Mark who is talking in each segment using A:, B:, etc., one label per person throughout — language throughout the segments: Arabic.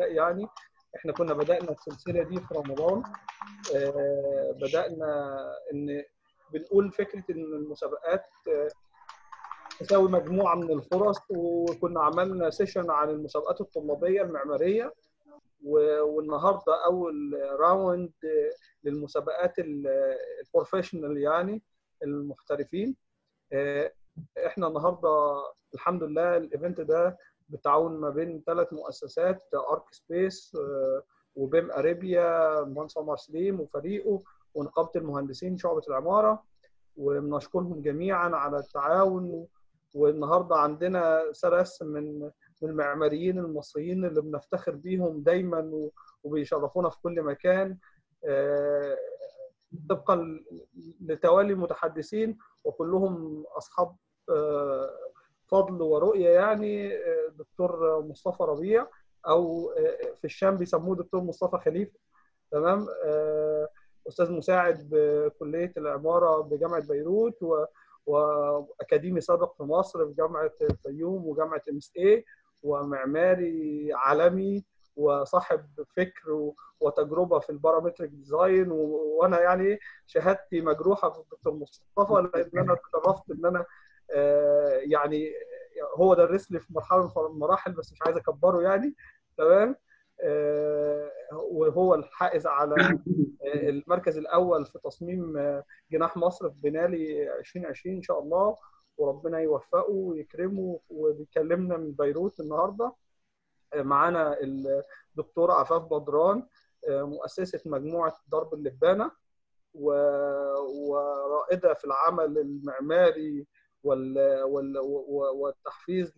A: يعني. إحنا كنا بدأنا السلسلة دي في رمضان. آه، بدأنا إن بنقول فكرة إن المسابقات آه، تساوي مجموعة من الفرص وكنا عملنا session عن المسابقات الطلابية المعمارية. والنهاردة أول round للمسابقات ال professional يعني المحترفين. آه، إحنا النهارده الحمد لله ال event ده بالتعاون ما بين ثلاث مؤسسات Arch Space و BIM Arabia المهندس عمر سليم وفريقه ونقابة المهندسين شعبة العمارة. وبنشكرهم جميعا على التعاون. والنهاردة عندنا ثلاث من المعماريين المصريين اللي بنفتخر بيهم دايما وبيشرفونا في كل مكان. آه، طبقا لتوالي المتحدثين وكلهم أصحاب آه، فضل ورؤية يعني آه، دكتور مصطفى ربيع أو آه، في الشام بيسموه دكتور مصطفى خليفه تمام؟ آه، أستاذ مساعد بكلية العمارة بجامعة بيروت و وأكاديمي سابق في مصر في جامعة الفيوم وجامعة ام إس اي ومعماري عالمي وصاحب فكر وتجربة في ال parametric design وأنا يعني شهادتي مجروحة في الدكتور مصطفى لأن أنا اتشرفت إن أنا يعني هو درس لي في مرحلة من المراحل بس مش عايز أكبره يعني. تمام؟ آه، وهو الحائز على آه، المركز الأول في تصميم آه، جناح مصر في بنالي 2020 إن شاء الله. وربنا يوفقه ويكرمه. وبيكلمنا من بيروت النهارده. آه، معانا الدكتور عفاف بدران آه، مؤسسة مجموعة درب اللبانة ورائدة في العمل المعماري والتحفيز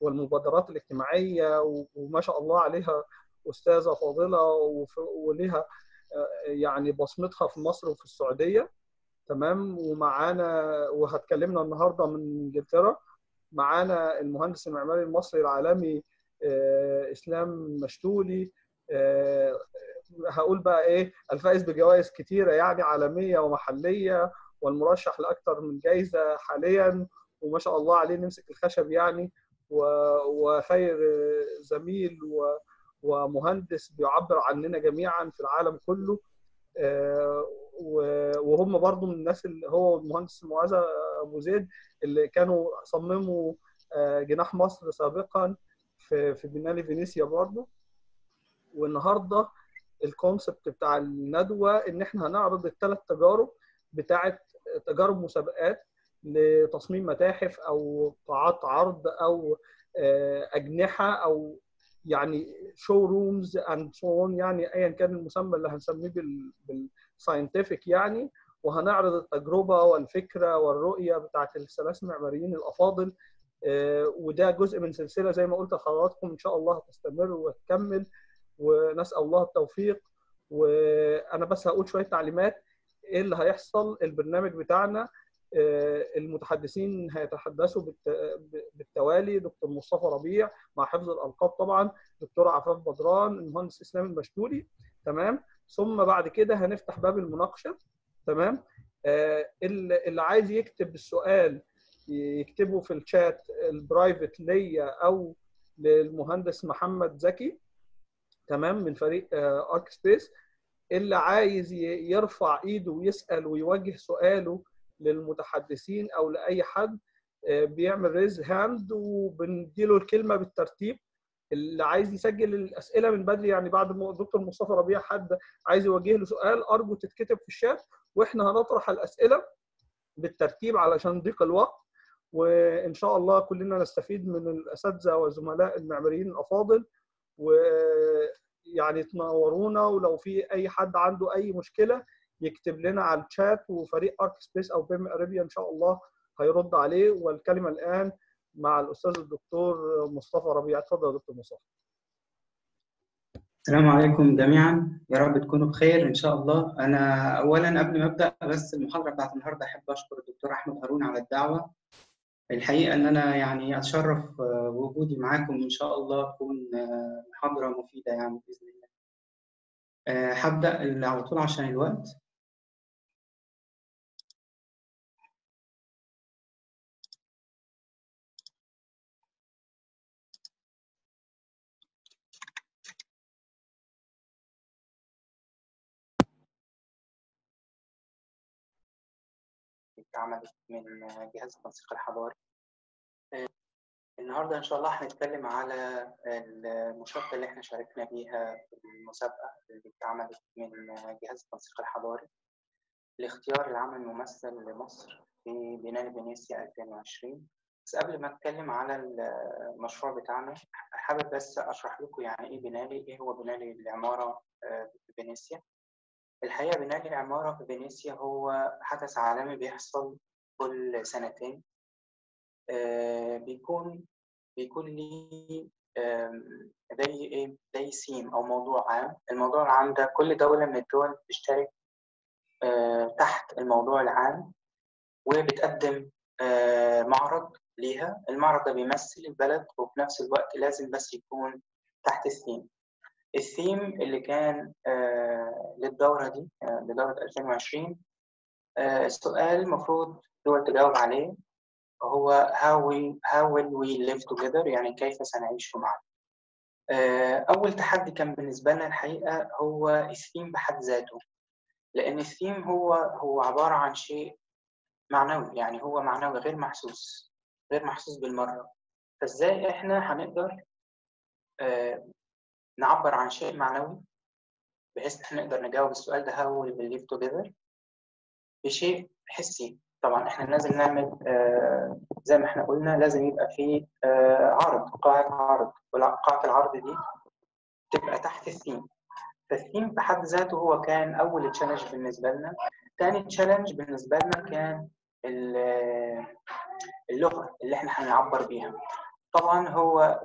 A: والمبادرات الاجتماعية وما شاء الله عليها أستاذة فاضلة ولها آه، يعني بصمتها في مصر وفي السعودية. تمام؟ ومعانا وهتكلمنا النهارده من إنجلترا. معانا المهندس المعماري المصري العالمي آه، إسلام مشتولي. آه، هقول بقى إيه الفائز بجوائز كتيرة يعني عالمية ومحلية. والمرشح لاكثر من جائزه حاليا وما شاء الله عليه نمسك الخشب يعني. وخير زميل ومهندس بيعبر عننا جميعا في العالم كله. آه، وهم برضو من الناس اللي هو المهندس معاذ أبو زيد اللي كانوا صمموا آه، جناح مصر سابقا في في بنالي فينيسيا برضو. والنهاردة ال concept بتاع الندوة إن إحنا هنعرض الثلاث تجارب بتاعه تجارب مسابقات لتصميم متاحف أو قاعات عرض أو آه، أجنحة أو يعني show rooms and so يعني ايا كان المسمى اللي هنسميه بالساينتفك يعني. وهنعرض التجربة والفكرة والرؤية بتاعت الثلاث معماريين الأفاضل آه، وده جزء من سلسلة زي ما قلت لحضراتكم إن شاء الله هتستمر وتكمل ونسأل الله التوفيق. وأنا بس هقول شوية تعليمات. إيه اللي هيحصل؟ البرنامج بتاعنا آه، المتحدثين هيتحدثوا بالت- بالتوالي دكتور مصطفى ربيع مع حفظ الألقاب طبعا دكتور عفاف بدران المهندس إسلام المشتولي تمام؟ ثم بعد كده هنفتح باب المناقشة تمام؟ آه، اللي اللي عايز يكتب السؤال يكتبه في ال chat ال private ليا أو للمهندس محمد زكي تمام؟ من فريق Arch Space اللي عايز يرفع ايده ويسأل ويوجه سؤاله للمتحدثين أو لأي حد آه، بيعمل raise hand وبنديله الكلمة بالترتيب. اللي عايز يسجل الأسئلة من بدري يعني بعد ما الدكتور مصطفى ربيع حد عايز يوجه له سؤال أرجو تتكتب في الشات وإحنا هنطرح الأسئلة بالترتيب علشان ضيق الوقت. وإن شاء الله كلنا نستفيد من الأساتذة وزملاء المعماريين الأفاضل. ويعني تنورونا ولو في أي حد عنده أي مشكلة يكتب لنا على الشات وفريق Arch Space أو BIM Arabia إن شاء الله هيرد عليه. والكلمة الآن مع الأستاذ الدكتور مصطفى ربيع. اتفضل يا دكتور مصطفى.
B: السلام عليكم جميعا. يا رب تكونوا بخير إن شاء الله. أنا اولا قبل ما أبدأ بس المحاضرة بتاعت النهارده أحب أشكر الدكتور أحمد هارون على الدعوة. الحقيقة إن أنا يعني أتشرف آه، بوجودي معاكم إن شاء الله تكون آه، محاضرة مفيدة يعني بإذن الله. آه، هبدأ على طول عشان الوقت. اتعملت من جهاز التنسيق الحضاري. النهارده إن شاء الله هنتكلم على المشاركة اللي إحنا شاركنا بيها في المسابقة اللي اتعملت من جهاز التنسيق الحضاري لاختيار العمل الممثل لمصر في بناء فينيسيا 2020 بس قبل ما أتكلم على المشروع بتاعنا حابب بس أشرح لكم يعني إيه بنالي إيه هو بنالي العمارة في فينيسيا؟ الحقيقة بنالي العماره في فينيسيا هو حدث عالمي بيحصل كل سنتين. بيكون بيكون ليه زي إيه؟ زي سيم أو موضوع عام. الموضوع العام ده كل دولة من الدول بتشترك تحت الموضوع العام وبتقدم معرض ليها. المعرض ده بيمثل البلد وفي نفس الوقت لازم بس يكون تحت الثيم الثيم اللي كان للدورة دي لدورة 2020 السؤال المفروض دول تجاوب عليه هو how we, how will we live together يعني كيف سنعيش معا أول تحدي كان بالنسبة لنا الحقيقة هو الثيم بحد ذاته لأن الثيم هو هو عبارة عن شيء معنوي يعني هو معنوي غير محسوس غير محسوس بالمرة. فإزاي إحنا هنقدر آه نعبر عن شيء معنوي بحيث إحنا نقدر نجاوب السؤال ده will we live together. بشيء حسي. طبعا إحنا لازم نعمل آه زي ما إحنا قلنا لازم يبقى في آه عرض قاعة عرض. وقاعة العرض دي تبقى تحت الثيم. فالثيم بحد ذاته هو كان أول تشالنج بالنسبة لنا. تاني تشالنج بالنسبة لنا كان اللغة اللي إحنا هنعبر بيها. طبعا هو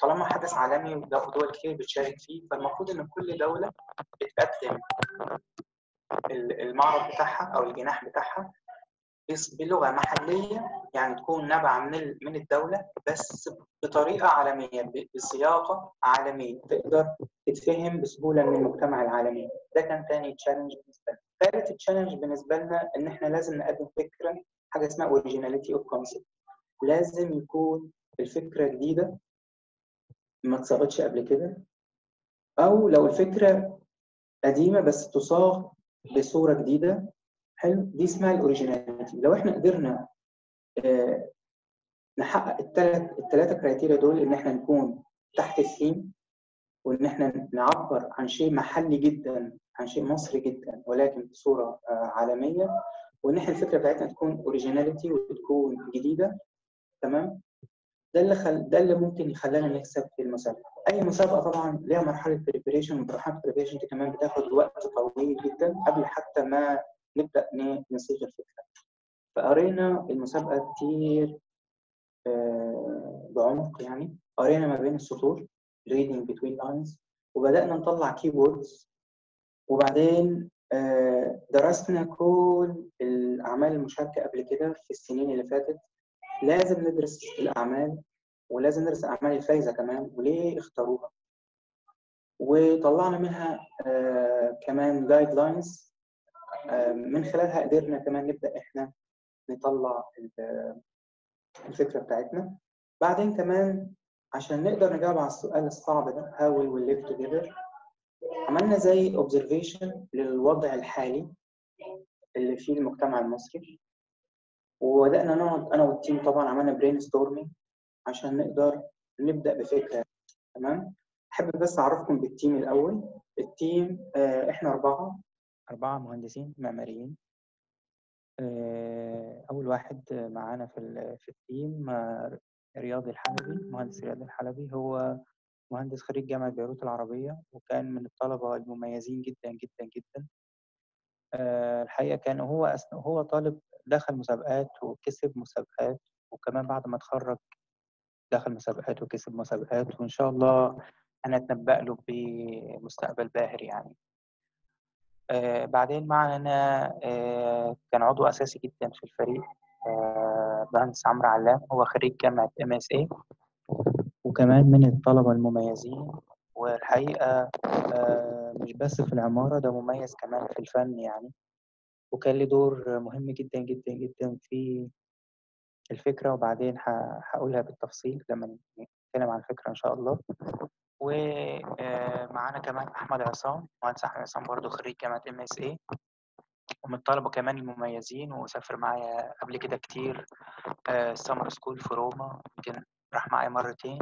B: طالما حدث عالمي ودول كتير بتشارك فيه فالمفروض إن كل دولة بتقدم المعرض بتاعها أو الجناح بتاعها بلغة محلية يعني تكون نابعة من من الدولة بس بطريقة عالمية بصياغة عالمية تقدر تتفهم بسهولة من المجتمع العالمي. ده كان تاني challenge بالنسبة لنا. ثالث challenge بالنسبة لنا إن إحنا لازم نقدم فكرة حاجة اسمها originality of concept. لازم يكون الفكرة جديدة ما اتصاغتش قبل كده أو لو الفكرة قديمة بس تصاغ بصورة جديدة حلو دي اسمها ال originality. لو إحنا قدرنا آه نحقق الثلاث الثلاثه criteria دول إن إحنا نكون تحت الثيم وإن إحنا نعبر عن شيء محلي جدا عن شيء مصري جدا ولكن بصورة آه عالمية وإن إحنا الفكرة بتاعتنا تكون originality وتكون جديدة تمام؟ ده اللي خل... ده اللي ممكن يخلينا نكسب في المسابقة. أي مسابقة طبعا ليها مرحلة preparation ومرحله preparation دي كمان بتاخد وقت طويل جدا قبل حتى ما نبدأ نصيغ الفكرة فقرينا المسابقة كتير بعمق يعني. قرينا ما بين السطور reading between lines. وبدأنا نطلع keywords. وبعدين درسنا كل الأعمال المشاركة قبل كده في السنين اللي فاتت. لازم ندرس الأعمال ولازم ندرس الأعمال الفايزة كمان وليه اختاروها؟ وطلعنا منها كمان جايد لاينز من خلالها قدرنا كمان نبدأ إحنا نطلع الفكرة بتاعتنا. بعدين كمان عشان نقدر نجاوب على السؤال الصعب ده how we will live together عملنا زي observation للوضع الحالي اللي فيه المجتمع المصري. وبدأنا نقعد أنا وال team طبعا عملنا brain storming عشان نقدر نبدأ بفكرة تمام؟ أحب بس أعرفكم بال team الأول. ال team إحنا أربعة. أربعة مهندسين معماريين. أول واحد معانا في في التيم رياض الحلبي مهندس رياض الحلبي. هو مهندس خريج جامعة بيروت العربية وكان من الطلبة المميزين جدا جدا جدا. الحقيقة كان هو هو طالب دخل مسابقات وكسب مسابقات وكمان بعد ما اتخرج دخل مسابقات وكسب مسابقات وإن شاء الله هنتنبأ له بمستقبل باهر يعني. آه بعدين معنا آه كان عضو أساسي جدا في الفريق آه مهندس عمرو علام هو خريج جامعة MSA وكمان من الطلبة المميزين والحقيقة آه مش بس في العمارة ده مميز كمان في الفن يعني. وكان له دور مهم جدا جدا جدا في الفكرة وبعدين هقولها بالتفصيل لما نتكلم عن الفكرة إن شاء الله. ومعانا كمان أحمد عصام مهندس أحمد عصام برضه خريج جامعة MSA ومن الطلبة كمان المميزين وسافر معايا قبل كده كتير summer school في روما يمكن راح معايا مرتين.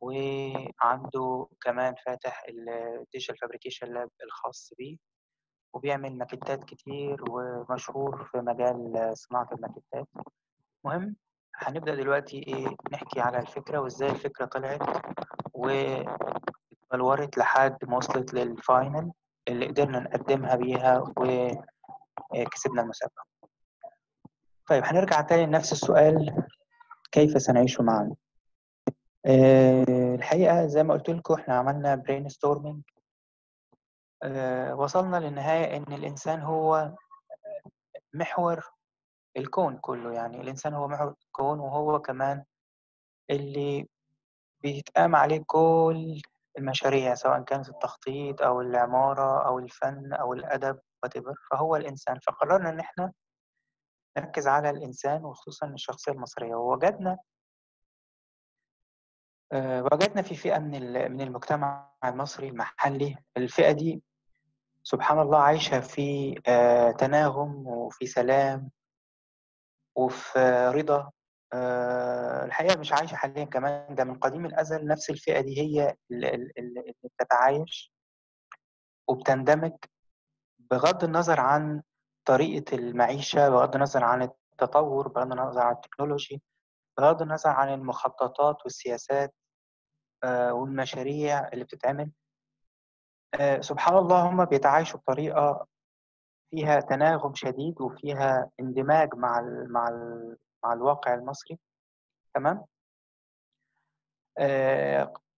B: وعنده كمان فاتح ال digital fabrication lab الخاص بيه وبيعمل ماكيتات كتير ومشهور في مجال صناعة الماكيتات. مهم هنبدأ دلوقتي إيه نحكي على الفكرة وإزاي الفكرة طلعت واتبلورت لحد ما وصلت لل final اللي قدرنا نقدمها بيها وكسبنا المسابقة. طيب هنرجع تاني لنفس السؤال كيف سنعيش معا؟ أه الحقيقة زي ما قلت لكم إحنا عملنا brain storming أه وصلنا للنهاية إن الإنسان هو محور الكون كله. يعني الإنسان هو محور الكون وهو كمان اللي بيتقام عليه كل المشاريع سواء كانت التخطيط أو العمارة أو الفن أو الأدب whatever. فهو الإنسان. فقررنا إن إحنا نركز على الإنسان وخصوصا الشخصية المصرية. ووجدنا وجدنا في فئة من من المجتمع المصري المحلي الفئة دي سبحان الله عايشة في تناغم وفي سلام وفي رضا. الحقيقة مش عايشة حاليا كمان ده من قديم الأزل نفس الفئة دي هي اللي بتتعايش وبتندمج بغض النظر عن طريقة المعيشة بغض النظر عن التطور بغض النظر عن التكنولوجي. بغض النظر عن المخططات والسياسات والمشاريع اللي بتتعمل سبحان الله هم بيتعايشوا بطريقة فيها تناغم شديد وفيها اندماج مع ال مع ال مع الواقع المصري تمام؟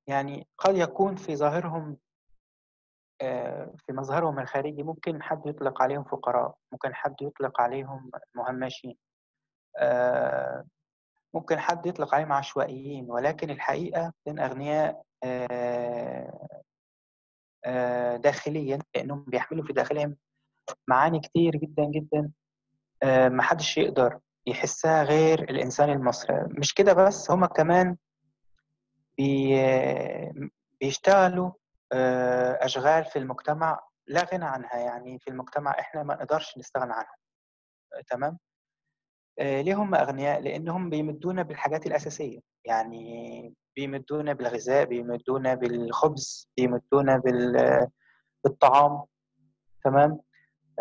B: يعني قد يكون في ظاهرهم في مظهرهم الخارجي ممكن حد يطلق عليهم فقراء ممكن حد يطلق عليهم مهمشين ممكن حد يطلق عليهم عشوائيين ولكن الحقيقة من أغنياء داخليا لأنهم بيحملوا في داخلهم معاني كتير جدا جدا محدش يقدر يحسها غير الإنسان المصري. مش كده بس هما كمان بي بيشتغلوا أشغال في المجتمع لا غنى عنها يعني في المجتمع إحنا ما نقدرش نستغنى عنها. تمام؟ ليه هم أغنياء؟ لأنهم بيمدونا بالحاجات الأساسية. يعني بيمدونا بالغذاء بيمدونا بالخبز بيمدونا بالطعام تمام؟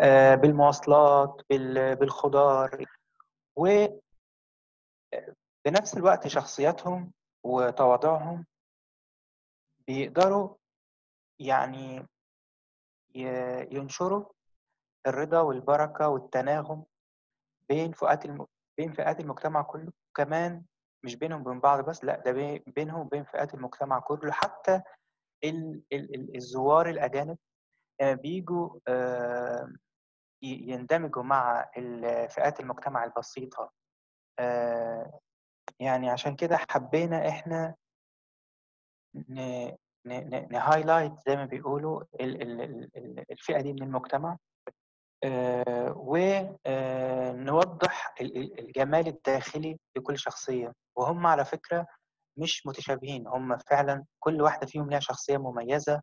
B: آه بالمواصلات بالخضار. و بنفس الوقت شخصياتهم وتواضعهم بيقدروا يعني ينشروا الرضا والبركة والتناغم بين فئات الم... بين فئات المجتمع كله كمان مش بينهم وبين بعض بس لأ ده بي... بينهم وبين فئات المجتمع كله. حتى ال... ال... الزوار الأجانب بيجوا يندمجوا مع فئات المجتمع البسيطة. يعني عشان كده حبينا إحنا نهايلايت زي ما بيقولوا الفئة دي من المجتمع. ونوضح الجمال الداخلي لكل شخصية. وهم على فكرة مش متشابهين. هم فعلا كل واحدة فيهم لها شخصية مميزة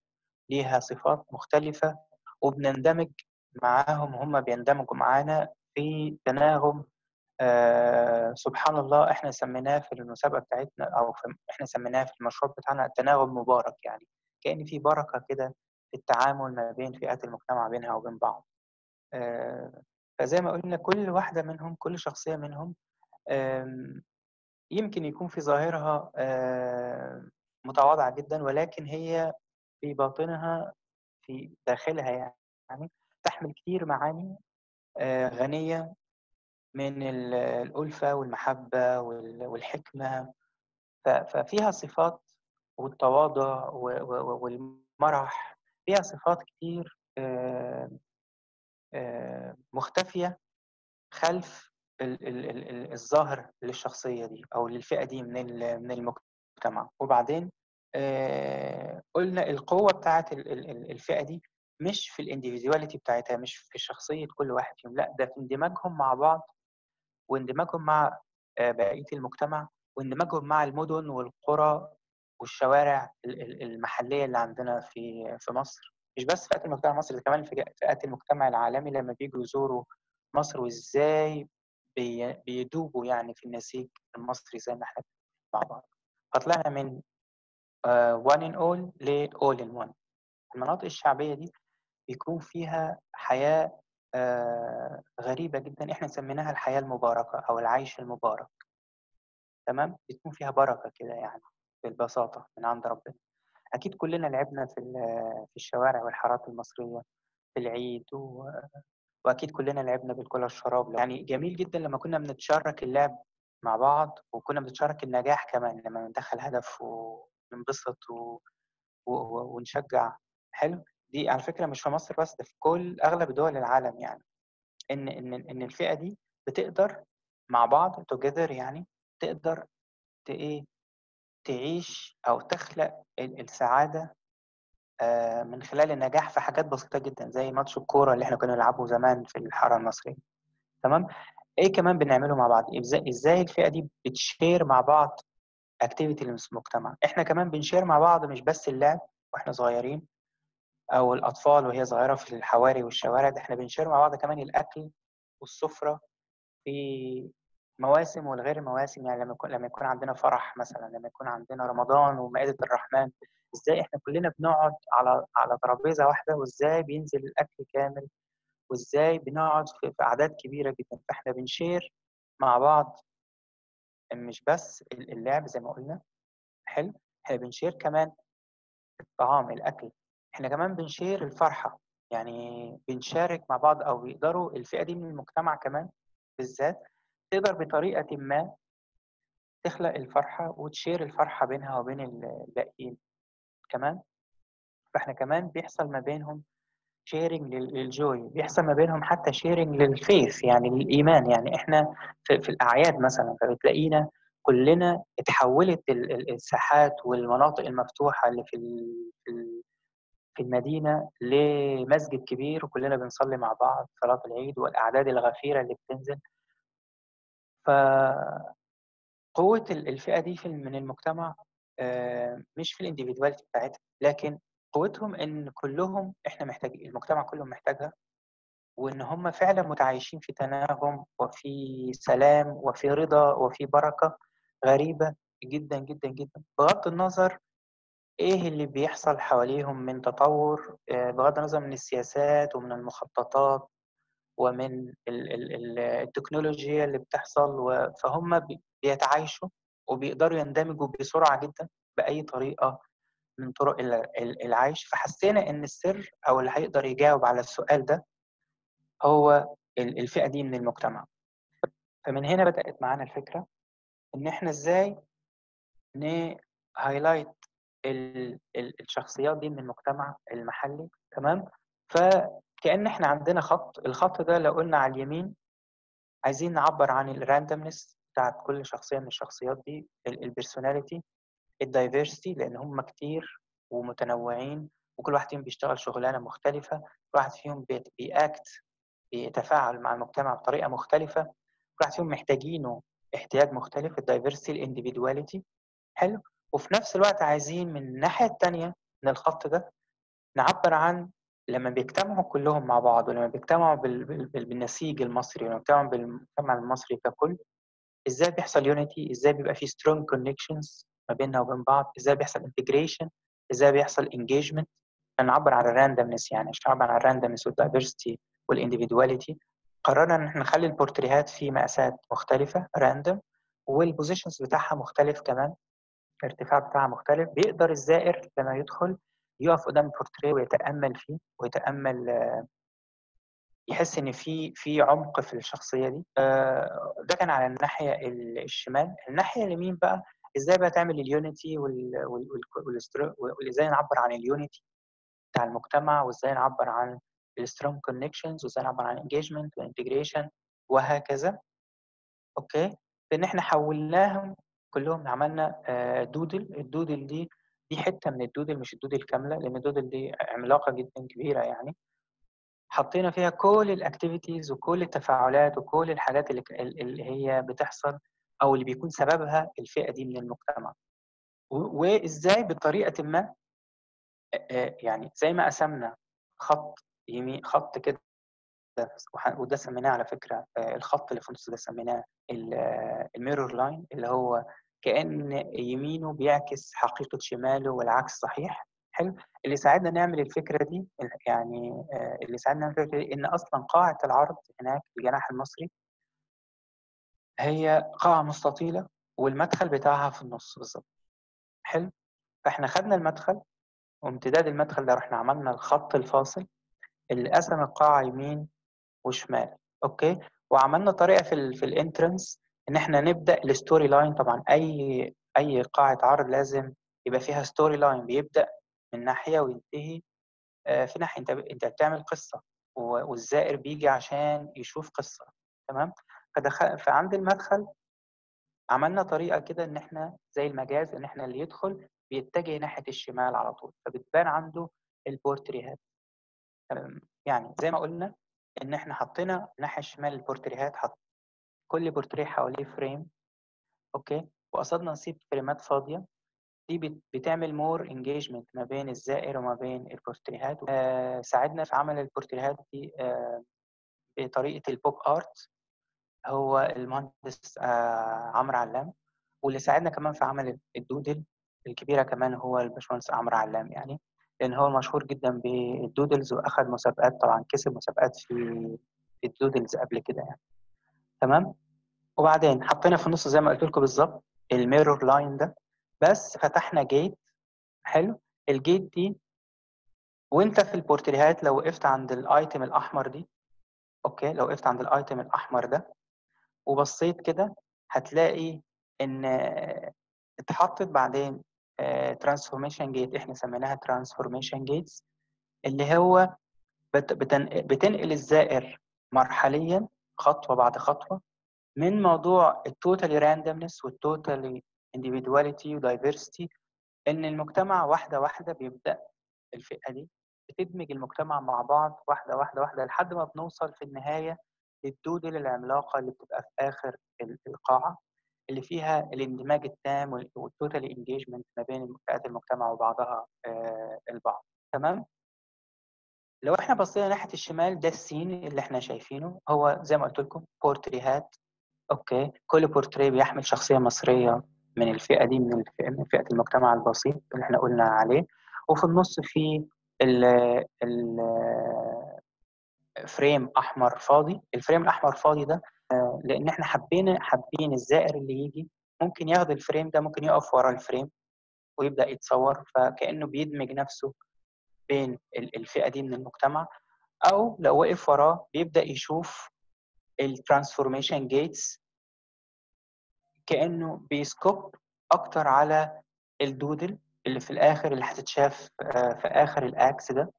B: ليها صفات مختلفة وبنندمج معاهم. هم بيندمجوا معانا في تناغم. آه سبحان الله إحنا سميناه في المسابقة بتاعتنا أو في إحنا سميناه في المشروع بتاعنا التناغم مبارك يعني. كأن في بركة كده في التعامل ما بين فئات المجتمع بينها وبين بعض. آه فزي ما قلنا كل واحدة منهم كل شخصية منهم يمكن يكون في ظاهرها آه متواضعة جدا ولكن هي في باطنها في داخلها يعني تحمل كتير معاني غنية من الألفة والمحبة والحكمة. ففيها صفات والتواضع والمرح فيها صفات كتير مختفية خلف الظاهر للشخصية دي أو للفئة دي من من المجتمع. وبعدين قلنا القوة بتاعت الفئة دي مش في الانديفيدواليتي بتاعتها مش في شخصية كل واحد فيهم لا ده في اندماجهم مع بعض واندماجهم مع بقية المجتمع واندماجهم مع المدن والقرى والشوارع المحلية اللي عندنا في في مصر. مش بس فئات المجتمع المصري ده كمان فئات المجتمع العالمي لما بيجوا يزوروا مصر وإزاي بي بيدوبوا يعني في النسيج المصري زي ما إحنا مع بعض. فطلعنا من uh, one in all ل all in one. المناطق الشعبية دي بيكون فيها حياة uh, غريبة جدا. إحنا سميناها الحياة المباركة أو العيش المبارك. تمام؟ بتكون فيها بركة كده يعني بالبساطة من عند ربنا. أكيد كلنا لعبنا في في الشوارع والحارات المصرية في العيد و... وأكيد كلنا لعبنا بالكرة الشراب. يعني جميل جدا لما كنا بنتشارك اللعب مع بعض وكنا بنتشارك النجاح كمان لما ندخل هدف وننبسط و... و... ونشجع. حلو؟ دي على فكرة مش في مصر بس ده في كل أغلب دول العالم يعني. إن إن إن الفئة دي بتقدر مع بعض together يعني تقدر ت إيه تعيش أو تخلق السعادة من خلال النجاح في حاجات بسيطة جدا زي ماتش الكورة اللي إحنا كنا نلعبه زمان في الحارة المصرية. تمام؟ إيه كمان بنعمله مع بعض؟ إزاي الفئة دي بتشير مع بعض activity المجتمع؟ إحنا كمان بن share مع بعض مش بس اللعب وإحنا صغيرين أو الأطفال وهي صغيرة في الحواري والشوارع ده إحنا بن share مع بعض كمان الأكل والسفرة في مواسم والغير مواسم يعني لما يكون لما يكون عندنا فرح مثلا لما يكون عندنا رمضان ومائدة الرحمن إزاي إحنا كلنا بنقعد على على ترابيزة واحدة؟ وإزاي بينزل الأكل كامل؟ وإزاي بنقعد في أعداد كبيرة جدا؟ فإحنا بن share مع بعض. مش بس اللعب زي ما قلنا. حلو. إحنا بن share كمان الطعام الأكل. إحنا كمان بن share الفرحة. يعني بنشارك مع بعض أو بيقدروا الفئة دي من المجتمع كمان بالذات تقدر بطريقة ما تخلق الفرحة وت share الفرحة بينها وبين الباقيين. كمان فإحنا كمان بيحصل ما بينهم sharing لل joy بيحصل ما بينهم حتى sharing لل faith يعني للإيمان. يعني إحنا في, في الأعياد مثلا فبتلاقينا كلنا اتحولت الساحات والمناطق المفتوحة اللي في في المدينة لمسجد كبير وكلنا بنصلي مع بعض صلاة العيد والأعداد الغفيرة اللي بتنزل. ف قوه الفئة دي في من المجتمع مش في الانديفيدواليتي بتاعتها لكن قوتهم إن كلهم إحنا محتاجين المجتمع كله محتاجها وإن هم فعلا متعايشين في تناغم وفي سلام وفي رضا وفي بركة غريبة جدا جدا جدا. بغض النظر إيه اللي بيحصل حواليهم من تطور بغض النظر من السياسات ومن المخططات ومن التكنولوجيا اللي بتحصل فهم بيتعايشوا وبيقدروا يندمجوا بسرعة جدا بأي طريقة من طرق العيش. فحسينا إن السر أو اللي هيقدر يجاوب على السؤال ده هو الفئة دي من المجتمع. فمن هنا بدأت معانا الفكرة إن إحنا إزاي ن highlight الشخصيات دي من المجتمع المحلي. تمام؟ فكأن إحنا عندنا خط الخط ده لو قلنا على اليمين عايزين نعبر عن ال randomness بتاعت كل شخصية من الشخصيات دي ال personality ال diversity لأن هم كتير ومتنوعين وكل واحد فيهم بيشتغل شغلانة مختلفة كل واحد فيهم بي act بيتفاعل مع المجتمع بطريقة مختلفة كل واحد فيهم محتاجينه احتياج مختلف ال diversity ال individuality حلو. وفي نفس الوقت عايزين من الناحية الثانية من الخط ده نعبر عن لما بيجتمعوا كلهم مع بعض ولما بيجتمعوا بالنسيج المصري ولما بيجتمعوا بالمجتمع المصري ككل إزاي بيحصل unity إزاي بيبقى في strong connections ما بيننا وبين بعض؟ إزاي بيحصل integration إزاي بيحصل engagement نعبر عن ال randomness يعني عشان نعبر عن ال randomness وال diversity وال individuality قررنا إن إحنا نخلي البورتريهات في مقاسات مختلفة random وال positions بتاعها مختلف كمان الارتفاع بتاعها مختلف. بيقدر الزائر لما يدخل يقف قدام البورتريه ويتأمل فيه ويتأمل يحس إن في في عمق في الشخصية دي. ده كان على الناحية الشمال. الناحية اليمين بقى إزاي بقى تعمل ال unity وإزاي نعبر عن ال unity بتاع المجتمع وإزاي نعبر عن ال strong connections وإزاي نعبر عن engagement و integration وهكذا. okay؟ لأن إحنا حولناهم كلهم عملنا doodle ال doodle دي دي حتة من ال doodle مش ال doodle كامله لأن ال doodle دي عملاقة جدا كبيرة يعني حطينا فيها كل ال activities وكل التفاعلات وكل الحاجات اللي, اللي هي بتحصل أو اللي بيكون سببها الفئة دي من المجتمع. وإزاي بطريقة ما يعني زي ما قسمنا خط يمين خط كده وده سميناه على فكرة آه، الخط اللي في النص ده سميناه ال mirror line اللي هو كأن يمينه بيعكس حقيقة شماله والعكس صحيح. حلو. اللي ساعدنا نعمل الفكرة دي يعني آه، اللي ساعدنا نعمل الفكرة دي إن أصلا قاعة العرض هناك الجناح المصري هي قاعة مستطيلة والمدخل بتاعها في النص بالظبط. حلو. فإحنا خدنا المدخل وامتداد المدخل ده رحنا عملنا الخط الفاصل اللي قسم القاعة يمين وشمال. okay؟ وعملنا طريقة في ال في ال entrance إن إحنا نبدأ ال story line طبعا أي أي قاعة عرض لازم يبقى فيها story line بيبدأ من ناحية وينتهي آه، في ناحية أنت أنت بتعمل قصة و- والزائر بيجي عشان يشوف قصة تمام؟ فدخل فعند المدخل عملنا طريقة كده إن إحنا زي المجاز إن إحنا اللي يدخل بيتجه ناحية الشمال على طول فبتبان عنده البورتريهات. يعني زي ما قلنا إن إحنا حطينا الناحية الشمال البورتريهات حط كل بورتريه حواليه frame okay؟ وقصدنا نسيب frameات فاضية. دي بت- بتعمل more engagement ما بين الزائر وما بين البورتريهات. آه، ساعدنا في عمل البورتريهات دي آه، بطريقة ال pop art هو المهندس آه، عمرو علام. واللي ساعدنا كمان في عمل ال doodle الكبيرة كمان هو الباشمهندس عمرو علام يعني. لأن هو مشهور جدا بال doodles وأخد مسابقات طبعا كسب مسابقات في ال doodles قبل كده يعني. تمام؟ وبعدين حطينا في النص زي ما قلت لكم بالظبط ال mirror line ده. بس فتحنا gate حلو؟ ال gate دي وانت في البورتريهات لو وقفت عند ال item الأحمر دي okay؟ لو وقفت عند ال item الأحمر ده وبصيت كده هتلاقي إن اتحطت بعدين transformation gate إحنا سميناها transformation gates اللي هو بت- بتن- بتنقل الزائر مرحليا خطوة بعد خطوة من موضوع ال totally randomness وال totally individuality و diversity إن المجتمع واحدة واحدة بيبدأ الفئة دي بتدمج المجتمع مع بعض واحدة واحدة واحدة لحد ما بنوصل في النهاية لل doodle العملاقة اللي بتبقى في آخر ال- القاعة اللي فيها الاندماج التام وال totally engagement ما بين فئات المجتمع وبعضها آه، البعض. تمام؟ لو إحنا بصينا ناحية الشمال ده ال scene اللي إحنا شايفينه. هو زي ما قلت لكم بورتريهات. okay. كل بورتريه بيحمل شخصية مصرية من الفئة دي من الفئة من فئة المجتمع البسيط اللي إحنا قلنا عليه. وفي النص في ال ال frame أحمر فاضي. ال frame الأحمر فاضي ده لأن إحنا حابين حابين الزائر اللي يجي. ممكن ياخد ال frame ده ممكن يقف ورا ال frame ويبدأ يتصور فكأنه بيدمج نفسه بين ال- الفئة دي من المجتمع أو لو وقف وراه بيبدأ يشوف ال transformation gates كأنه بي scope أكتر على ال doodle اللي في الآخر اللي هتتشاف آه، في آخر ال axis ده.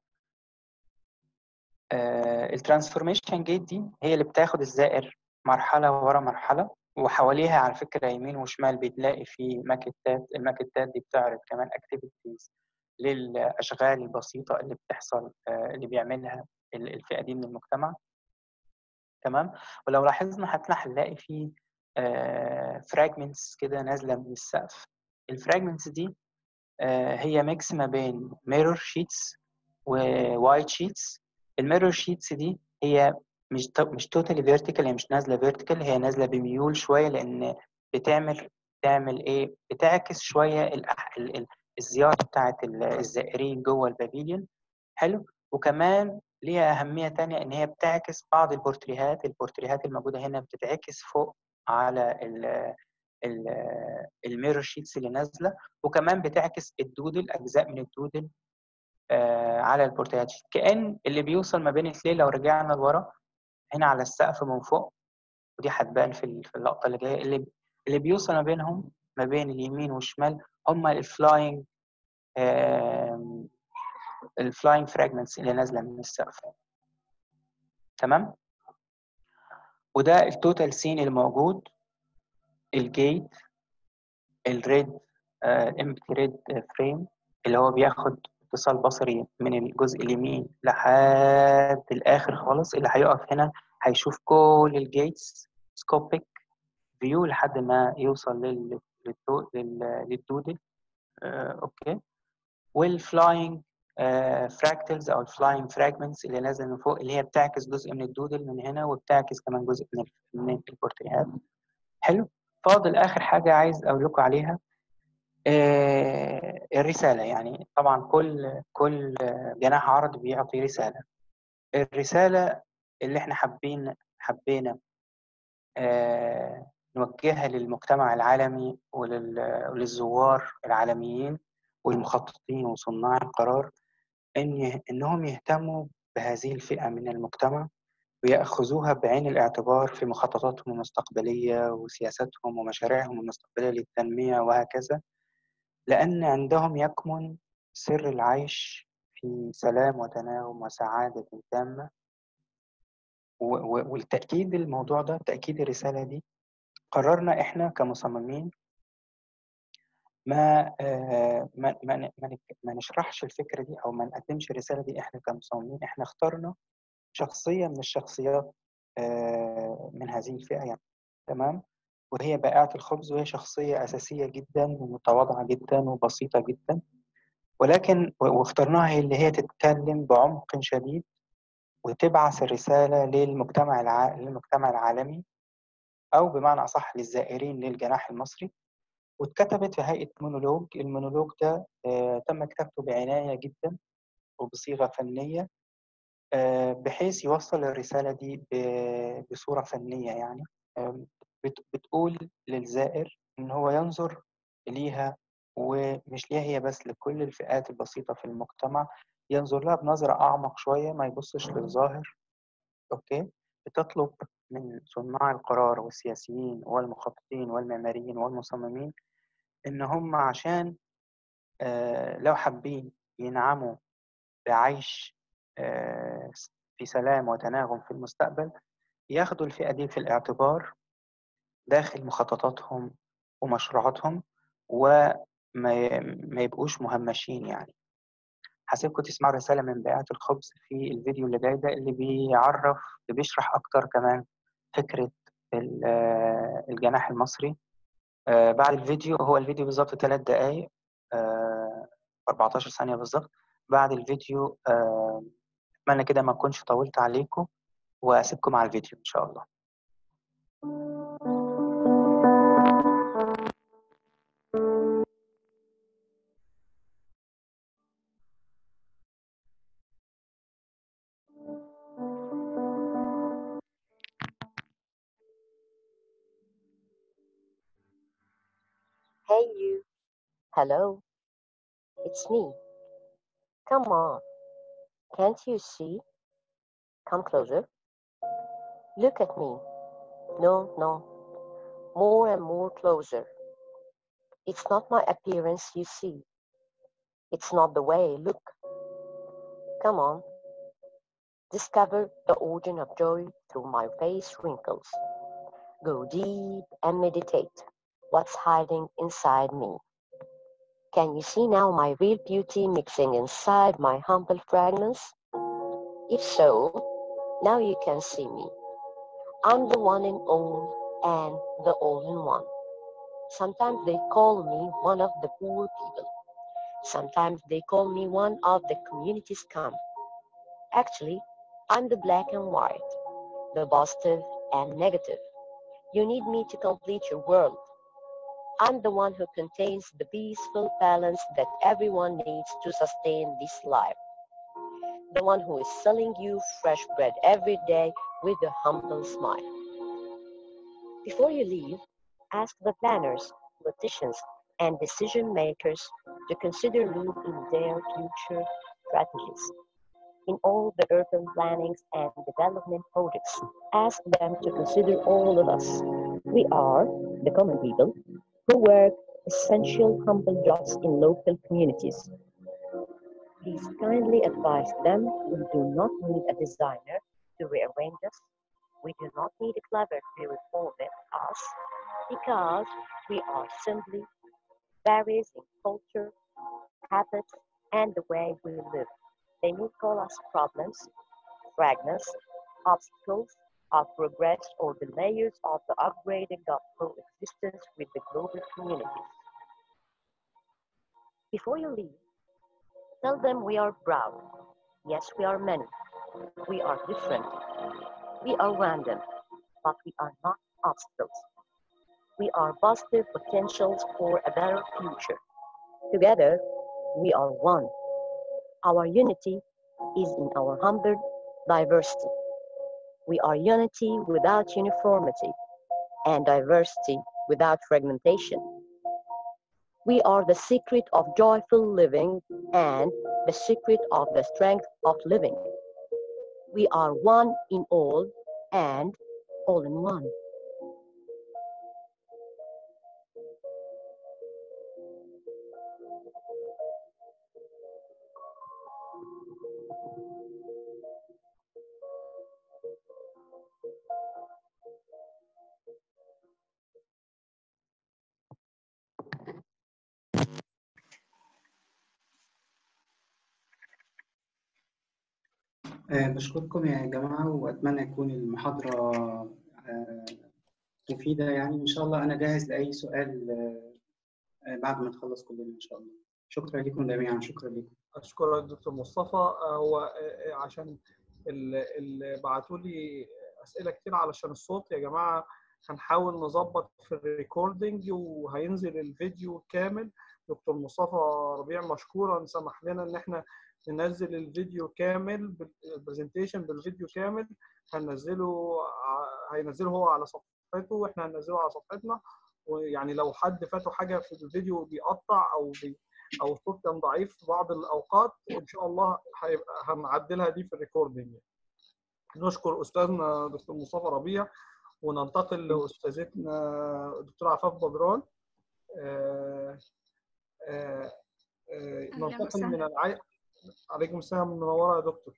B: ال transformation gate دي هي اللي بتاخد الزائر مرحلة ورا مرحلة وحواليها على فكرة يمين وشمال بتلاقي في ماكيتات الماكيتات دي بتعرض كمان activities للأشغال البسيطة اللي بتحصل آه، اللي بيعملها ال- الفئة دي من المجتمع. تمام؟ ولو لاحظنا هنلاقي في fragments كده نازلة من السقف. ال fragments دي آه، هي mix ما بين mirror sheets و white sheets ال mirror sheets دي هي مش مش totally vertical هي مش نازلة vertical هي نازلة بميول شوية لأن بتعمل بتعمل إيه؟ بتعكس شوية الأح... ال- ال- الزيارة بتاعه ال- الزائرين جوه ال pavilion حلو. وكمان ليها أهمية تانية إن هي بتعكس بعض البورتريهات البورتريهات الموجودة هنا بتتعكس فوق على ال ال ال mirror sheets اللي نازلة. وكمان بتعكس ال doodle أجزاء من ال doodle آه على البورتريهات. كأن اللي بيوصل ما بين الاثنين لو رجعنا لورا هنا على السقف من فوق ودي هتبان في اللقطة اللي جاية. اللي اللي بيوصل ما بينهم بين اليمين والشمال هما ال flying ال flying fragments اللي نازلة من السقف. تمام؟ وده ال total scene الموجود ال gate ال red ال empty red frame اللي هو بياخد اتصال بصري من الجزء اليمين لحد الآخر خالص اللي هيقف هنا هيشوف كل ال gates scopic view لحد ما يوصل لل- لل doodle آه، okay. وال flying fractals أو ال flying fragments اللي نازلة من فوق اللي هي بتعكس جزء من ال doodle من هنا وبتعكس كمان جزء من من البورتريهات. حلو. فاضل آخر حاجة عايز أقول لكم عليها. آه الرسالة يعني طبعا كل كل جناح عرض بيعطي رسالة. الرسالة اللي إحنا حابين حبينا آه نوجهها للمجتمع العالمي وللزوار العالميين والمخططين وصناع القرار إن إنهم يهتموا بهذه الفئة من المجتمع ويأخذوها بعين الاعتبار في مخططاتهم المستقبلية وسياساتهم ومشاريعهم المستقبلية للتنمية وهكذا لأن عندهم يكمن سر العيش في سلام وتناغم وسعادة تامة. والتأكيد الموضوع ده تأكيد الرسالة دي قررنا إحنا كمصممين ما ما ما, ما نشرحش الفكرة دي أو ما نقدمش الرسالة دي إحنا كمصممين. إحنا اخترنا شخصية من الشخصيات من هذه الفئة يعني. تمام؟ وهي بائعة الخبز وهي شخصية أساسية جدا ومتواضعة جدا وبسيطة جدا. ولكن واخترناها اللي هي تتكلم بعمق شديد وتبعث الرسالة للمجتمع. للمجتمع العالمي. أو بمعنى أصح للزائرين للجناح المصري واتكتبت في هيئة مونولوج. المونولوج ده آه تم كتابته بعناية جدا وبصيغة فنية آه بحيث يوصل الرسالة دي بصورة فنية يعني. بت بتقول للزائر إن هو ينظر ليها ومش ليها هي بس لكل الفئات البسيطة في المجتمع. ينظر لها بنظرة أعمق شوية ما يبصش للظاهر. okay؟ بتطلب من صناع القرار والسياسيين والمخططين والمعماريين والمصممين إن هم عشان آه لو حابين ينعموا بعيش آه في سلام وتناغم في المستقبل ياخدوا الفئة دي في الاعتبار داخل مخططاتهم ومشروعاتهم وما ما يبقوش مهمشين يعني. هسيبكم تسمعوا رسالة من بيعة الخبز في الفيديو اللي جاي ده اللي بيعرف بيشرح أكتر كمان فكرة الجناح المصري. بعد الفيديو هو الفيديو بالظبط ثلاث دقايق 14 ثانية بالظبط. بعد الفيديو أتمنى كده ما أكونش طولت عليكم وأسيبكم على الفيديو إن شاء الله.
C: Hello. It's me. Come on. Can't you see? Come closer. Look at me. No, no. More and more closer. It's not my appearance you see. It's not the way look. Come on. Discover the origin of joy through my face wrinkles. Go deep and meditate what's hiding inside me. Can you see now my real beauty mixing inside my humble fragments? If so, now you can see me. I'm the one in all and the all in one. Sometimes they call me one of the poor people. Sometimes they call me one of the community's scum. Actually, I'm the black and white, the positive and negative. You need me to complete your world. I'm the one who contains the peaceful balance that everyone needs to sustain this life. The one who is selling you fresh bread every day with a humble smile. Before you leave, ask the planners, politicians, and decision makers to consider Louvre in their future strategies. In all the urban plannings and development projects, ask them to consider all of us. We are the common people work essential humble jobs in local communities. Please kindly advise them we do not need a designer to rearrange us. We do not need a clever to reformat us because we are simply varies in culture, habits, and the way we live. They may call us problems, fragments, obstacles, of progress or the layers of the upgrading of coexistence with the global communities. Before you leave, Tell them we are proud. Yes, we are many. We are different. We are random, but we are not obstacles. We are positive potentials for a better future. Together, we are one. Our unity is in our humble diversity. We are unity without uniformity and diversity without fragmentation. We are the secret of joyful living and the secret of the strength of living. We are one in all and all in one.
B: بشكركم يا جماعة وأتمنى تكون المحاضرة آه، مفيدة يعني. إن شاء الله أنا جاهز لأي سؤال آه، بعد ما نخلص كلنا إن شاء الله. شكرا لكم جميعا شكرا لكم.
A: أشكرك دكتور مصطفى. آه، هو عشان اللي بعتوا لي أسئلة كتير علشان الصوت. يا جماعة هنحاول نظبط في الريكوردنج وهينزل الفيديو كامل. دكتور مصطفى ربيع مشكورا سمح لنا إن إحنا ننزل الفيديو كامل ال presentation بالفيديو كامل هننزله هينزله هو على صفحته وإحنا هننزله على صفحتنا. ويعني لو حد فاته حاجة في الفيديو بيقطع أو بي أو الصوت كان ضعيف في بعض الأوقات إن شاء الله هيبقى هنعدلها دي في ال recording نشكر أستاذنا دكتور مصطفى ربيع وننتقل لأستاذتنا الدكتورة عفاف بدران. آه، آه، آه، ننتقل
D: وسهلا.
A: من العي... عليكم السلام منوره يا دكتور.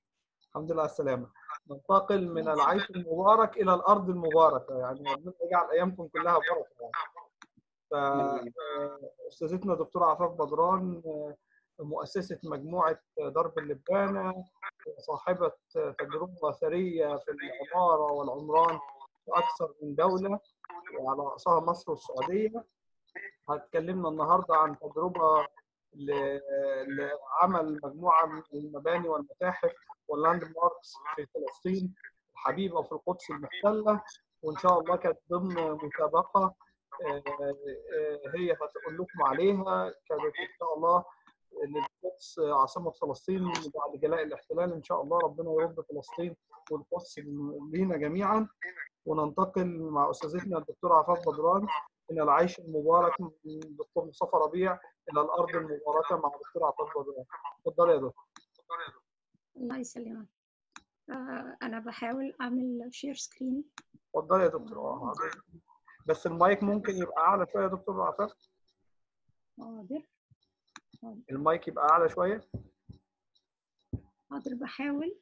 A: الحمد لله على السلامة. ننتقل من العيش المبارك إلى الأرض المباركة. يعني ربنا يجعل أيامكم كلها بركة يعني. فاستاذتنا دكتورة عفاف بدران مؤسسة مجموعة درب اللبانه صاحبة تجربة ثرية في العمارة والعمران في أكثر من دولة وعلى رأسها مصر والسعودية. هتكلمنا النهارده عن تجربة ل- لعمل مجموعة من المباني والمتاحف وال landmarks في فلسطين الحبيبه في القدس المحتلة وإن شاء الله كانت ضمن مسابقه آه، آه، هي هتقول لكم عليها. كانت إن شاء الله للقدس عاصمة فلسطين بعد جلاء الاحتلال إن شاء الله ربنا يرد فلسطين والقدس لينا جميعا. وننتقل مع أستاذتنا الدكتورة عفاف بدران من العيش المبارك من الدكتور مصطفى ربيع. إلى الأرض المباركة مع الدكتوره عفاف بدران اتفضلي يا دكتور.
D: الله يسلمك. آه، أنا بحاول أعمل share screen
A: اتفضلي يا دكتور. آه. بس المايك ممكن يبقى أعلى شوية يا دكتور عفاف
D: حاضر.
A: المايك يبقى أعلى شوية.
D: حاضر بحاول.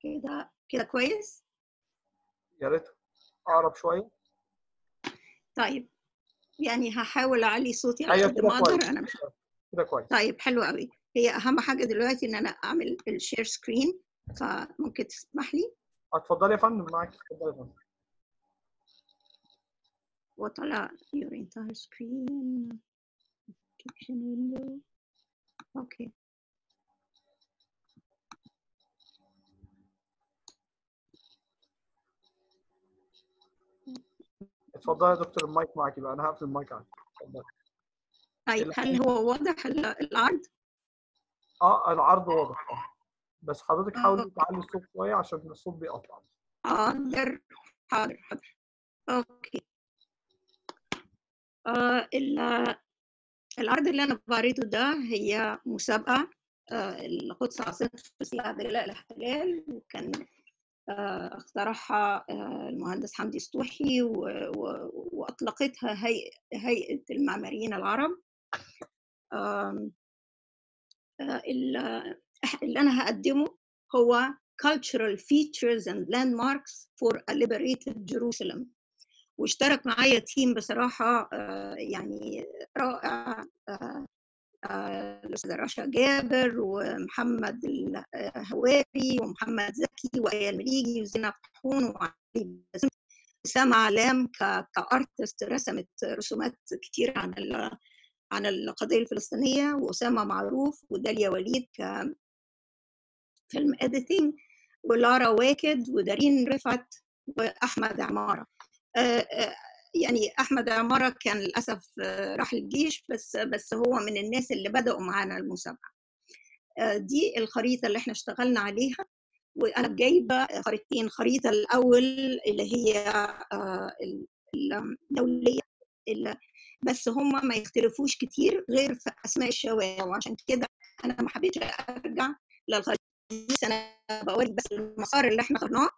D: كده كده كويس؟
A: يا ريت أقرب شوية.
D: طيب. يعني هحاول أعلي صوتي على قد ما
A: كويس
D: أنا مش
A: كده كويس.
D: طيب حلو قوي هي أهم حاجة دلوقتي إن أنا أعمل ال share screen فممكن تسمح لي؟
A: اتفضلي يا فندم معاك. اتفضلي يا فندم.
D: وطلع your entire screen. Window. Okay.
A: اتفضلي يا دكتور المايك معاك يبقى أنا هقفل المايك عندك اتفضلي
D: طيب هل هو واضح ال- العرض؟
A: آه العرض واضح آه. بس حضرتك حاولي
D: أوكي.
A: تعلي الصوت شوية عشان الصوت بيقطع.
D: حاضر حاضر حاضر. أوكي. آه ال- العرض اللي أنا بعرضه ده هي مسابقة آه القدس عاصمه بعد جلاء الاحتلال وكان آه اخترعها آه المهندس حمدي و- وأطلقتها هيئة المعماريين العرب. آه، ال- اللي أنا هقدمه هو cultural features and landmarks for a liberated Jerusalem. واشترك معايا تيم بصراحة يعني رائع الأستاذة رشا جابر ومحمد الهواري ومحمد زكي وآية المليجي وزينب طحون وعلي أسامة علام كأرتست رسمت رسومات كتير عن عن القضية الفلسطينية وأسامة معروف وداليا وليد كفيلم اديتنج ولارا واكد ودارين رفعت وأحمد عمارة. آه، آه، يعني أحمد عمارة كان للأسف آه، راح الجيش بس بس هو من الناس اللي بدأوا معانا المسابقة. آه، دي الخريطة اللي إحنا اشتغلنا عليها وأنا جايبة خريطتين. خريطة الأول اللي هي آه، ال- الدولية اللي بس هم ما يختلفوش كتير غير في أسماء الشوارع وعشان كده أنا ما حبيتش دي. بس أنا بوري بس المسار اللي إحنا خدناه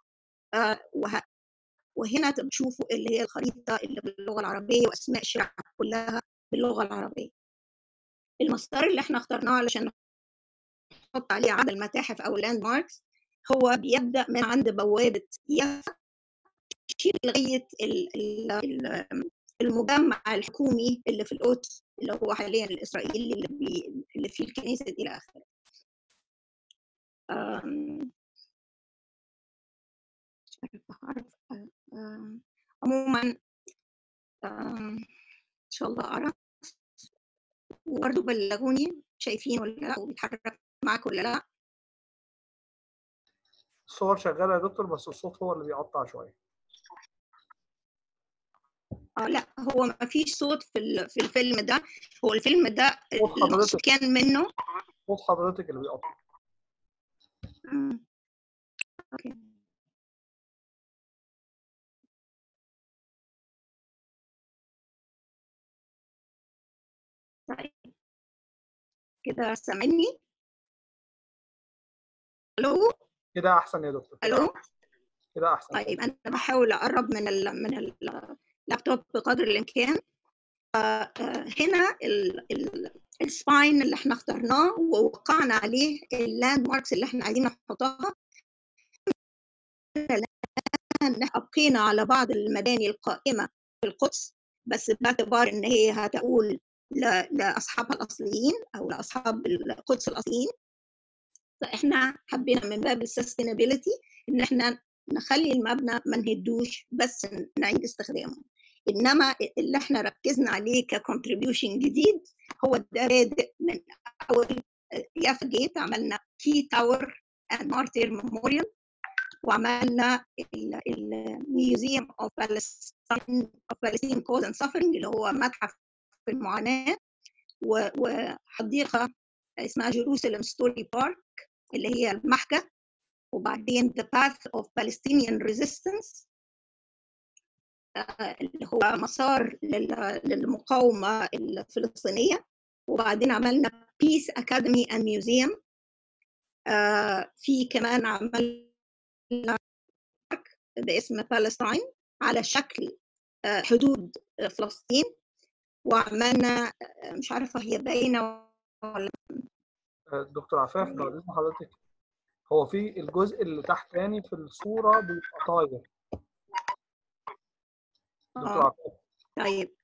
D: وهنا بتشوفوا اللي هي الخريطة اللي باللغة العربية وأسماء الشوارع كلها باللغة العربية المسار اللي إحنا اخترناه علشان نحط عليه عدد المتاحف أو landmarks هو بيبدأ من عند بوابة يافا يشير ال- المجمع الحكومي اللي في القدس اللي هو حاليا الإسرائيلي اللي, بي اللي فيه الكنيسة إلى آخره. آم، مش عموما آم، إن شاء الله أعرف. وبرضه بلغوني شايفين ولا لأ وبيتحرك معاك ولا لأ.
A: الصور شغالة يا دكتور بس الصوت هو اللي بيقطع شوية.
D: آه لأ هو ما فيش صوت في في الفيلم ده. هو الفيلم ده
A: صوت
D: المقصود
A: حضرتك.
D: كان منه.
A: صوت حضرتك اللي بيقطع.
D: مم. أوكي. كده سامعني؟ ألو؟
A: كده أحسن يا دكتور.
D: ألو؟
A: كده أحسن.
D: طيب أنا بحاول أقرب من ال من اللابتوب بقدر الإمكان. آه، آه، هنا ال- ال- ال spine اللي إحنا اخترناه ووقعنا عليه ال landmarks اللي إحنا عايزين نحطها. إن أبقينا على بعض المباني القائمة في القدس بس باعتبار إن هي هتؤول ل- لأصحابها الأصليين أو لأصحاب القدس الأصليين. فإحنا حبينا من باب ال sustainability إن إحنا نخلي المبنى ما نهدوش بس نعيد استخدامه. إنما اللي إحنا ركزنا عليه ك contribution جديد هو ده بادئ من أول يافا gate عملنا key tower and martyr memorial وعملنا ال museum of Palestine of Palestinian Cause and Suffering اللي هو متحف المعاناة و- وحديقة اسمها Jerusalem story park اللي هي المحكى وبعدين The Path of Palestinian Resistance آه، اللي هو مسار لل- للمقاومة الفلسطينية وبعدين عملنا Peace Academy and Museum آه، في كمان عملنا باسم بالستاين على شكل آه، حدود فلسطين. وعملنا آه، مش عارفة هي باينة ولا
A: آه، دكتور عفاف بعد اذن حضرتك هو في الجزء اللي تحتاني في الصورة بيبقى طاير. دكتور عفاف.
D: طيب.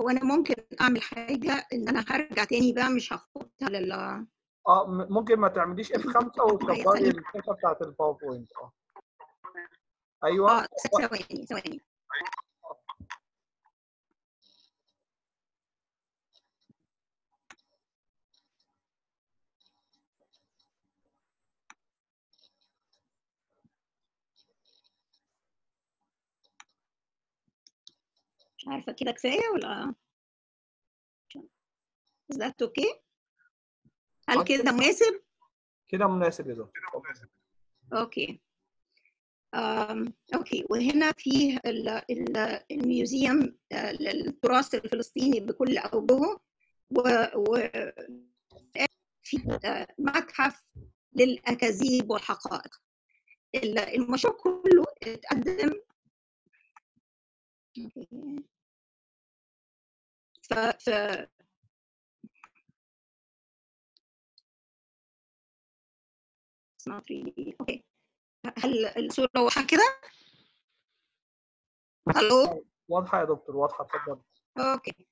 D: هو أنا ممكن أعمل حاجة إن أنا هرجع تاني بقى مش هاخدها لل
A: آه ممكن ما تعمليش F 5 وتكبري. الشاشه بتاعت ال PowerPoint آه.
D: أيوه. آه ثواني ثواني. عارفة كده كفاية ولا؟ Is that okay؟ هل
A: آه،
D: كده مناسب؟
A: كده مناسب يا دكتور. اتفضل.
D: okay أم، okay وهنا فيه ال- ال- ال museum آه، للتراث الفلسطيني بكل أوجهه و- في آه، متحف للأكاذيب والحقائق. ال- المشروع كله اتقدم. ف ف It's not really- okay. هل الصورة واضحة كده؟ ألو
A: واضحة يا دكتور واضحة اتفضل
D: okay.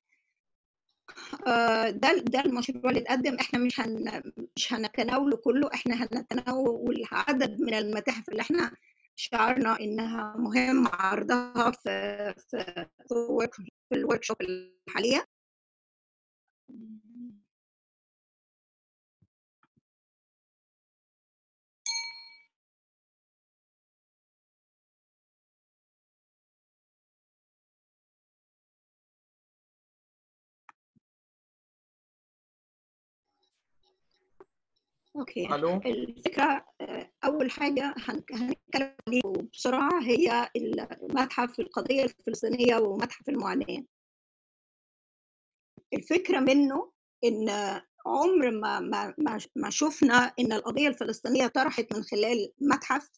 D: آه، ده ده المشروع اللي اتقدم. إحنا مش هن مش هنتناوله كله إحنا هنتناول عدد من المتاحف اللي إحنا شعرنا إنها مهم عرضها في في ال workshop الحالية. okay.
A: ألو؟
D: الفكرة آه، أول حاجة هن- هنتكلم عليه بسرعة هي المتحف القضية الفلسطينية ومتحف المعاناه الفكرة منه إن عمر ما ما ما شفنا إن القضية الفلسطينية طرحت من خلال متحف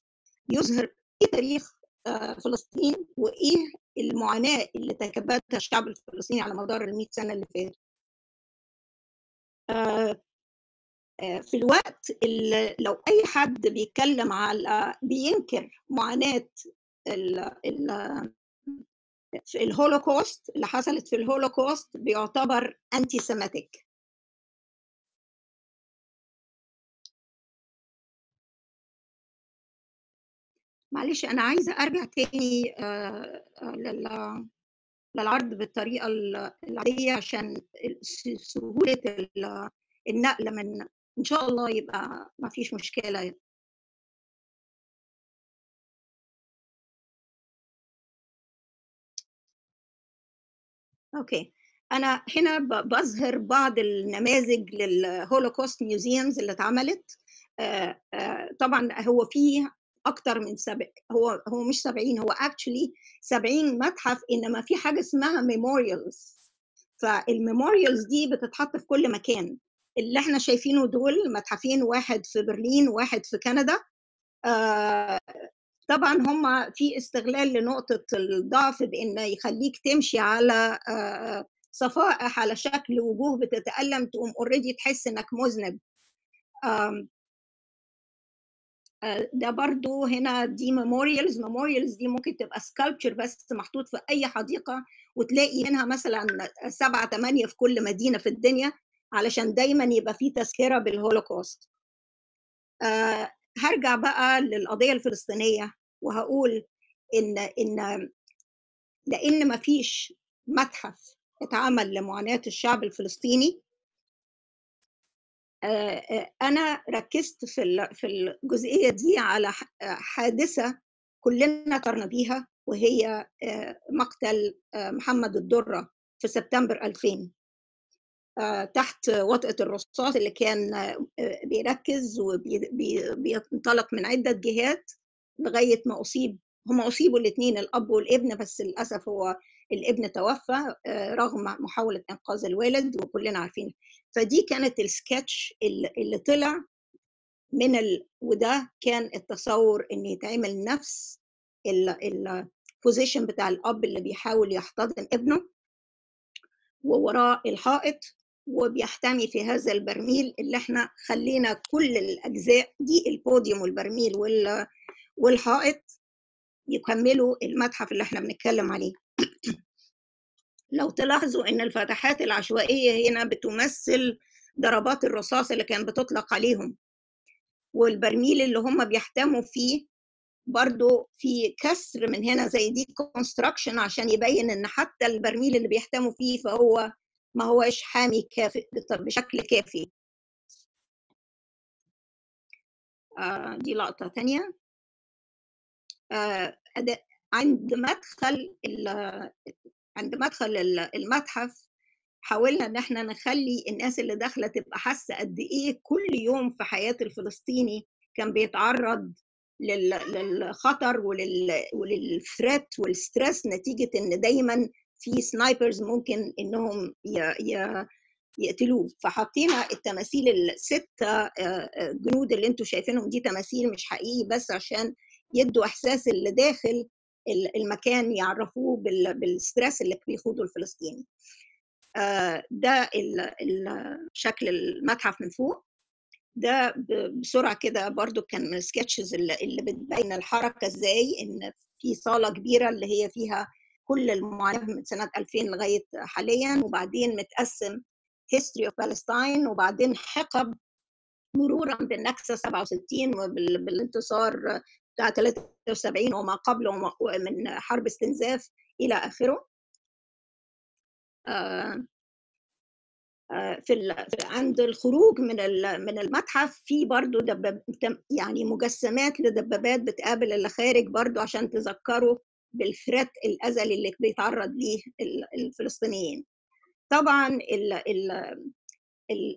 D: يظهر إيه تاريخ آه، فلسطين وإيه المعاناة اللي تكبدها الشعب الفلسطيني على مدار ال 100 سنة اللي فاتت آه، في الوقت اللي لو أي حد بيتكلم على بينكر معاناة ال ال في الهولوكوست اللي حصلت في الهولوكوست بيعتبر anti-Semitic معلش أنا عايزة أرجع تاني آه، آه، لل- للعرض بالطريقة ال- العادية عشان سهولة ال- النقل من إن شاء الله يبقى ما فيش مشكلة. okay. أنا هنا بظهر بعض النماذج لل Holocaust museums اللي اتعملت. طبعا هو فيه أكتر من سبع هو هو مش 70 هو actually 70 متحف إنما في حاجة اسمها memorials فال memorials دي بتتحط في كل مكان. اللي إحنا شايفينه دول متحفين واحد في برلين وواحد في كندا. آه، طبعا هم في استغلال لنقطة الضعف بأن يخليك تمشي على آه، صفائح على شكل وجوه بتتألم تقوم already تحس إنك مذنب. آه، ده برضو هنا دي memorials memorials دي ممكن تبقى sculpture بس محطوط في أي حديقة وتلاقي منها مثلا سبعة ثمانية في كل مدينة في الدنيا. علشان دايما يبقى في تذكرة بالهولوكوست. آه، هرجع بقى للقضية الفلسطينية وهقول إن إن لأن ما فيش متحف اتعمل لمعاناة الشعب الفلسطيني آه، آه، أنا ركزت في في الجزئية دي على ح- حادثة كلنا قرنا بيها وهي آه، مقتل محمد الدرة في سبتمبر 2000 آه، تحت وطأة الرصاص اللي كان آه، بيركز وبينطلق من عدة جهات لغاية ما أصيب هم أصيبوا الاثنين الأب والابن بس للأسف هو الابن توفى آه، رغم محاولة إنقاذ الوالد وكلنا عارفين. فدي كانت السكتش اللي طلع من ال... وده كان التصور إن يتعمل نفس ال position بتاع الأب اللي بيحاول يحتضن ابنه ووراه الحائط. وبيحتمي في هذا البرميل اللي إحنا خلينا كل الأجزاء دي البوديوم والبرميل وال- والحائط يكملوا المتحف اللي إحنا بنتكلم عليه. لو تلاحظوا إن الفتحات العشوائية هنا بتمثل ضربات الرصاص اللي كان بتطلق عليهم. والبرميل اللي هم بيحتموا فيه برضو في كسر من هنا زي deconstruction عشان يبين إن حتى البرميل اللي بيحتموا فيه فهو ما هوش حامي كافي بشكل كافي. آه دي لقطة تانية. آه عند مدخل عند مدخل ال- المتحف حاولنا إن إحنا نخلي الناس اللي داخلة تبقى حاسة قد إيه كل يوم في حياة الفلسطيني كان بيتعرض لل- للخطر ولل ولل threat وال stress نتيجة إن دايما في snipers ممكن إنهم يقتلوه. فحطينا التماثيل الستة آه، آه، جنود اللي أنتوا شايفينهم دي تماثيل مش حقيقي بس عشان يدوا إحساس اللي داخل ال- المكان يعرفوه بال- بال stress اللي بيخوضه الفلسطيني. آه، ده شكل المتحف من فوق. ده بسرعة كده برضو كان من ال sketches اللي بتبين الحركة إزاي إن في صالة كبيرة اللي هي فيها كل المعاناة من سنة 2000 لغاية حاليا وبعدين متقسم history of Palestine وبعدين حقب مرورا بالنكسة 67 وبالانتصار بتاع 73 وما قبله من حرب استنزاف إلى آخره آه، في ال... عند الخروج من. من المتحف في برضو دباب يعني مجسمات لدبابات بتقابل اللي خارج برضو عشان تذكروا بالثreat الازلي اللي بيتعرض ليه الفلسطينيين. طبعا ال... ال...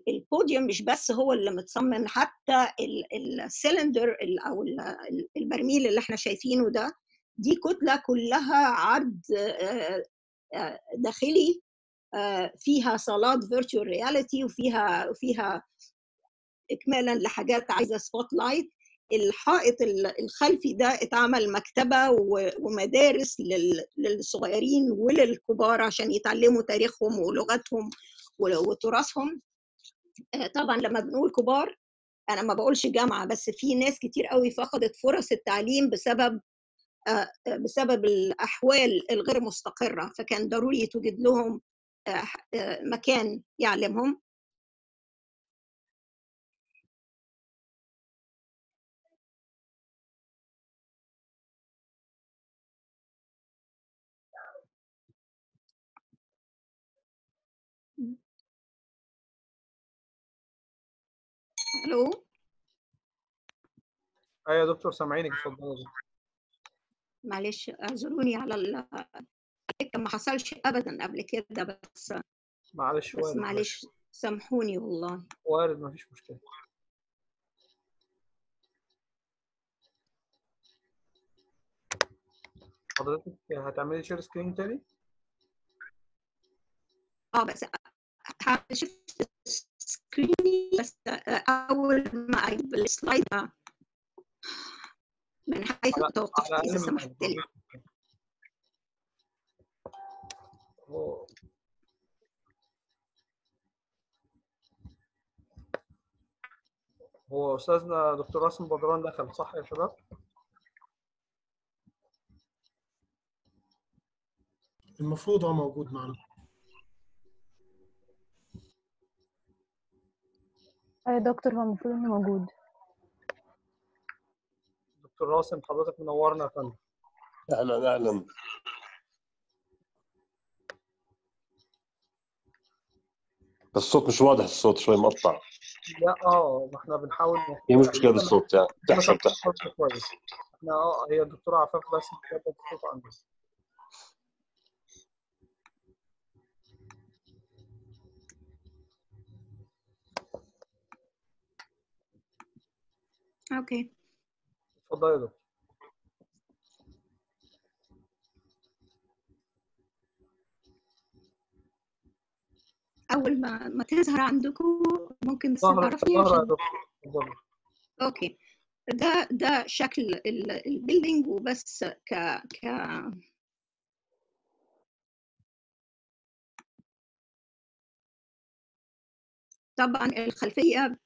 D: البوديوم مش بس هو اللي متصمم حتى السلندر أو البرميل اللي إحنا شايفينه ده دي كتلة كلها عرض داخلي فيها صالات virtual reality وفيها وفيها اكمالا لحاجات عايزة spotlight الحائط الخلفي ده اتعمل مكتبة ومدارس للصغيرين وللكبار عشان يتعلموا تاريخهم ولغتهم وتراثهم. طبعا لما بنقول كبار أنا ما بقولش جامعة بس في ناس كتير قوي فقدت فرص التعليم بسبب بسبب الأحوال الغير مستقرة فكان ضروري توجد لهم مكان يعلمهم. ألو.
A: أيوه يا دكتور سامعينك. اتفضلي
D: معلش اعذروني على ال... ما حصلش ابدا قبل كده بس
A: معلش
D: بس
A: وارد
D: معلش سامحوني والله.
A: وارد مفيش مشكلة. حضرتك هتعملي share screen تاني؟
D: آه بس شفت سكريني بس اول ما أجيب السلايد من حيث
A: على إذا
D: سمحت لي.
A: هو هو أستاذنا دكتور راسم بدران دخل صح يا شباب؟
E: المفروض هو موجود معنا.
F: يا دكتور هو المفروض إنه موجود.
A: دكتور راسم حضرتك منورنا يا فندم.
G: أهلا أهلا. بس الصوت مش واضح الصوت شوي مقطع.
A: لا آه ما إحنا بنحاول
G: هي مشكلة بالصوت يعني بتحصل بتحصل
A: كويس. إحنا آه هي الدكتورة عفاف بس بتظبط الصوت عندنا.
D: أوكي
A: اتفضلي يا دكتور.
D: أول ما ما تظهر عندكم ممكن بس تعرفني عشان okay. ده ده شكل ال- building وبس ك ك طبعا الخلفية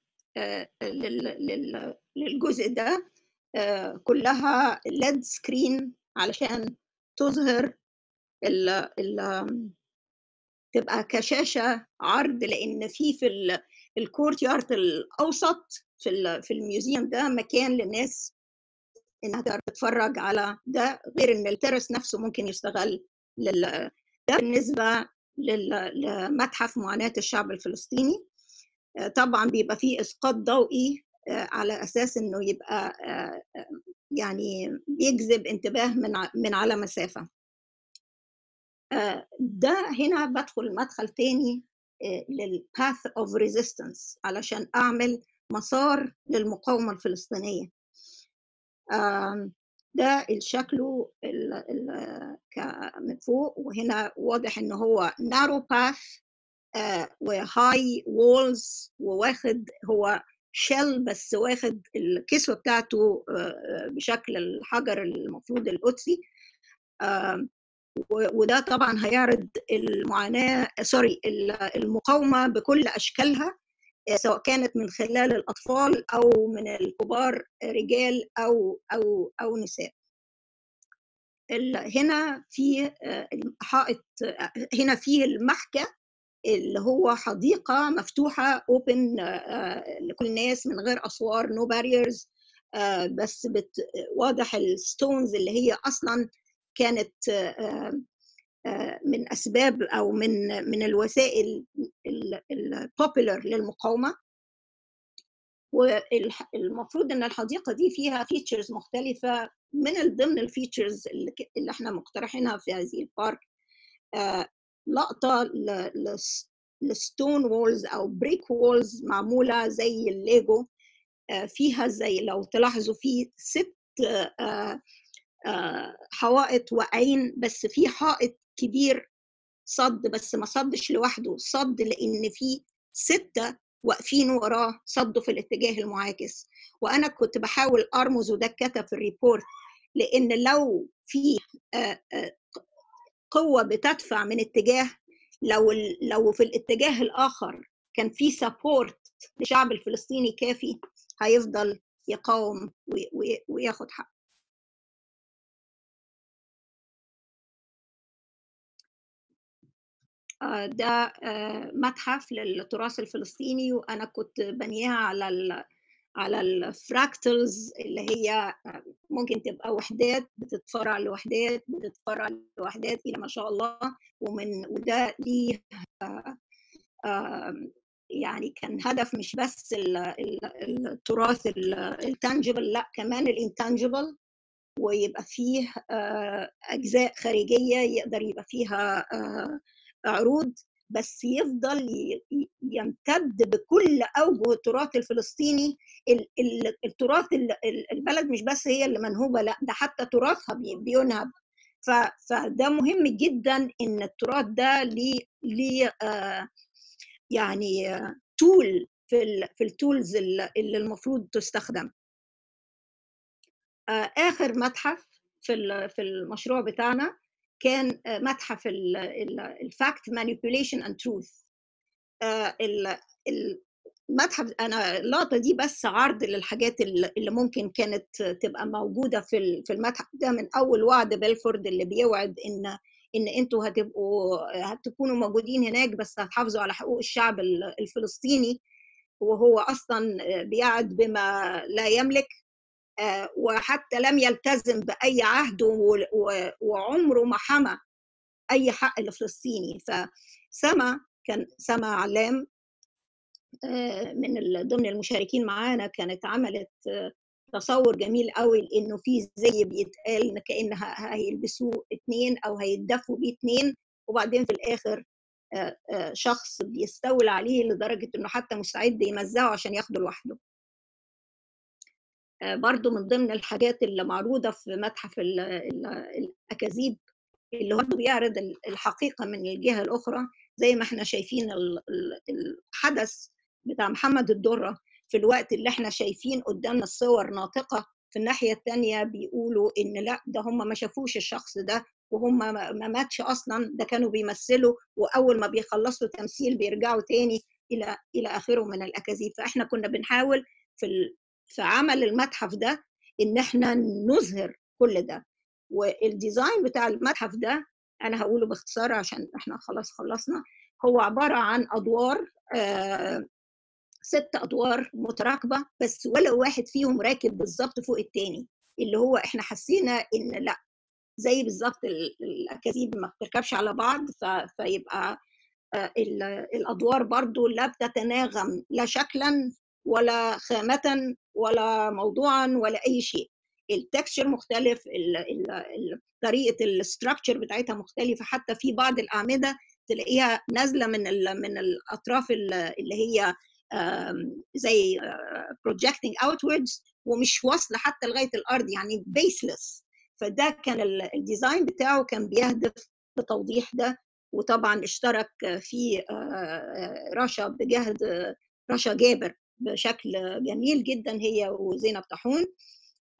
D: للجزء ده آه، كلها LED screen علشان تظهر ال ال تبقى كشاشة عرض لأن في في ال- ال courtyard الأوسط في ال- في ال museum ده مكان للناس إنها تقدر تتفرج على ده غير إن ال terrace نفسه ممكن يستغل ده بالنسبة لمتحف معاناة الشعب الفلسطيني. آه، طبعا بيبقى فيه إسقاط ضوئي آه، على أساس إنه يبقى آه، يعني بيجذب انتباه من من على مسافة. آه، ده هنا بدخل مدخل تاني لل path of resistance علشان أعمل مسار للمقاومة الفلسطينية. ده شكله ال- ال- ك- من فوق وهنا واضح إن هو narrow path و high walls وواخد هو shell بس واخد الكسوة بتاعته آه، آه، بشكل الحجر المفروض القدسي. وده طبعا هيعرض المعاناة sorry ال- المقاومة بكل أشكالها آه، سواء كانت من خلال الأطفال أو من الكبار آه، رجال أو أو أو نساء. هنا في آه، حائط آه، هنا في المحكى اللي هو حديقة مفتوحة open لكل الناس من غير أسوار no barriers بس بت واضح ال stones اللي هي أصلا كانت آه، آه، من أسباب أو من من الوسائل ال popular للمقاومة. والمفروض إن الحديقة دي فيها features مختلفة من ضمن ال features اللي إحنا مقترحينها في هذه ال park آه، لقطة ال stone walls أو brick walls معمولة زي الليجو آه، فيها زي لو تلاحظوا في ست آه، آه، حوائط واقعين بس في حائط كبير صد بس ما صدش لوحده صد لإن في ستة واقفين وراه صدوا في الاتجاه المعاكس. وأنا كنت بحاول أرمز وده اتكتب في ال report لإن لو في قوة بتدفع من اتجاه لو لو في الاتجاه الآخر كان في support للشعب الفلسطيني كافي هيفضل يقاوم وي- وي- وياخد حق آه، ده آه، متحف للتراث الفلسطيني وأنا كنت بنيها على على ال fractals اللي هي آه، ممكن تبقى وحدات بتتفرع لوحدات بتتفرع لوحدات إلى ما شاء الله ومن وده ليه آه، يعني كان هدف مش بس ال- ال- التراث التانجبل لأ كمان الانتانجبل ويبقى فيه آه، أجزاء خارجية يقدر يبقى فيها عروض. بس يفضل يمتد بكل أوجه التراث الفلسطيني ال- ال- التراث ال- ال- البلد مش بس هي اللي منهوبة لا ده حتى تراثها بي- بينهب. فده مهم جدا إن التراث ده ليه آه، يعني تول في ال في ال tools اللي المفروض تستخدم. آه، آخر متحف في في المشروع بتاعنا كان آه، متحف ال fact manipulation and truth. المتحف أنا اللقطة دي بس عرض للحاجات اللي ممكن كانت تبقى موجودة في في المتحف ده من أول وعد بلفور اللي بيوعد إن إن أنتوا هتبقوا هتكونوا موجودين هناك بس هتحافظوا على حقوق الشعب ال- الفلسطيني. وهو أصلا بيعد بما لا يملك. آه، وحتى لم يلتزم بأي عهد وعمره ما حمى أي حق لفلسطيني فسما كان سما علام آه، من ضمن المشاركين معانا كانت عملت آه، تصور جميل قوي لإنه في زي بيتقال كأن هيلبسوه اتنين أو هيتدفوا بيه اتنين وبعدين في الآخر آه، شخص بيستولى عليه لدرجة إنه حتى مستعد يمزعه عشان ياخده لوحده. برضو من ضمن الحاجات اللي معروضة في متحف ال- ال- الأكاذيب اللي هو بيعرض ال- الحقيقة من الجهة الأخرى زي ما إحنا شايفين ال- ال- الحدث بتاع محمد الدرة في الوقت اللي إحنا شايفين قدامنا الصور ناطقة. في الناحية التانية بيقولوا إن لأ ده هم ما شافوش الشخص ده وهم ما ما ماتش أصلا ده كانوا بيمثلوا وأول ما بيخلصوا تمثيل بيرجعوا تاني إلى إلى آخره من الأكاذيب. فإحنا كنا بنحاول في في عمل المتحف ده إن إحنا نظهر كل ده. والديزاين بتاع المتحف ده أنا هقوله باختصار عشان إحنا خلاص خلصنا. هو عبارة عن أدوار آه، ست أدوار متراكبة بس ولا واحد فيهم راكب بالظبط فوق التاني. اللي هو إحنا حسينا إن لأ زي بالظبط ال- الأكاذيب ما بتركبش على بعض فيبقى آه، ال- الأدوار برضو لا بتتناغم لا شكلا ولا خامه ولا موضوعا ولا أي شيء. التكستشر مختلف طريقة الاستراكشر بتاعتها مختلفة. حتى في بعض الأعمدة تلاقيها نازلة من من الأطراف ال- اللي هي زي projecting outwards ومش واصلة حتى لغاية الأرض يعني baseless. فده كان ال- الديزاين بتاعه كان بيهدف لتوضيح ده. وطبعا اشترك فيه آه، رشا بجهد آه، رشا جابر. بشكل جميل جدا هي وزينب طاحون.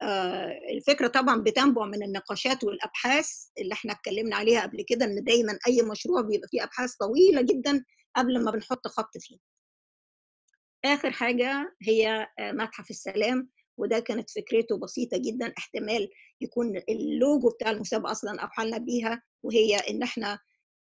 D: آه، الفكرة طبعا بتنبع من النقاشات والأبحاث اللي إحنا اتكلمنا عليها قبل كده إن دايما أي مشروع بيبقى فيه أبحاث طويلة جدا قبل ما بنحط خط فيه. آخر حاجة هي آه، متحف السلام وده كانت فكرته بسيطة جدا احتمال يكون اللوجو بتاع المسابقة أصلا اوحلنا بيها وهي إن إحنا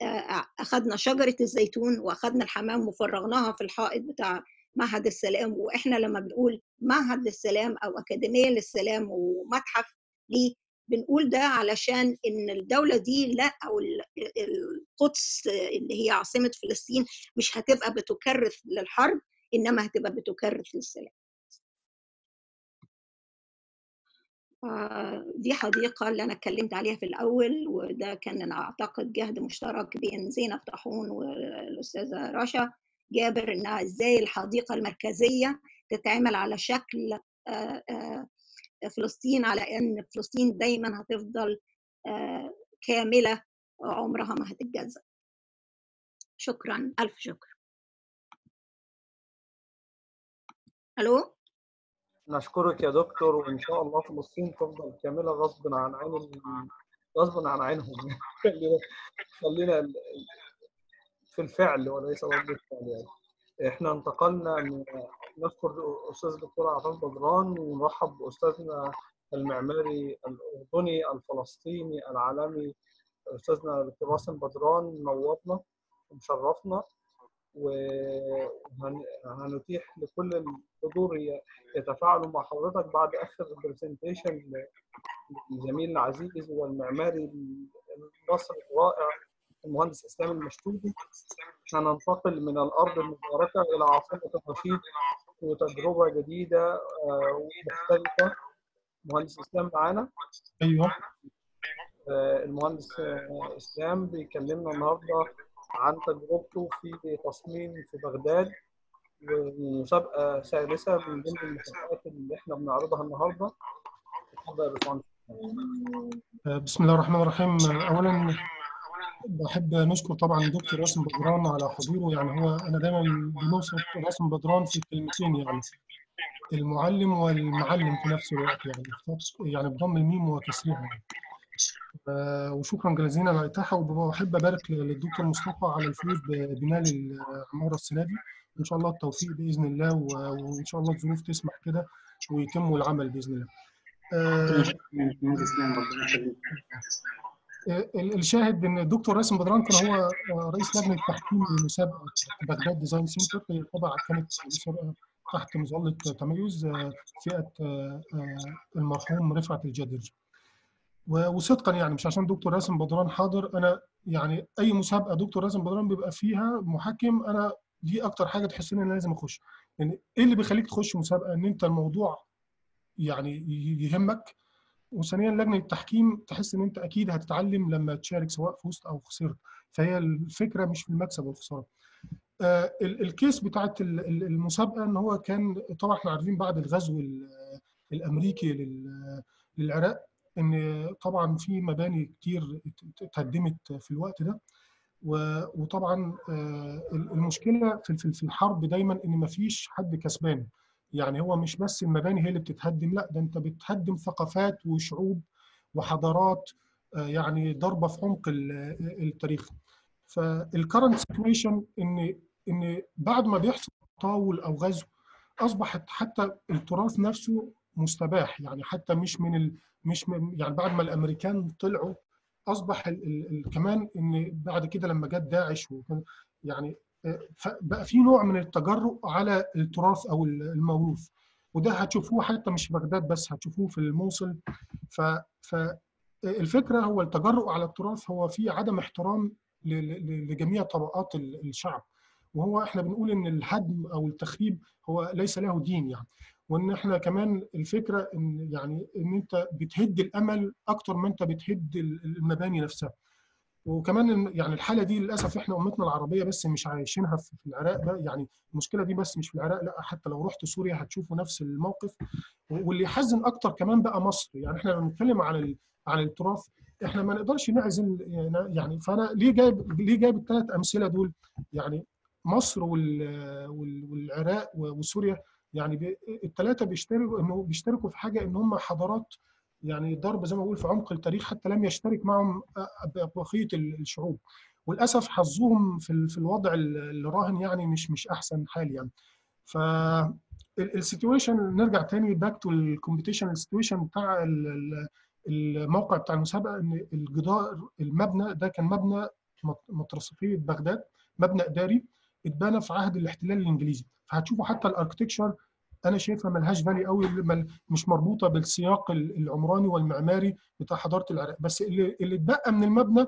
D: آه، اخذنا شجرة الزيتون واخذنا الحمام وفرغناها في الحائط بتاع معهد السلام وإحنا لما بنقول معهد للسلام أو أكاديمية للسلام ومتحف ليه بنقول ده علشان إن الدولة دي لا أو ال- القدس اللي هي عاصمة فلسطين مش هتبقى بتكرس للحرب إنما هتبقى بتكرس للسلام. آه، دي حديقة اللي أنا اتكلمت عليها في الأول وده كان أنا أعتقد جهد مشترك بين زينب طاحون والأستاذة رشا. جابر إنها إزاي الحديقة المركزية تتعمل على شكل آه، آه، فلسطين على إن فلسطين دايما هتفضل آه، كاملة عمرها ما هتتجزأ. شكرا. ألف شكر. ألو؟
A: نشكرك يا دكتور وإن شاء الله فلسطين تفضل كاملة غصب عن عين غصب عن عينهم. خلينا خلينا في الفعل وليس ضد الفعل يعني. إحنا انتقلنا من نشكر الاستاذ الدكتور عفاف بدران ونرحب بأستاذنا المعماري الأردني الفلسطيني العالمي أستاذنا الدكتور راسم بدران نورنا ومشرفنا وهنتيح لكل الحضور يتفاعلوا مع حضرتك بعد آخر برزنتيشن للزميل العزيز والمعماري المصري الرائع. المهندس إسلام المشتودي هننتقل من الأرض المباركة إلى عاصمة الرشيد وتجربة جديدة آه، ومختلفة. مهندس إسلام معانا؟
E: أيوه.
A: آه، المهندس آه، إسلام بيكلمنا النهارده عن تجربته في تصميم في بغداد ومسابقة ثالثة من ضمن المسابقات اللي إحنا بنعرضها النهارده. اتفضل يا باشمهندس.
E: بسم الله الرحمن الرحيم. اولا بحب نشكر طبعا الدكتور راسم بدران على حضوره. يعني هو أنا دايما بنوصف راسم بدران في كلمتين يعني المعلم والمعلم في نفس الوقت يعني يعني بضم الميم وكسرها يعني. آه، وشكرا جزيلا على الإتاحة. وبحب أبارك للدكتور مصطفى على الفوز ببناء العمارة السنة دي. وان شاء الله التوفيق بإذن الله وإن شاء الله الظروف تسمح كده ويتم العمل بإذن الله. آه، الشاهد إن الدكتور راسم بدران كان هو رئيس لجنة تحكيم لمسابقه بغداد design center هي طبعا كانت مسابقه تحت مظله تميز آه، فئة آه، آه، المرحوم رفعت الجادرجي و- وصدقا يعني مش عشان دكتور راسم بدران حاضر أنا يعني أي مسابقة دكتور راسم بدران بيبقى فيها محكم أنا دي أكتر حاجة تحس إن أنا لازم أخش. يعني إيه اللي بيخليك تخش مسابقة؟ إن أنت الموضوع يعني يهمك وثانيا لجنة التحكيم تحس إن أنت أكيد هتتعلم لما تشارك سواء فزت أو خسرت فهي الفكرة مش في المكسب والخسارة. آه، ال- الكيس بتاعت ال- ال- المسابقة إن هو كان طبعا إحنا عارفين بعد الغزو ال- الأمريكي لل- للعراق إن طبعا في مباني كتير ات- اتهدمت في الوقت ده. وطبعا آه، المشكلة في الحرب دايما إن مفيش حد كسبان. يعني هو مش بس المباني هي اللي بتتهدم لا ده انت بتهدم ثقافات وشعوب وحضارات آه، يعني ضربة في عمق ال- التاريخ فال current situation إن إن بعد ما بيحصل تطاول أو غزو أصبحت حتى التراث نفسه مستباح يعني حتى مش من ال... مش من يعني بعد ما الأمريكان طلعوا أصبح. ال... ال... كمان إن بعد كده لما جت داعش وكان يعني آه، ف- بقى في نوع من التجرؤ على التراث أو ال- الموروث. وده هتشوفوه حتى مش بغداد بس هتشوفوه في الموصل. ف ف الفكرة هو التجرؤ على التراث هو في عدم احترام لجميع طبقات ال- الشعب. وهو إحنا بنقول إن الهدم أو التخريب هو ليس له دين يعني. وإن إحنا كمان الفكرة إن يعني إن أنت بتهد الأمل أكتر ما أنت بتهد ال- المباني نفسها. وكمان يعني الحالة دي للأسف إحنا أمتنا العربية بس مش عايشينها في العراق ده يعني المشكلة دي بس مش في العراق لأ حتى لو رحت سوريا هتشوفوا نفس الموقف. واللي يحزن أكتر كمان بقى مصر. يعني إحنا بنتكلم عن عن التراث إحنا ما نقدرش نعزل يعني فأنا ليه جايب ليه جايب الثلاث أمثلة دول؟ يعني مصر وال- وال- والعراق وسوريا يعني الثلاثه بيشتركوا إنه بيشتركوا في حاجة إن هم حضارات يعني ضرب زي ما بقول في عمق التاريخ حتى لم يشترك معهم بقية الشعوب. وللأسف حظهم في في الوضع اللي راهن يعني مش مش أحسن حال يعني. ف ال situation نرجع تاني back to ال competition ال situation بتاع ال- ال- الموقع بتاع المسابقة إن الجدار المبنى ده كان مبنى مترصفيه بغداد مبنى إداري اتبنى في عهد الاحتلال الإنجليزي. فهتشوفوا حتى ال architecture أنا شايفها ملهاش value قوي مش مربوطة بالسياق ال- العمراني والمعماري بتاع حضارة العراق. بس اللي اللي اتبقى من المبنى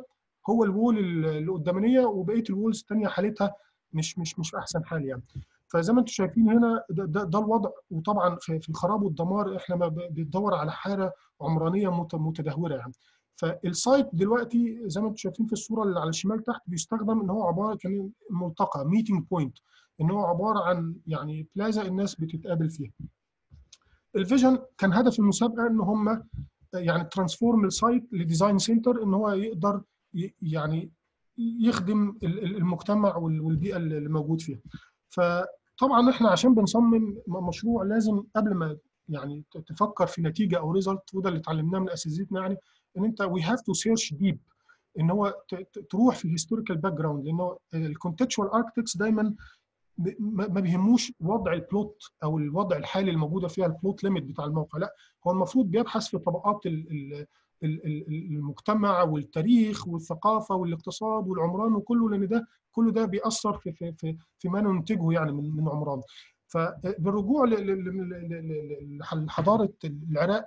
E: هو ال wall ال- اللي قدامنا دي وبقية ال walls الثانية حالتها مش مش مش في أحسن حال يعني. فزي ما أنتم شايفين هنا ده, ده, ده الوضع. وطبعا في, في الخراب والدمار إحنا ما بندور على حالة عمرانية مت- متدهورة يعني. فال site دلوقتي زي ما أنتم شايفين في الصورة اللي على الشمال تحت بيستخدم إن هو عبارة كان ملتقى meeting point ان هو عبارة عن يعني بلازا الناس بتتقابل فيها. ال vision كان هدف المسابقة إن هم يعني transform ال site ل design center إن هو يقدر يعني يخدم ال- ال- المجتمع وال- والبيئة اللي موجود فيها. فطبعا إحنا عشان بنصمم مشروع لازم قبل ما يعني تفكر في نتيجة أو result وده اللي اتعلمناه من أساتذتنا يعني إن أنت we have to search deep إن هو تروح في ال historical background لأنه ال contextual architects دايما ما بيهموش وضع ال plot أو الوضع الحالي الموجودة فيها ال plot limit بتاع الموقع لأ هو المفروض بيبحث في طبقات ال- ال- ال- ال- المجتمع والتاريخ والثقافة والاقتصاد والعمران وكله لأن ده كله ده بيأثر في في في, في ما ننتجه يعني من من عمران. فبالرجوع لحضاره العراق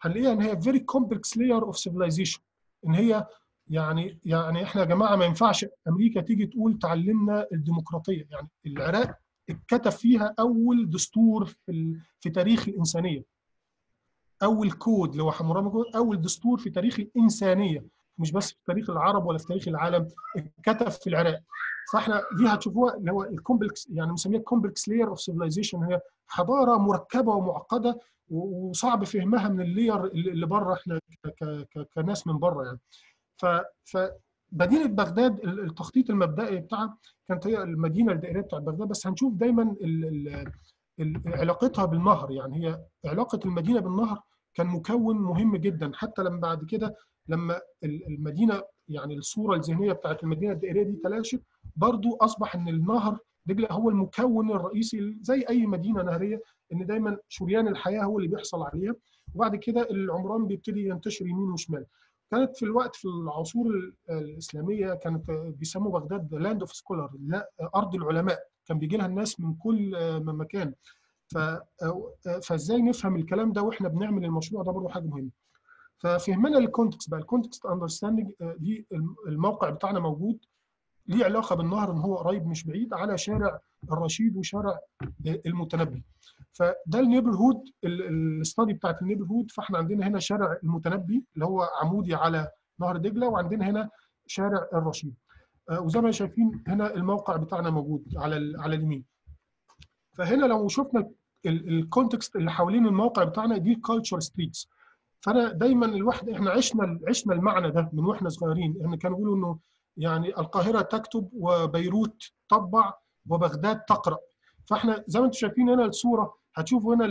E: هنلاقيها إن هي very complex layer of civilization إن هي يعني يعني إحنا يا جماعة ما ينفعش أمريكا تيجي تقول تعلمنا الديمقراطية. يعني العراق اتكتب فيها أول دستور في في تاريخ الإنسانية. أول كود اللي هو كود أول دستور في تاريخ الإنسانية. مش بس في تاريخ العرب ولا في تاريخ العالم اتكتب في العراق. فإحنا دي هتشوفوها اللي هو ال complex يعني بنسميها complex layer of civilization هي حضارة مركبة ومعقدة وصعب فهمها من ال layer اللي بره إحنا كناس من بره يعني. ف فمدينه بغداد ال- التخطيط المبدئي بتاعها كانت هي المدينة الدائريه بتاعت بغداد بس هنشوف دايما علاقتها بالنهر. يعني هي علاقة المدينة بالنهر كان مكون مهم جدا. حتى لما بعد كده لما ال- المدينة يعني الصورة الذهنية بتاعت المدينة الدائرية دي تلاشت برضو أصبح إن النهر دجله هو المكون الرئيسي زي أي مدينة نهرية إن دايما شريان الحياة هو اللي بيحصل عليها. وبعد كده العمران بيبتدي ينتشر يمين وشمال. كانت في الوقت في العصور ال- الإسلامية كانت بيسموا بغداد land of scholar أرض العلماء. كان بيجي لها الناس من كل مكان. ف فإزاي نفهم الكلام ده وإحنا بنعمل المشروع ده برضه حاجة مهمة. ففهمنا لل context بقى. ال context understanding دي الموقع بتاعنا موجود. ليه علاقة بالنهر إن هو قريب مش بعيد على شارع الرشيد وشارع المتنبي. فده ال neighborhood ال study بتاعت ال neighborhood. فإحنا عندنا هنا شارع المتنبي اللي هو عمودي على نهر دجلة وعندنا هنا شارع الرشيد. آه، وزي ما شايفين هنا الموقع بتاعنا موجود على على اليمين. فهنا لو شفنا ال context اللي حوالين الموقع بتاعنا دي culture streets فأنا دايما الواحد إحنا عشنا عشنا المعنى ده من وإحنا صغيرين. إحنا كانوا بيقولوا إنه يعني القاهرة تكتب وبيروت تطبع وبغداد تقرأ. فإحنا زي ما أنتم شايفين هنا الصورة هتشوفوا هنا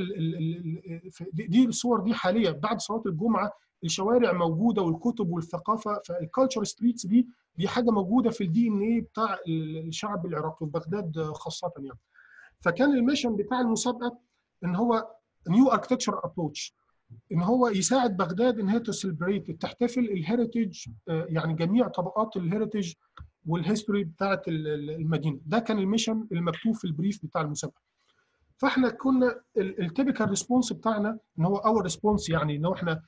E: دي الصور دي حاليا بعد صلاة الجمعة الشوارع موجودة والكتب والثقافة فال culture streets دي دي حاجة موجودة في ال DNA بتاع الشعب العراقي في بغداد خاصة يعني. فكان ال mission بتاع المسابقة إن هو new architecture approach إن هو يساعد بغداد إن هي ت celebrate تحتفل ال heritage يعني جميع طبقات ال heritage وال history ال- المدينة. ده كان ال mission المكتوب في ال brief بتاع المسابقة. فإحنا كنا ال typical response بتاعنا إن هو our response يعني إن إحنا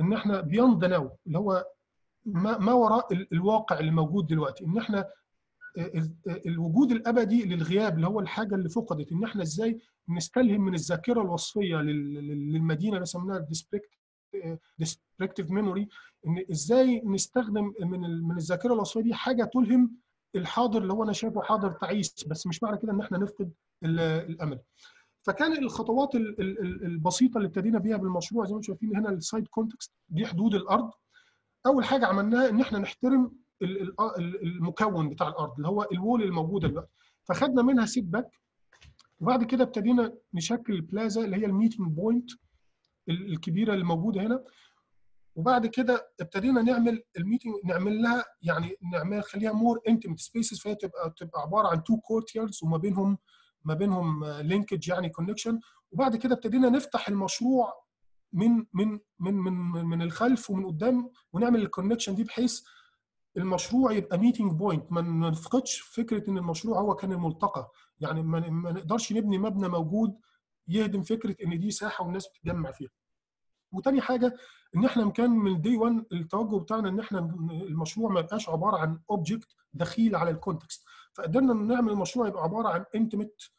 E: إن إحنا beyond now اللي هو ما, ما وراء ال- الواقع اللي موجود دلوقتي. إن إحنا الوجود الأبدي للغياب اللي هو الحاجة اللي فقدت إن إحنا إزاي نستلهم من الذاكرة الوصفية لل- لل- للمدينة اللي سميناها descriptive memory إن إزاي نستخدم من من الذاكرة الوصفية دي حاجة تلهم الحاضر اللي هو أنا شايفه حاضر تعيس بس مش معنى كده إن إحنا نفقد ال- الأمل. فكان الخطوات ال- ال- ال- البسيطة اللي ابتدينا بيها بالمشروع زي ما أنتم شايفين هنا ال site context دي حدود الأرض. أول حاجة عملناها إن إحنا نحترم المكون بتاع الأرض اللي هو ال wall الموجودة دلوقتي. فخدنا منها setback وبعد كده ابتدينا نشكل البلازا اللي هي ال meeting point الكبيرة اللي موجودة هنا. وبعد كده ابتدينا نعمل ال meeting نعمل لها يعني نعمل خليها more intimate spaces فهي تبقى تبقى عبارة عن two courtyards وما بينهم ما بينهم linkage يعني connection وبعد كده ابتدينا نفتح المشروع من من من من من الخلف ومن قدام ونعمل ال connection دي بحيث المشروع يبقى meeting point ما نفقدش فكرة إن المشروع هو كان الملتقى. يعني ما نقدرش نبني مبنى موجود يهدم فكرة إن دي ساحة والناس بتتجمع فيها. وتاني حاجة إن إحنا كان من day 1 التوجه بتاعنا إن إحنا المشروع ما يبقاش عبارة عن object دخيل على ال context فقدرنا نعمل المشروع يبقى عبارة عن intimate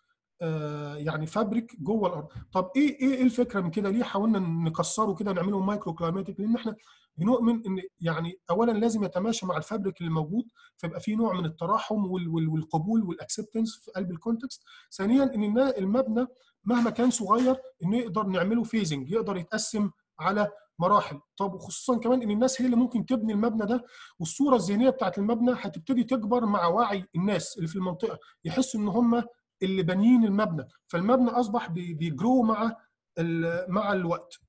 E: يعني fabric جوه الأرض. طب إيه إيه الفكرة من كده؟ ليه حاولنا نكسره كده ونعمله microclimatic لأن إحنا بنؤمن إن يعني اولا لازم يتماشى مع ال fabric اللي موجود فيبقى في نوع من التراحم والقبول وال acceptance في قلب ال context ثانيا إن المبنى مهما كان صغير إنه يقدر نعمله phasing يقدر يتقسم على مراحل. طب وخصوصا كمان إن الناس هي اللي ممكن تبني المبنى ده والصورة الذهنية بتاعت المبنى هتبتدي تكبر مع وعي الناس اللي في المنطقة يحسوا إن هم اللي بانيين المبنى فالمبنى أصبح بي grow مع مع الوقت.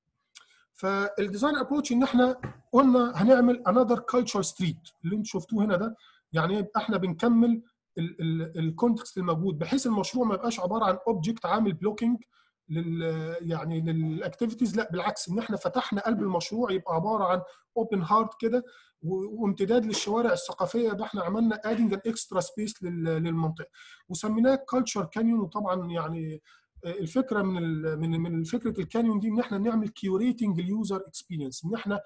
E: فال design approach إن إحنا قلنا هنعمل another culture street اللي أنتم شفتوه هنا ده يعني يبقى إحنا بنكمل ال context الموجود بحيث المشروع ما يبقاش عبارة عن object عامل blocking لل يعني لل activities لا بالعكس إن إحنا فتحنا قلب المشروع يبقى عبارة عن open heart كده وامتداد للشوارع الثقافية يبقى إحنا عملنا adding extra space للمنطقة. وسميناه culture canyon وطبعا يعني الفكرة من من من فكرة ال canyon دي إن إحنا نعمل curating ال user experience إن إحنا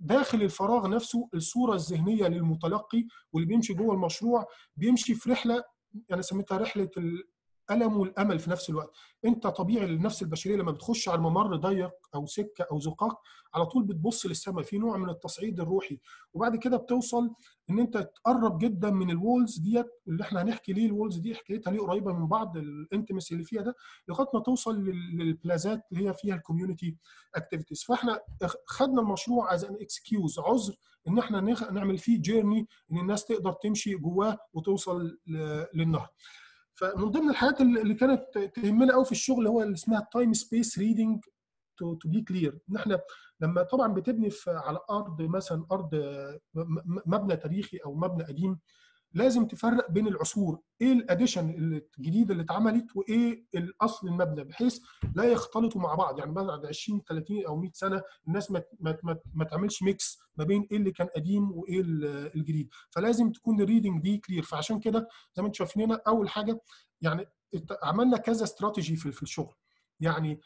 E: داخل الفراغ نفسه الصورة الذهنية للمتلقي واللي بيمشي جوه المشروع بيمشي في رحلة أنا سميتها رحلة الالم والامل في نفس الوقت. أنت طبيعي النفس البشرية لما بتخش على ممر ضيق أو سكة أو زقاق على طول بتبص للسماء. في نوع من التصعيد الروحي. وبعد كده بتوصل إن أنت تقرب جدا من ال walls ديت اللي إحنا هنحكي ليه ال walls دي حكايتها ليه قريبة من بعض ال intimacy اللي فيها ده لغاية ما توصل لل plazaات اللي هي فيها ال community activities فإحنا خدنا المشروع as an excuse عذر إن إحنا نعمل فيه journey إن الناس تقدر تمشي جواه وتوصل للنهر. فمن ضمن الحاجات اللي كانت تهمنا قوي في الشغل هو اللي اسمها time space reading to be clear إن إحنا لما طبعا بتبني في على أرض مثلا أرض مبنى تاريخي أو مبنى قديم لازم تفرق بين العصور. إيه ال addition الجديده اللي اتعملت وإيه الأصل المبنى بحيث لا يختلطوا مع بعض. يعني بعد 20 30 أو 100 سنة الناس ما ما ما, تعملش mix ما بين إيه اللي كان قديم وإيه الجديد. فلازم تكون ال reading دي clear فعشان كده زي ما أنتم شايفين هنا أول حاجة يعني عملنا كذا استراتيجي في الشغل. يعني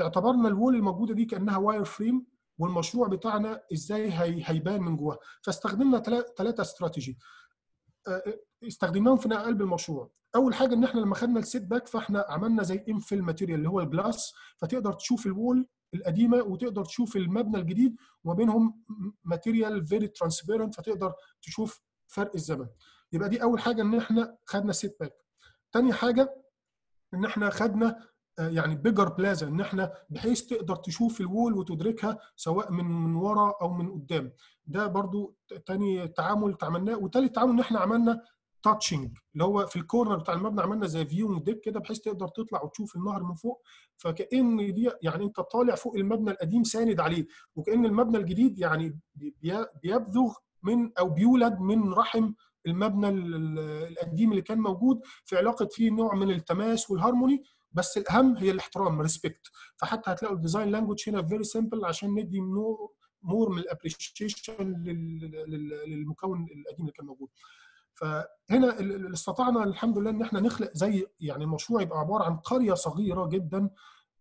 E: اعتبرنا ال wall الموجودة دي كأنها wireframe والمشروع بتاعنا إزاي هيبان من جوه فاستخدمنا ثلاثة استراتيجي استخدمناهم في قلب المشروع أول حاجة إن إحنا لما خدنا ال setback فإحنا عملنا زي infill material اللي هو ال glass فتقدر تشوف ال wall القديمة وتقدر تشوف المبنى الجديد وما بينهم material very transparent فتقدر تشوف فرق الزمن. يبقى دي أول حاجة إن إحنا خدنا setback تاني حاجة إن إحنا خدنا يعني bigger plaza إن إحنا بحيث تقدر تشوف ال wall وتدركها سواء من من ورا أو من قدام. ده برضو تاني تعامل عملناه وتالت تعامل إن إحنا عملنا touching اللي هو في ال corner بتاع المبنى عملنا زي view deck كده بحيث تقدر تطلع وتشوف النهر من فوق. فكأن دي يعني أنت طالع فوق المبنى القديم ساند عليه. وكأن المبنى الجديد يعني بيبزغ من أو بيولد من رحم المبنى القديم اللي كان موجود في علاقة فيه نوع من التماس والهارموني بس الأهم هي الاحترام respect فحتى هتلاقوا ال design language هنا very simple عشان ندي more من ال appreciation للمكون القديم اللي كان موجود. فهنا استطعنا الحمد لله إن إحنا نخلق زي يعني المشروع يبقى عبارة عن قرية صغيرة جدا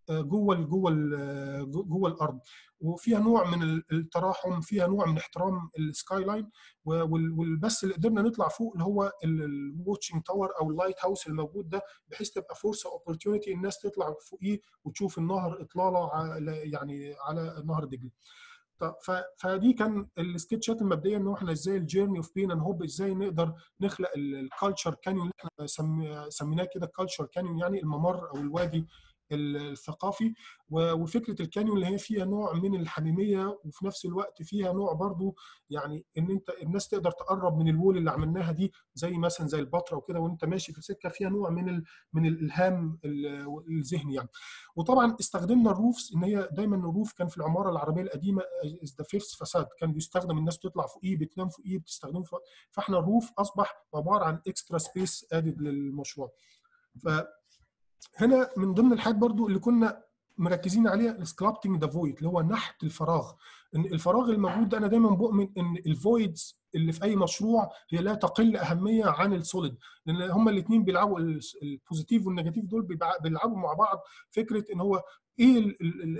E: جوه جوه جوه الأرض. وفيها نوع من التراحم فيها نوع من احترام ال skyline والبس اللي قدرنا نطلع فوق اللي هو ال watching tower أو ال lighthouse الموجود ده بحيث تبقى فرصة opportunity الناس تطلع فوقيه وتشوف النهر إطلالة على يعني على نهر دجله فدي كان ال sketchات المبدئية إن إحنا إزاي ال journey of pain and hope إزاي نقدر نخلق ال culture canyon اللي إحنا سميناه كده ال culture canyon يعني الممر أو الوادي الثقافي وفكرة ال canyon اللي هي فيها نوع من الحميمية وفي نفس الوقت فيها نوع برضو يعني إن أنت الناس تقدر تقرب من ال wall اللي عملناها دي زي مثلا زي البترا وكده وأنت ماشي في السكه فيها نوع من ال من الإلهام الذهني يعني. وطبعا استخدمنا ال roofs إن هي دايما ال roof كان في العمارة العربية القديمة the fifth facade كان بيستخدم الناس تطلع فوقيه بتنام فوقيه بتستخدمه فوق فإحنا ال roof أصبح عبارة عن extra space added للمشروع. ف هنا من ضمن الحاجات برضو اللي كنا مركزين عليها ال sculpting the void اللي هو نحت الفراغ. إن الفراغ الموجود ده أنا دايما بؤمن إن ال voids اللي في أي مشروع هي لا تقل أهمية عن ال solid لأن هما الاثنين بيلعبوا ال positive وال negative دول بيلعبوا مع بعض فكرة إن هو إيه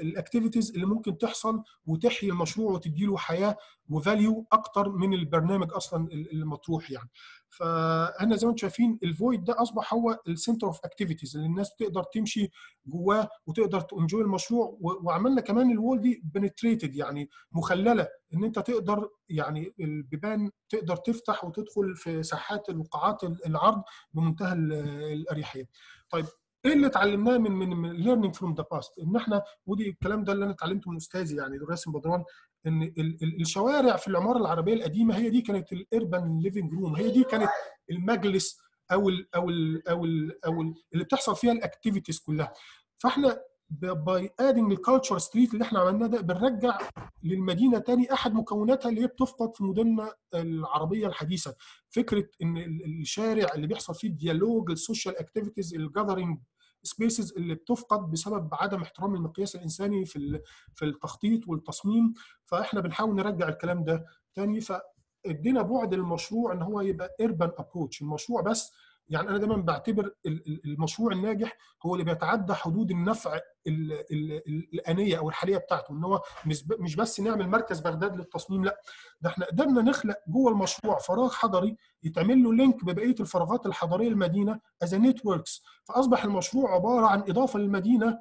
E: ال activities اللي ممكن تحصل وتحيي المشروع وتديله حياة و value أكتر من البرنامج أصلا اللي مطروح يعني. فاحنا زي ما أنتم شايفين ال void ده أصبح هو ال center of activities اللي الناس تقدر تمشي جواه وتقدر ت enjoy المشروع وعملنا كمان ال wall دي penetrated يعني مخللة إن أنت تقدر يعني البيبان تقدر تفتح وتدخل في ساحات وقاعات العرض بمنتهى ال- الأريحية. طيب إيه اللي اتعلمناه من من من learning from the past إن إحنا ودي الكلام ده اللي أنا اتعلمته من أستاذي يعني راسم بدران إن ال- ال- الشوارع في العمارة العربية القديمة هي دي كانت ال urban living room هي دي كانت المجلس أو ال أو ال أو ال أو ال اللي بتحصل فيها ال activities كلها فإحنا by adding ال culture street اللي إحنا عملناه ده بنرجع للمدينة تاني. أحد مكوناتها اللي هي بتفقد في مدننا العربية الحديثة. فكرة إن ال- الشارع اللي بيحصل فيه ال dialogue ال social activities ال gathering spaces اللي بتفقد بسبب عدم احترام المقياس الإنساني في في التخطيط والتصميم. فإحنا بنحاول نرجع الكلام ده تاني. فادينا بعد المشروع إن هو يبقى urban approach المشروع بس يعني أنا دايما بعتبر ال- ال- المشروع الناجح هو اللي بيتعدى حدود النفع ال- ال- ال- الآنية أو الحالية بتاعته إن هو مش بس نعمل مركز بغداد للتصميم لأ ده إحنا قدرنا نخلق جوه المشروع فراغ حضري يتعمل له link ببقية الفراغات الحضرية المدينة as networks فأصبح المشروع عبارة عن إضافة للمدينة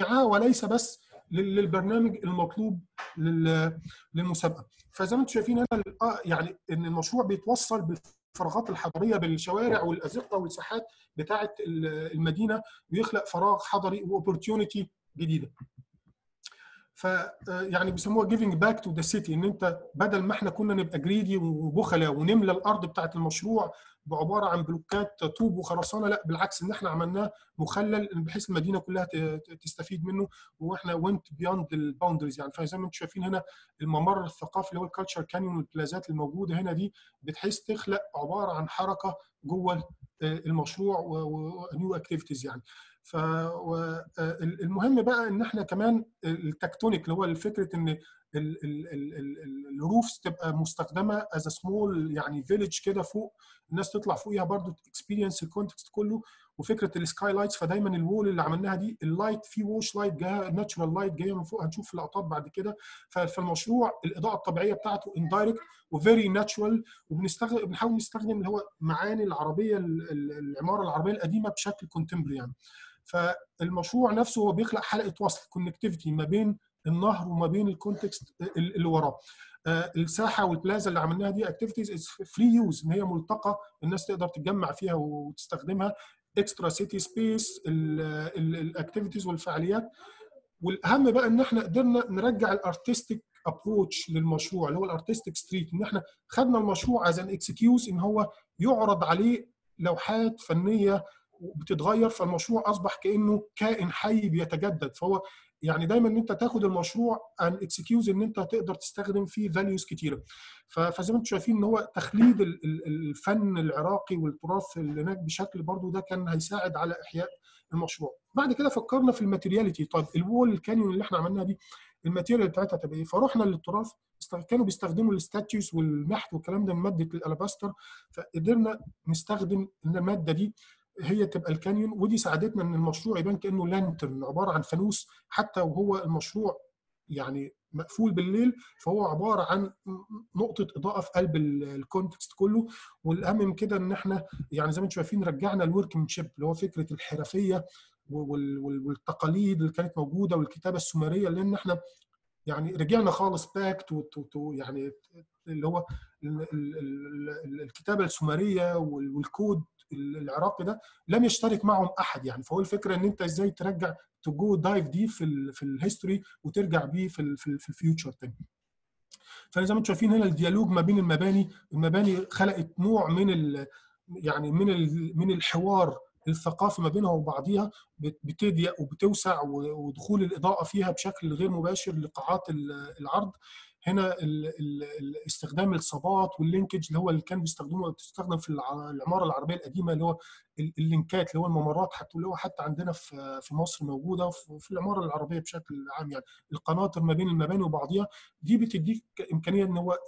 E: جميعها وليس بس لل- للبرنامج المطلوب لل- للمسابقة. فزي ما أنتم شايفين هنا آه يعني إن المشروع بيتوصل بالفراغات الحضريه بالشوارع والأزقة والساحات بتاعه ال- المدينة ويخلق فراغ حضري و opportunity جديدة. ف يعني بيسموها giving back to the city إن أنت بدل ما إحنا كنا نبقى greedy وبخلة ونملى الأرض بتاعه المشروع بعبارة عن بلوكات طوب وخرسانه لا بالعكس إن إحنا عملناه مخلل بحيث المدينة كلها تستفيد منه وإحنا went beyond ال boundaries يعني فزي ما أنتم شايفين هنا الممر الثقافي اللي هو ال culture canyon وال plazaات الموجوده هنا دي بحيث تخلق عبارة عن حركة جوه المشروع و new activities يعني. فالمهم بقى إن إحنا كمان ال tectonic اللي هو فكرة إن ال roofs تبقى مستخدمة از سمول يعني village كده فوق الناس تطلع فوقيها برضو experience ال context كله وفكرة ال skylights فدايما ال wall اللي عملناها دي ال light في wash light جاية natural light جاية من فوق هنشوف لقطات بعد كده. فالمشروع الإضاءة الطبيعية بتاعته indirect و very natural وبنستخدم بنحاول نستخدم اللي هو معاني العربية العمارة العربية القديمة بشكل contemporary يعني. فالمشروع نفسه هو بيخلق حلقة وصل connectivity ما بين النهر وما بين ال context اللي وراه. الساحة والبلازا اللي عملناها دي activities free use إن هي ملتقى الناس تقدر تتجمع فيها وتستخدمها. extra city space ال activities والفعاليات. والأهم بقى إن إحنا قدرنا نرجع ال artistic approach للمشروع اللي هو ال artistic street إن إحنا خدنا المشروع as an excuse إن هو يعرض عليه لوحات فنية بتتغير فالمشروع أصبح كأنه كائن حي بيتجدد. فهو يعني دايما إن أنت تاخد المشروع an excuse إن أنت تقدر تستخدم فيه values كتيرة. فزي ما أنتم شايفين إن هو تخليد الفن العراقي والتراث اللي هناك بشكل برضو ده كان هيساعد على إحياء المشروع. بعد كده فكرنا في ال materiality. طيب ال wall ال canyon اللي إحنا عملناها دي ال material بتاعتها تبقى إيه؟ فرحنا للتراث كانوا بيستخدموا ال statues والنحت والكلام ده من ماده ال alabaster فقدرنا نستخدم المادة دي هي تبقى ال canyon ودي ساعدتنا إن المشروع يبان كأنه lantern عبارة عن فانوس حتى وهو المشروع يعني مقفول بالليل فهو عبارة عن نقطة إضاءة في قلب ال context كله. والأهم من كده إن إحنا يعني زي ما أنتم شايفين رجعنا ال workmanship اللي هو فكرة الحرفية والتقاليد اللي كانت موجودة والكتابة السومرية لأن إحنا يعني رجعنا خالص back to, to, to يعني اللي هو الكتابة السومرية والكود العراقي ده لم يشترك معهم أحد يعني. فهو الفكرة إن أنت إزاي ترجع to go dive deep في ال في ال history وترجع بيه في ال في, في ال future تاني. فزي ما أنتم شايفين هنا ال dialogue ما بين المباني المباني خلقت نوع من يعني من من الحوار الثقافي ما بينها وبعضيها بتضيق وبتوسع ودخول الإضاءة فيها بشكل غير مباشر لقاعات العرض. هنا استخدام الصبات وال linkage اللي هو اللي كان بيستخدمه بتستخدم في الع- العمارة العربية القديمة اللي هو ال- ال linkات اللي هو الممرات حتى اللي هو حتى عندنا في في مصر موجودة وفي في العمارة العربية بشكل عام يعني القناطر ما بين المباني وبعضها دي بتديك إمكانية إن هو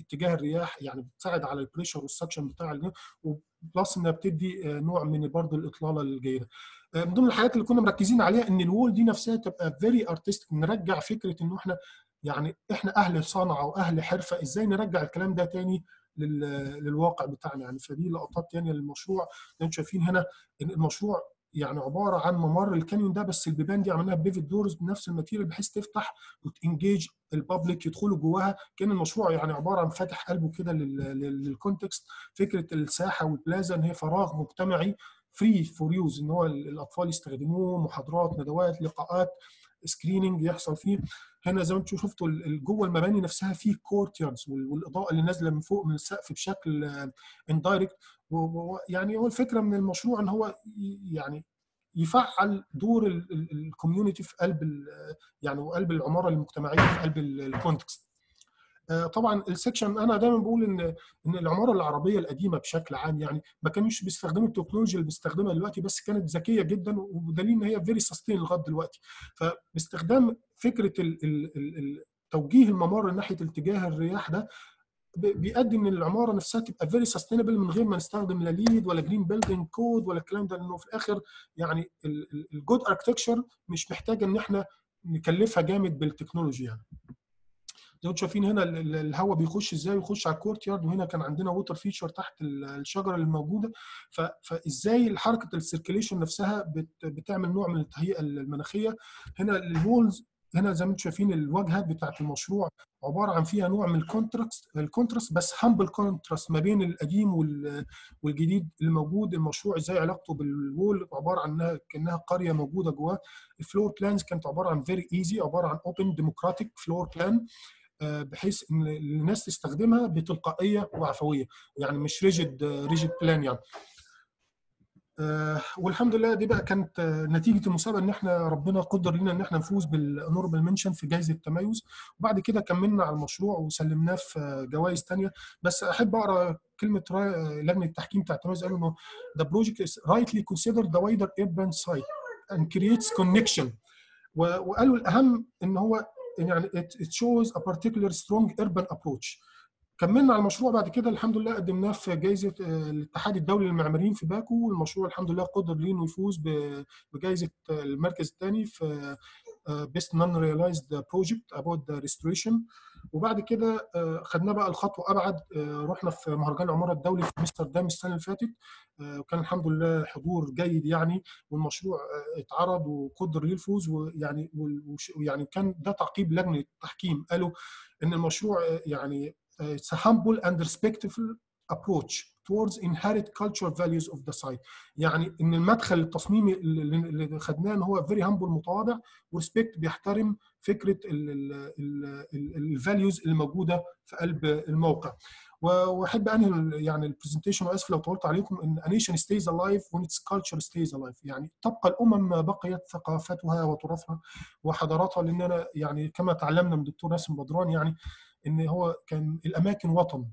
E: اتجاه الرياح يعني بتساعد على ال pressure وال suction بتاع الجو و plus إنها بتدي نوع من برضه الإطلالة الجيده. من ضمن الحاجات اللي كنا مركزين عليها إن ال wall دي نفسها تبقى very artistic نرجع فكرة إنه إحنا يعني إحنا أهل صنعة وأهل حرفة إزاي نرجع الكلام ده تاني لل- للواقع بتاعنا؟ يعني فدي لقطات تانية للمشروع أنتم شايفين هنا. إن المشروع يعني عبارة عن ممر ال canyon ده بس البيبان دي عملناها pivot doors بنفس ال material بحيث تفتح وت engage ال public يدخلوا جواها. كان المشروع يعني عبارة عن فاتح قلبه كده لل- لل- لل context فكرة الساحة والبلازا إن هي فراغ مجتمعي free for use إن هو الأطفال يستخدموه محاضرات ندوات لقاءات. screening يحصل فيه. هنا زي ما أنتم شفتوا جوه المباني نفسها في courtyards والإضاءة اللي نازلة من فوق من السقف بشكل indirect يعني هو الفكرة من المشروع إن هو يعني يفعل دور ال community في قلب يعني وقلب العمارة المجتمعية في قلب ال context آه، طبعا ال section أنا دايما بقول إن إن العمارة العربية القديمة بشكل عام يعني ما كانوش بيستخدموا التكنولوجيا اللي بيستخدمها دلوقتي بس كانت ذكية جدا ودليل إن هي very sustain لغاية دلوقتي. فباستخدام فكرة ال ال ال ال توجيه الممر ناحية اتجاه الرياح ده بيؤدي إن العمارة نفسها تبقى very sustainable من غير ما نستخدم لا LEED ولا green building code ولا الكلام ده لأنه في الآخر يعني ال good architecture مش محتاجة إن إحنا نكلفها جامد بال technology يعني. زي ما أنتم شايفين هنا ال- ال- الهواء بيخش إزاي؟ يخش على ال courtyard وهنا كان عندنا water feature تحت ال- الشجرة اللي موجودة. فازاي حركة ال circulation نفسها بت- بتعمل نوع من التهيئة المناخية؟ هنا ال walls هنا زي ما أنتم شايفين الواجهات بتاعت المشروع عبارة عن فيها نوع من ال contrast ال contrast بس humble contrast ما بين القديم وال- والجديد اللي موجود. المشروع إزاي علاقته بال wall عبارة عن انها كأنها قرية موجودة جواه. ال floor plans كانت عبارة عن very easy عبارة عن open democratic floor plan بحيث إن الناس تستخدمها بتلقائية وعفوية. يعني مش rigid rigid plan يعني. آه، والحمد لله دي بقى كانت آه، نتيجة المسابقة إن إحنا ربنا قدر لنا إن إحنا نفوز بال honorable mention في جائزة التميز وبعد كده كملنا على المشروع وسلمناه في آه، جوائز تانية. بس أحب أقرأ كلمة آه، لجنة التحكيم بتاع التميز قالوا إنه the project is rightly considered the wider urban site and creates connection. و- وقالوا الأهم إن هو يعني it, shows a particular strong urban approach. كملنا على المشروع بعد كده الحمد لله قدمناه في جائزة آه، الاتحاد الدولي للمعماريين في باكو والمشروع الحمد لله قدر ليه إنه يفوز بجائزة آه، المركز الثاني في best non realized project about the restoration وبعد كده آه، خدناه بقى الخطوه أبعد. آه، رحنا في مهرجان العماره الدولي في امستردام السنة اللي فاتت. آه، وكان الحمد لله حضور جيد يعني والمشروع اتعرض وقدر ليه الفوز ويعني ويعني كان ده تعقيب لجنة التحكيم. قالوا إن المشروع يعني it's a humble and respectful approach. Towards inherent cultural values of the site. يعني إن المدخل التصميمي اللي خدناه إن هو very humble متواضع و respect بيحترم فكرة ال values اللي موجودة في قلب الموقع. وأحب أنهي يعني ال presentation وأسف لو طولت عليكم إن nation stays alive when its culture stays alive. يعني تبقى الأمم ما بقيت ثقافتها وتراثها وحضاراتها لاننا يعني كما تعلمنا من الدكتور راسم بدران يعني إن هو كان الأماكن وطن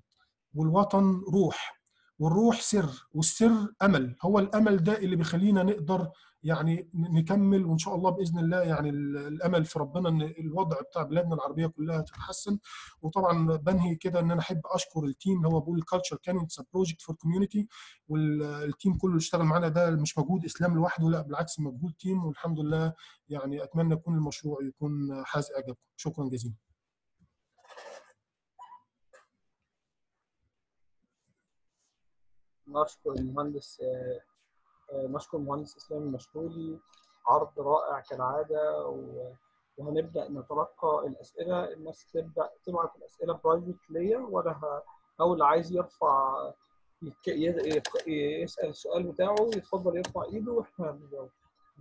E: والوطن روح. والروح سر والسر أمل. هو الأمل ده اللي بيخلينا نقدر يعني نكمل وإن شاء الله بإذن الله يعني ال- الأمل في ربنا إن الوضع بتاع بلادنا العربية كلها تتحسن. وطبعا بنهي كده إن أنا أحب أشكر ال team اللي هو بقول ال culture canyon project for community وال team كله اللي اشتغل معانا ده مش مجهود إسلام لوحده لا بالعكس مجهود team والحمد لله يعني أتمنى يكون المشروع يكون حاز إعجابكم. شكرا جزيلا.
A: نشكر المهندس آه، آه، نشكر المهندس إسلام المشكولي عرض رائع كالعادة وهنبدأ نتلقى الأسئلة. الناس تبدأ تبعت الأسئلة برايفت ليا وأنا أو اللي عايز يرفع يسأل السؤال بتاعه يتفضل يرفع إيده وإحنا هنجاوب.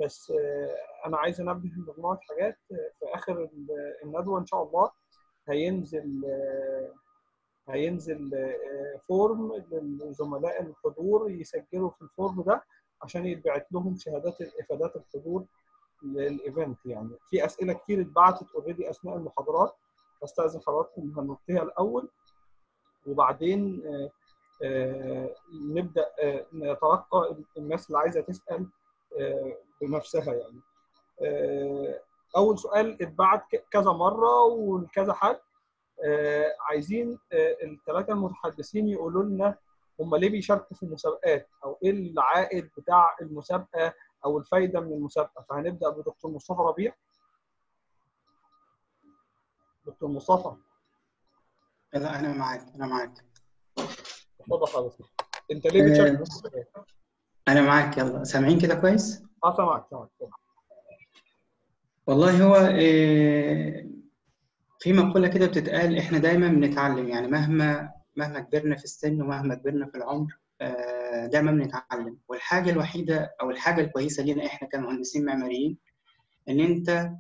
A: بس آه، أنا عايز أنبه لمجموعه حاجات آه، في آخر ال- الندوة إن شاء الله هينزل هينزل آه، form للزملاء الحضور يسجلوا في ال form ده عشان يتبعت لهم شهادات إفادات الحضور لل event يعني. في أسئلة كتير اتبعتت already أثناء المحاضرات أستأذن حضراتكم هنغطيها الأول وبعدين آه، آه، نبدأ نتلقى الناس اللي عايزة تسأل بنفسها يعني. أول سؤال اتبعت كذا مرة ولكذا حد عايزين الثلاثه المتحدثين يقولوا لنا هم ليه بيشاركوا في المسابقات أو إيه العائد بتاع المسابقة أو الفايدة من المسابقة. فهنبدأ بدكتور مصطفى ربيع. دكتور مصطفى.
B: لا أنا معاك أنا معاك.
A: اتفضل حضرتك أنت ليه بتشارك في
B: آه،
A: المسابقات؟
B: أنا معاك يلا. سامعين كده كويس؟
A: آه سامعك سامعك.
B: والله هو آه، في مقولة كده بتتقال إحنا دايما بنتعلم يعني مهما مهما كبرنا في السن ومهما كبرنا في العمر آه، دايما بنتعلم. والحاجة الوحيدة أو الحاجة الكويسة لينا إحنا كمهندسين معماريين إن أنت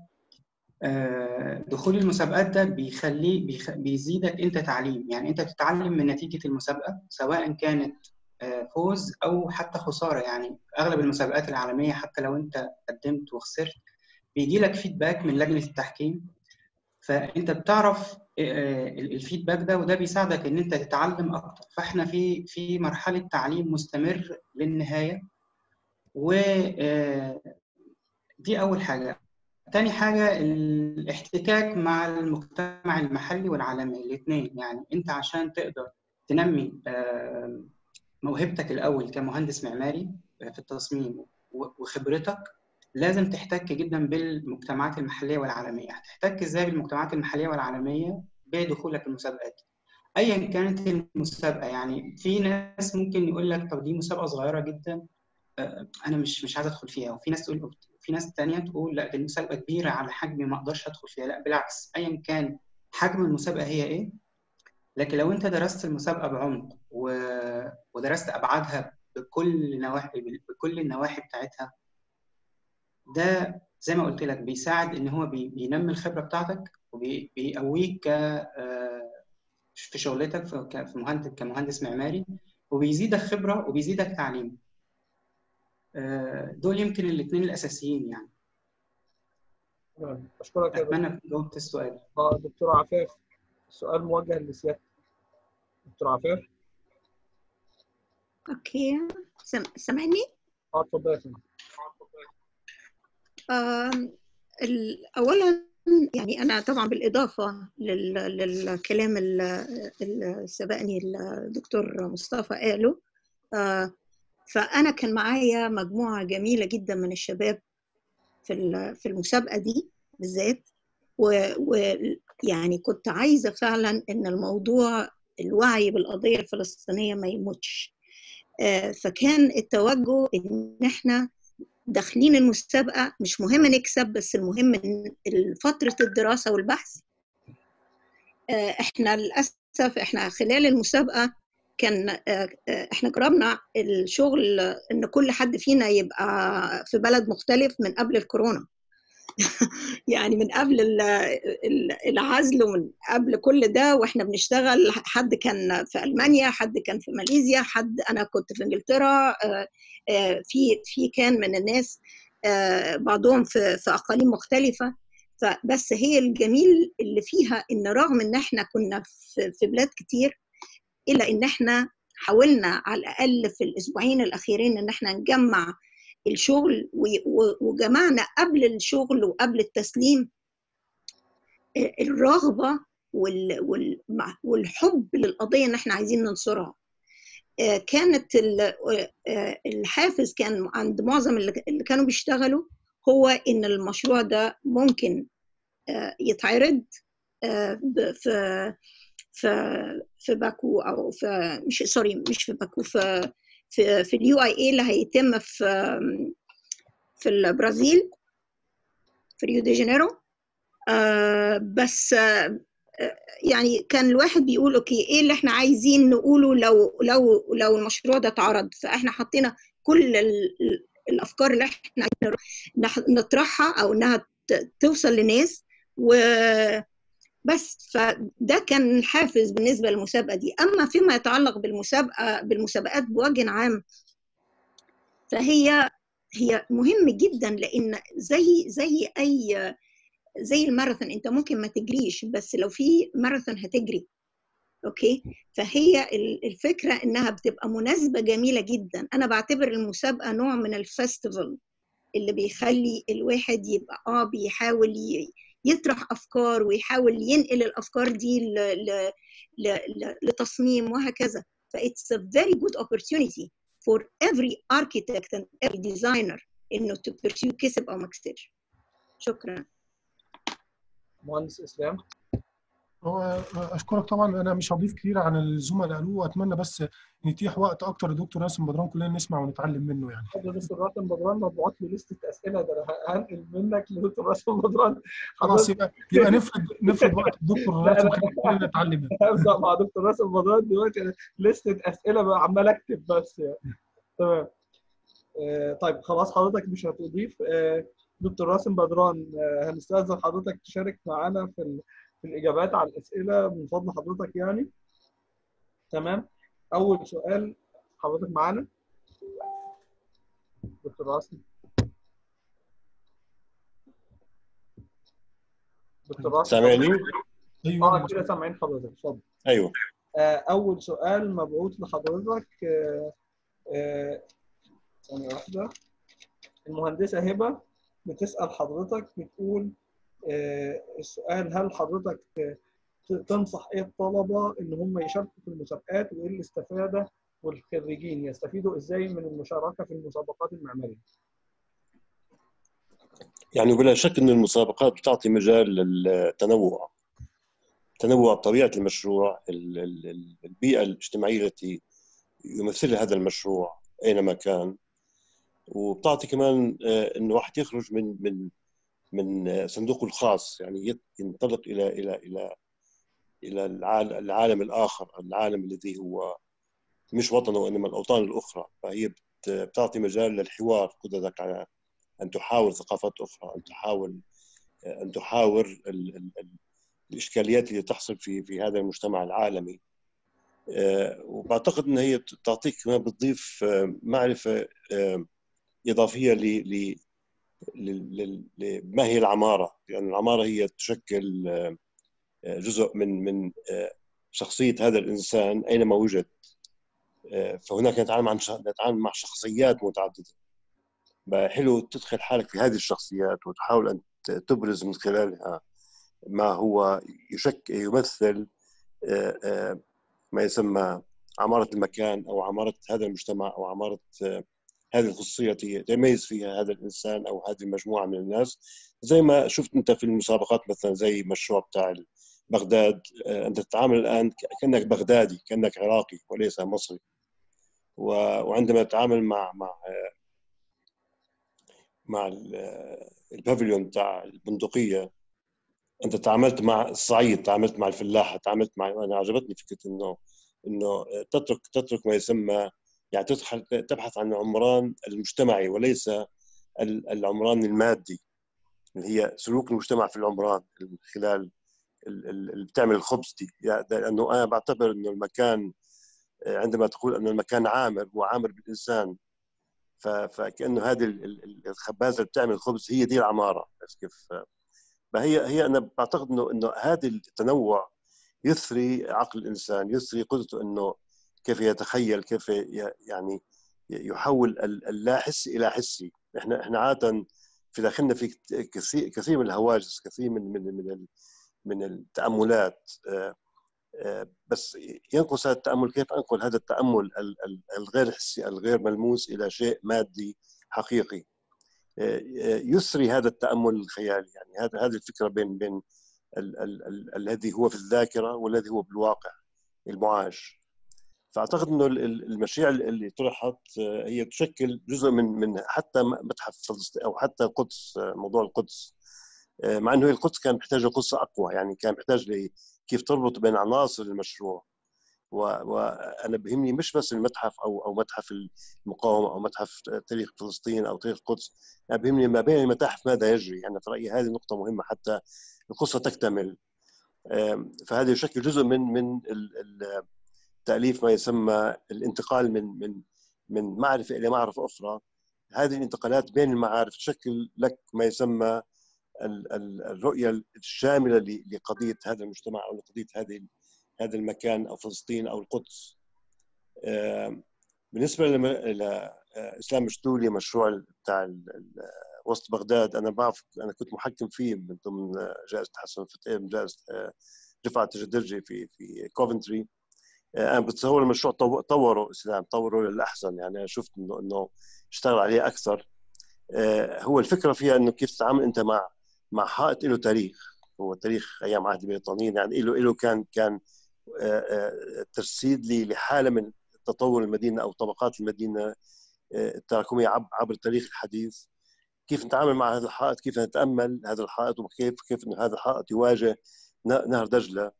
B: آه، دخول المسابقات ده بيخليه بيخ... بيزيدك أنت تعليم. يعني أنت بتتعلم من نتيجة المسابقة سواء كانت آه، فوز أو حتى خسارة. يعني أغلب المسابقات العالمية حتى لو أنت قدمت وخسرت بيجي لك فيدباك من لجنة التحكيم. فانت بتعرف آه، الفيدباك ده وده بيساعدك إن أنت تتعلم أكتر. فإحنا في في مرحلة تعليم مستمر للنهاية. و آه، دي أول حاجة. تاني حاجة الاحتكاك مع المجتمع المحلي والعالمي الاثنين يعني أنت عشان تقدر تنمي آه، موهبتك الأول كمهندس معماري في التصميم وخبرتك لازم تحتك جدا بالمجتمعات المحلية والعالمية. هتحتك إزاي بالمجتمعات المحلية والعالمية؟ بدخولك المسابقات ايا كانت المسابقة يعني في ناس ممكن يقول لك طب دي مسابقة صغيرة جدا آه، أنا مش مش عايز أدخل فيها. وفي ناس تقول في ناس تانية تقول لا دي المسابقه كبيرة على حجمي ما أقدرش أدخل فيها. لا بالعكس. ايا كان حجم المسابقة هي إيه؟ لكن لو أنت درست المسابقة بعمق. ودرست أبعادها بكل نواحي بكل النواحي بتاعتها ده زي ما قلت لك بيساعد إن هو بي... بينمي الخبرة بتاعتك وبيقويك ك آه، في شغلتك في ك- في مهندس كمهندس معماري وبيزيدك خبرة وبيزيدك تعليم. آه، دول يمكن الاثنين الأساسيين يعني.
A: أشكرك يا دكتور.
B: أتمنى أكون جاوبت السؤال.
A: آه دكتور عفاف السؤال موجه لسيادتك دكتور عفاف؟
D: أوكي. سم... سامعني
A: آه اتفضل يا فندم.
D: ال- اولا يعني أنا طبعا بالإضافة لل... للكلام ال- اللي سبقني الدكتور مصطفى قاله. آه، فأنا كان معايا مجموعة جميلة جدا من الشباب في في المسابقة دي بالذات. ويعني كنت عايزة فعلا إن الموضوع الوعي بالقضية الفلسطينية ما يموتش. آه، فكان التوجه إن إحنا داخلين المسابقة مش مهم نكسب بس المهم فترة الدراسة والبحث. آه، إحنا للأسف إحنا خلال المسابقة كان آه، آه، إحنا جربنا الشغل إن كل حد فينا يبقى في بلد مختلف من قبل الكورونا. يعني من قبل ال- ال- العزل ومن قبل كل ده وإحنا بنشتغل حد كان في ألمانيا حد كان في ماليزيا حد أنا كنت في إنجلترا آه، آه، في في كان من الناس آه، بعضهم في في أقاليم مختلفة. فبس هي الجميل اللي فيها إن رغم إن إحنا كنا في بلاد كتير إلا إن إحنا حاولنا على الأقل في الأسبوعين الأخيرين إن إحنا نجمع الشغل وجمعنا قبل الشغل وقبل التسليم مع- والحب للقضية ان إحنا عايزين ننصرها. كانت ال- الحافز كان عند معظم اللي كانوا بيشتغلوا هو إن المشروع ده ممكن يتعرض في في في باكو أو في مش sorry مش في باكو في في في ال UIA اللي هيتم في في البرازيل في ريو دي جانيرو بس آه، يعني كان الواحد بيقول أوكي إيه اللي إحنا عايزين نقوله لو لو لو المشروع ده اتعرض؟ فإحنا حطينا كل ال- ال- الأفكار اللي إحنا عايزين نطرحها أو إنها توصل لناس. وبس فده كان الحافز بالنسبة للمسابقة دي. أما فيما يتعلق بالمسابقة بالمسابقات بوجه عام فهي هي مهم جدا لأن زي زي أي زي الماراثون أنت ممكن ما تجريش بس لو في ماراثون هتجري أوكي؟ فهي ال- الفكرة إنها بتبقى مناسبة جميلة جدا. أنا بعتبر المسابقة نوع من الفestival اللي بيخلي الواحد يبقى آه بيحاول يطرح أفكار ويحاول ينقل الأفكار دي ل... ل... ل... لتصميم وهكذا. It's a very good opportunity for every architect and every designer إنه to pursue كسب أو ما شكرا.
A: مهندس إسلام.
E: هو أشكرك طبعا أنا مش هضيف كتير عن الزملاء اللي قالوه وأتمنى بس نتيح وقت أكتر لدكتور راسم بدران كلنا نسمع ونتعلم منه يعني.
A: حضرتك دكتور راسم بدران مبعوت لي لسته أسئلة ده أنا هنقل منك لدكتور راسم بدران.
E: خلاص يبقى يبقى نفرد نفرد وقت الدكتور راسم خلينا كلنا نتعلم منه.
A: هبدا مع دكتور راسم بدران دلوقتي لسته أسئلة بقى عمال أكتب بس يعني. تمام. آه، طيب خلاص حضرتك مش هتضيف. آه، دكتور راسم بدران آه، هنستأذن حضرتك تشارك معانا في في الإجابات على الأسئلة من فضل حضرتك يعني. تمام. أول سؤال حضرتك معانا؟ دكتور راسم دكتور راسم
G: سامعني؟
E: أيوه.
A: آه كده سامعين حضرتك. اتفضل.
G: أيوه.
A: آه، أول سؤال مبعوث لحضرتك آه، آه، ثانية واحدة. المهندسة هبة بتسأل حضرتك بتقول السؤال هل حضرتك تنصح إيه الطلبة ان هم يشاركوا في المسابقات وايه الاستفادة والخريجين؟ يستفيدوا إزاي من المشاركة في المسابقات المعمارية؟
G: يعني بلا شك إن المسابقات بتعطي مجال للتنوع. تنوع طبيعة المشروع ال- ال- ال- البيئة الاجتماعية التي يمثلها هذا المشروع أينما كان. وبتعطي كمان آه، إنه واحد يخرج من من من صندوقه الخاص يعني ينطلق إلى إلى إلى إلى العالم, الآخر العالم الذي هو مش وطنه وإنما الأوطان الأخرى. فهي بت- بتعطي مجال للحوار قدرتك على أن تحاور ثقافات أخرى أن تحاول أن تحاور ال- ال- ال- الإشكاليات اللي تحصل في في هذا المجتمع العالمي. آه، وبعتقد إن هي تعطيك كمان بتضيف آه، معرفة آه، إضافية ما هي العمارة؟ لأن العمارة هي تشكل آه، جزء من من آه، شخصية هذا الإنسان أينما وجد آه، فهناك نتعامل عن نتعامل مع شخصيات متعددة حلو تدخل حالك في هذه الشخصيات وتحاول أن تبرز من خلالها ما هو يشكل يمثل ما يسمى عمارة المكان أو عمارة هذا المجتمع أو عمارة هذه الخصوصية يتميز فيها هذا الإنسان أو هذه المجموعة من الناس. زي ما شفت أنت في المسابقات مثلا زي مشروع بتاع بغداد آه، أنت تتعامل الآن كأنك بغدادي كأنك عراقي وليس مصري. وعندما تتعامل مع مع آه، مع آه، البافليون بتاع البندقية أنت تعاملت مع الصعيد تعاملت مع الفلاحه تعاملت مع أنا عجبتني فكرة انه إنه تترك تترك ما يسمى يعني تبحث عن العمران المجتمعي وليس ال- العمران المادي اللي هي سلوك المجتمع في العمران من خلال ال- ال- اللي بتعمل الخبز دي. يعني لأنه أنا بعتبر إنه المكان عندما تقول ان المكان عامر هو عامر بالإنسان. فكأنه هذه ال- ال- الخبازة اللي بتعمل الخبز هي دي العمارة. عرفت كيف؟ فهي هي أنا بعتقد انه إنه هذا التنوع يثري عقل الإنسان يثري قدرته إنه كيف يتخيل كيف يعني يحول ال- اللا حسي إلى حسي. إحنا إحنا عادة في داخلنا في كثير كثير من الهواجس كثير من من من من التأملات. آه، آه، بس ينقص هذا التأمل. كيف أنقل هذا التأمل ال- ال- الغير حسي الغير ملموس إلى شيء مادي حقيقي؟ يسري هذا التأمل الخيالي. يعني هذا هذه الفكرة بين بين ال ال ال الذي هو في الذاكرة والذي هو بالواقع المعاش. فأعتقد إنه ال- ال- المشاريع اللي طرحت آه، هي تشكل جزء من من حتى متحف فلسطين أو حتى القدس آه، موضوع القدس. آه، مع إنه القدس كان محتاجة قصة أقوى يعني كان محتاج كيف تربط بين عناصر المشروع. وأنا بهمني مش بس المتحف أو أو متحف المقاومة أو متحف تاريخ فلسطين أو تاريخ القدس أنا بهمني ما بين المتاحف ماذا يجري. يعني في رأيي هذه نقطة مهمة حتى القصة تكتمل. فهذا يشكل جزء من من تأليف ما يسمى الانتقال من من من معرفة إلى معرفة أخرى هذه الانتقالات بين المعارف تشكل لك ما يسمى ال- ال- الرؤية الشاملة لقضية هذا المجتمع أو لقضية هذه هذا المكان أو فلسطين أو القدس. بالنسبة لاسلام مشتولي مشروع بتاع وسط بغداد أنا بعرف أنا كنت محكم فيه من ضمن جائزة حسن فتحي جائزة آه، رفعت الجدرجي في في كوفنتري أنا بتصور المشروع طو- طوروا إسلام طوروا للأحسن. يعني أنا شفت إنه إنه اشتغل عليه أكثر. آه، هو الفكرة فيها إنه كيف تتعامل أنت مع مع حائط له تاريخ. هو تاريخ أيام عهد البريطانيين. يعني له له كان كان آه، آه، ترصيد لحالة من تطور المدينة أو طبقات المدينة التراكمية عب- عبر التاريخ الحديث. كيف نتعامل مع هذا الحائط؟ كيف نتأمل هذا الحائط؟ وكيف كيف إنه هذا الحائط يواجه نهر دجلة؟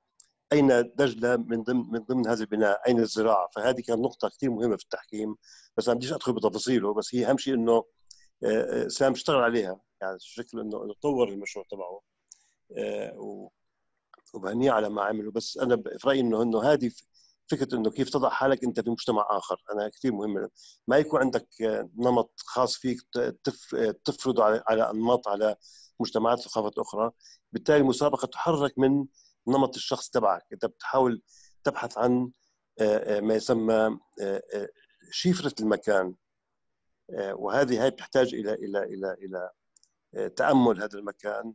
G: أين دجلة من ضمن من ضمن هذا البناء؟ أين الزراعة؟ فهذه كانت نقطة كثير مهمة في التحكيم بس ما بديش أدخل بتفاصيله بس هي أهم شيء إنه آه، آه، سام اشتغل عليها يعني شكل انه طور المشروع تبعه آه، وبهنيه على ما عمله. بس أنا في رأيي انه إنه هذه فكرة إنه كيف تضع حالك أنت في مجتمع آخر. أنا كثير مهمه ما يكون عندك نمط خاص فيك ت- تف- تفرضه على على أنماط على مجتمعات ثقافات أخرى. بالتالي المسابقة تحرك من نمط الشخص تبعك. انت بتحاول تبحث عن آه، آه، ما يسمى آه، شفره المكان. وهذه هي بتحتاج إلى إلى إلى آه، تأمل هذا المكان.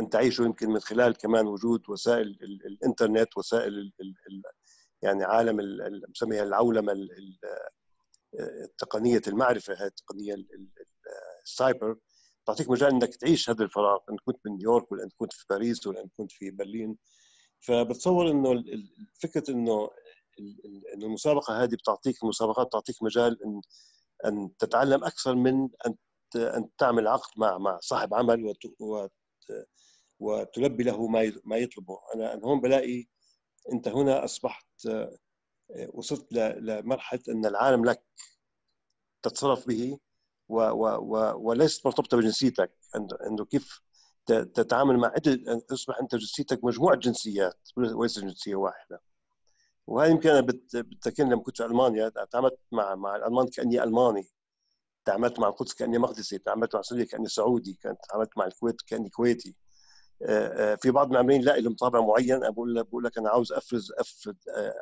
G: أن تعيشه يمكن من خلال كمان وجود وسائل ال- الإنترنت وسائل يعني عالم ال- ال- بسميها العولمة ال- ال- آه، تقنيه المعرفة هذه التقنية ال- ال- ال- السايبر. تعطيك مجال إنك تعيش هذا الفراغ. إن كنت من نيويورك ولا إن كنت في باريس ولا إن كنت في برلين فبتصور إنه فكرة إنه إنه المسابقة هذه بتعطيك المسابقات بتعطيك مجال ان إن تتعلم أكثر من أن أن تعمل عقد مع مع صاحب عمل وت وت وتلبي له ما ما يطلبه. أنا هون بلاقي أنت هنا أصبحت آه، وصلت لمرحلة إن العالم لك تتصرف به و و و وليست مرتبطة بجنسيتك. انه كيف تتعامل مع عده تصبح أنت جنسيتك مجموعة جنسيات وليس جنسية واحدة. وهذه يمكن أنا بتذكرني لما كنت في ألمانيا تعاملت مع مع الألمان كأني ألماني. تعاملت مع القدس كأني مقدسي تعاملت مع سوريا كأني سعودي تعاملت مع الكويت كأني كويتي. آه، آه، في بعض المعمرين لا لهم طابع معين. بقول لك بقول لك أنا عاوز أفرز أفرد آه،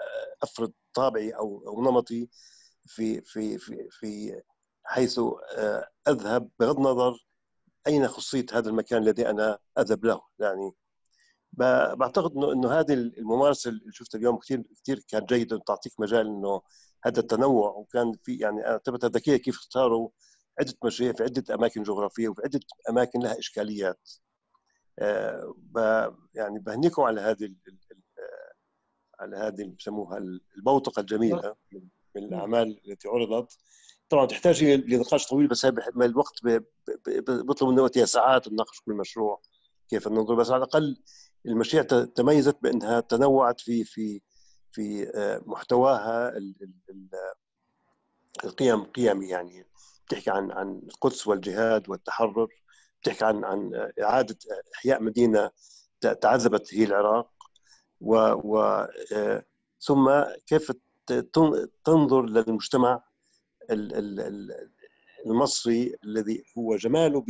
G: افرض طابعي أو أو نمطي في في في في حيث أذهب بغض النظر أين خصيه هذا المكان الذي أنا أذهب له؟ يعني بعتقد انه إنه هذه الممارسة اللي شفتها اليوم كثير كثير كانت جيده تعطيك مجال إنه هذا التنوع وكان في يعني اعتبرتها ذكية كيف اختاروا عدة مشاريع في عدة أماكن جغرافية وفي عدة أماكن لها إشكاليات. آه، ب- يعني بهنيكم على هذه ال- ال- ال- على هذه اللي بسموها البوتقه الجميلة من من الأعمال التي عرضت. طبعا تحتاج لنقاش طويل بس ما الوقت بيطلب منا ساعات نناقش كل مشروع كيف ننظر بس على الأقل المشاريع تميزت بأنها تنوعت في في في آه، محتواها ال- ال- ال- القيم قيمي يعني. بتحكي عن عن القدس والجهاد والتحرر بتحكي عن عن إعادة إحياء مدينة تعذبت هي العراق و, و آه، ثم كيف تنظر للمجتمع المصري الذي هو جماله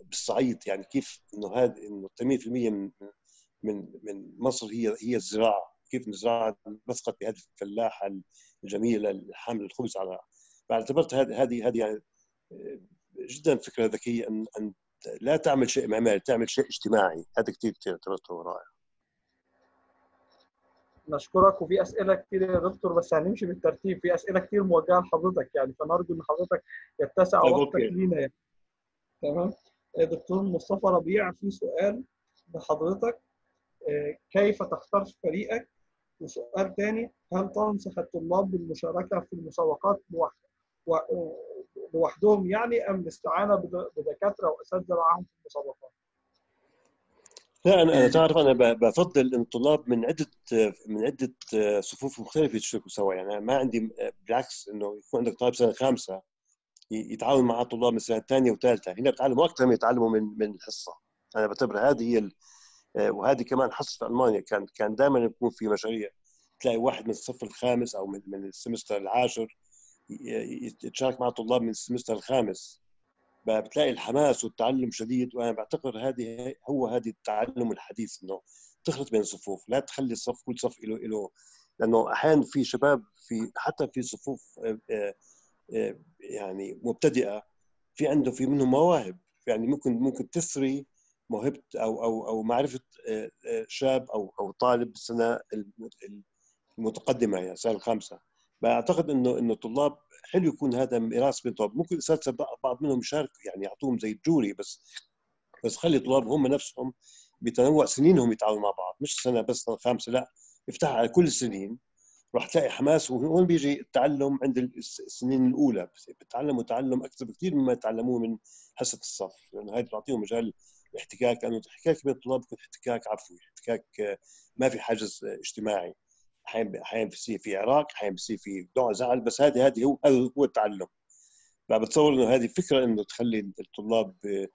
G: بالصعيد. يعني كيف إنه هذا إنه 80% من من من مصر هي هي الزراعة. كيف الزراعه نسقت بهذه الفلاحة الجميلة الحامل الخبز على فاعتبرت هذه هذه هذه يعني جدا فكرة ذكية أن أن لا تعمل شيء معماري تعمل شيء اجتماعي. هذا كثير كثير اعتبرته رائع.
A: نشكرك وفي أسئلة كتير يا دكتور بس هنمشي بالترتيب. في أسئلة كتير موجهة لحضرتك يعني فنرجو إن حضرتك يتسع وقتك. لينا يعني. تمام؟ آه، دكتور مصطفى ربيع في سؤال لحضرتك. آه، كيف تختار فريقك؟ وسؤال تاني هل تنصح الطلاب بالمشاركة في المسابقات لوحدهم يعني أم الاستعانة بد- بدكاترة وأساتذة معاهم في المسابقات؟
G: لا أنا تعرف أنا بفضل ان الطلاب من عدة من عدة صفوف مختلفة يشتركوا سوا. يعني ما عندي بالعكس إنه يكون عندك طالب سنة خامسة يتعاون مع طلاب من السنة الثانية وثالثة. هنا بتعلموا أكثر من يتعلموا من من الحصة. أنا بعتبر هذه هي ال- وهذه كمان حصة في ألمانيا كان كان دائما يكون في مشاريع. تلاقي واحد من الصف الخامس أو من من السمستر العاشر يتشارك مع طلاب من السمستر الخامس. بتلاقي الحماس والتعلم شديد وأنا بعتقد هذه هو هذه التعلم الحديث إنه تخلط بين الصفوف لا تخلي الصف كل صف له له لأنه أحيانا في شباب في حتى في صفوف آه، آه، آه، يعني مبتدئة في عنده في منهم مواهب يعني ممكن ممكن تسري موهبة أو أو أو معرفة شاب أو أو طالب السنة الم- المتقدمة يعني السنة الخامسة. بعتقد انه إنه الطلاب حلو يكون هذا ميراث بين طلاب. ممكن الاساتذه بعض منهم يشاركوا يعني يعطوهم زي الجوري بس بس خلي الطلاب هم نفسهم بتنوع سنينهم يتعاونوا مع بعض. مش سنة بس خامسة لا افتحها على كل السنين. راح تلاقي حماس وهون بيجي التعلم عند الس- السنين الأولى. بتعلموا تعلم أكثر بكثير مما يتعلموه من حصة الصف. لأنه هاي بتعطيهم مجال الاحتكاك لأنه الاحتكاك بين الطلاب يكون احتكاك عفوي احتكاك آه، ما في حاجز آه، اجتماعي. أحيانا أحيانا بصير في عراق أحيانا بصير في نوع زعل بس هذه هذه هو هذا هو التعلم. فبتصور إنه هذه فكرة إنه تخلي الطلاب آه،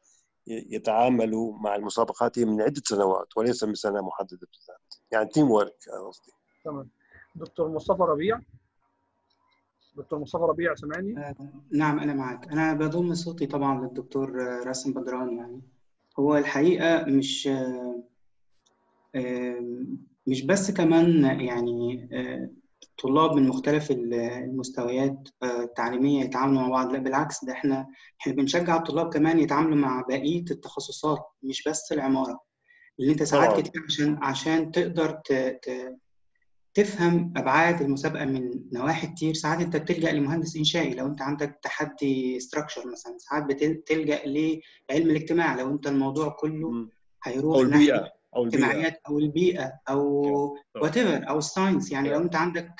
G: يتعاملوا مع المسابقات هي من عدة سنوات وليس من سنة محددة بالذات. يعني تيم ورك قصدي.
A: تمام. دكتور مصطفى ربيع؟ دكتور مصطفى ربيع سامعني
B: آه، نعم أنا معك. أنا بضم صوتي طبعا للدكتور آه، راسم بدران يعني. هو الحقيقة مش آه، آه، مش بس كمان يعني آه، طلاب من مختلف ال- المستويات آه، التعليمية يتعاملوا مع بعض. لا بالعكس ده إحنا إحنا بنشجع الطلاب كمان يتعاملوا مع بقية التخصصات مش بس العمارة. اللي أنت ساعات. كتير عشان عشان تقدر ت... ت... تفهم أبعاد المسابقة من نواحي كتير ساعات أنت بتلجأ لمهندس إنشائي. لو أنت عندك تحدي ستراكشر مثلا ساعات بتلجا لعلم الاجتماع. لو أنت الموضوع كله. هيروح
G: ناحية أو البيئة.
B: الاجتماعيات أو البيئة
G: أو.
B: whatever أو ال science يعني لو. أنت عندك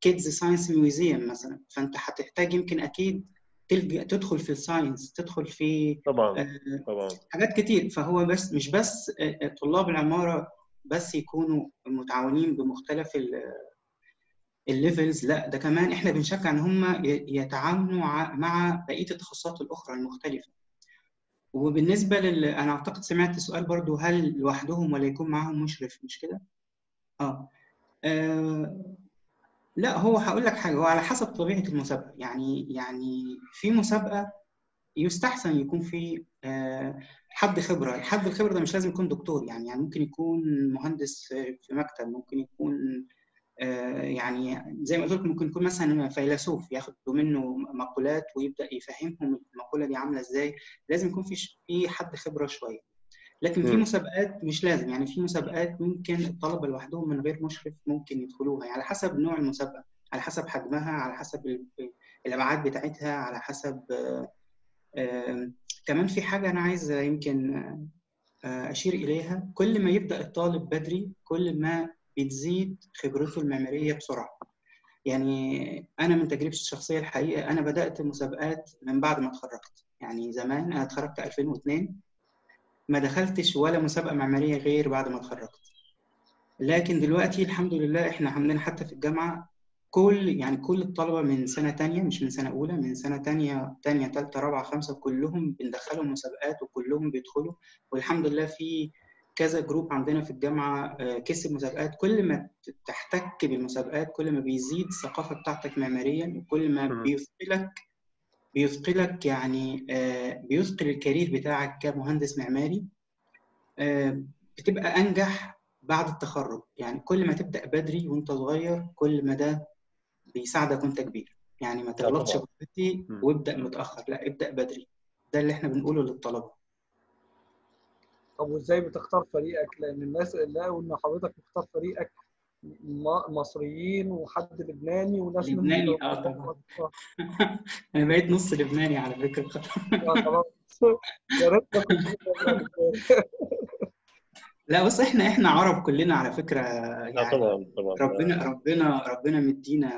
B: kids science museum مثلا فأنت هتحتاج يمكن أكيد تلجا تدخل في ال science تدخل في
G: طبعا
B: آه،
G: طبعا.
B: حاجات كتير. فهو بس مش بس طلاب العمارة بس يكونوا متعاونين بمختلف ال levels. لا ده كمان إحنا بنشجع إن هم يتعاونوا مع بقية التخصصات الأخرى المختلفة. وبالنسبة لل أنا أعتقد سمعت سؤال برضو هل لوحدهم ولا يكون معاهم مشرف مش كده؟ آه. آه لا هو هقول لك حاجة هو على حسب طبيعة المسابقة يعني يعني في مسابقة يستحسن يكون في آه، حد خبرة حد الخبرة ده مش لازم يكون دكتور يعني يعني ممكن يكون مهندس في مكتب ممكن يكون يعني زي ما قلت لكم ممكن يكون مثلا فيلسوف ياخدوا منه مقولات ويبدأ يفهمهم المقولة دي عاملة إزاي لازم يكون في في حد خبرة شوية لكن في. مسابقات مش لازم يعني في مسابقات ممكن الطلبة لوحدهم من غير مشرف ممكن يدخلوها يعني على حسب نوع المسابقة على حسب حجمها على حسب ال- الأبعاد بتاعتها على حسب آه، آه، كمان في حاجة أنا عايز يمكن آه، أشير إليها كل ما يبدأ الطالب بدري كل ما بتزيد خبرته المعمارية بسرعة. يعني أنا من تجربتي الشخصية الحقيقة أنا بدأت مسابقات من بعد ما اتخرجت. يعني زمان أنا اتخرجت 2002 ما دخلتش ولا مسابقة معمارية غير بعد ما اتخرجت. لكن دلوقتي الحمد لله إحنا عندنا حتى في الجامعة كل يعني كل الطلبة من سنة تانية مش من سنة أولى من سنة تانية تانية تالتة رابعة خمسة كلهم بندخلهم مسابقات وكلهم بيدخلوا. والحمد لله في كذا جروب عندنا في الجامعة آه، كسب مسابقات كل ما تحتك بالمسابقات كل ما بيزيد الثقافة بتاعتك معماريا وكل ما. بيثقلك بيثقلك يعني آه، بيثقل الكارير بتاعك كمهندس معماري آه، بتبقى أنجح بعد التخرج. يعني كل ما تبدأ بدري وأنت صغير كل ما ده بيساعدك وأنت كبير. يعني ما تغلطش
G: مم.
B: وابدأ متأخر لا ابدأ بدري. ده اللي إحنا بنقوله للطلبة.
A: طب وإزاي بتختار فريقك؟ لأن الناس لقوا إن حضرتك مختار فريقك مصريين وحد لبناني وناس من
B: لبناني آه طبعا. أنا بقيت نص لبناني على فكرة.
A: خلاص. يا ريت
B: لا بص إحنا إحنا عرب كلنا على فكرة.
G: آه،
B: يعني
G: طبعا طبعا.
B: ربنا ربنا ربنا مدينا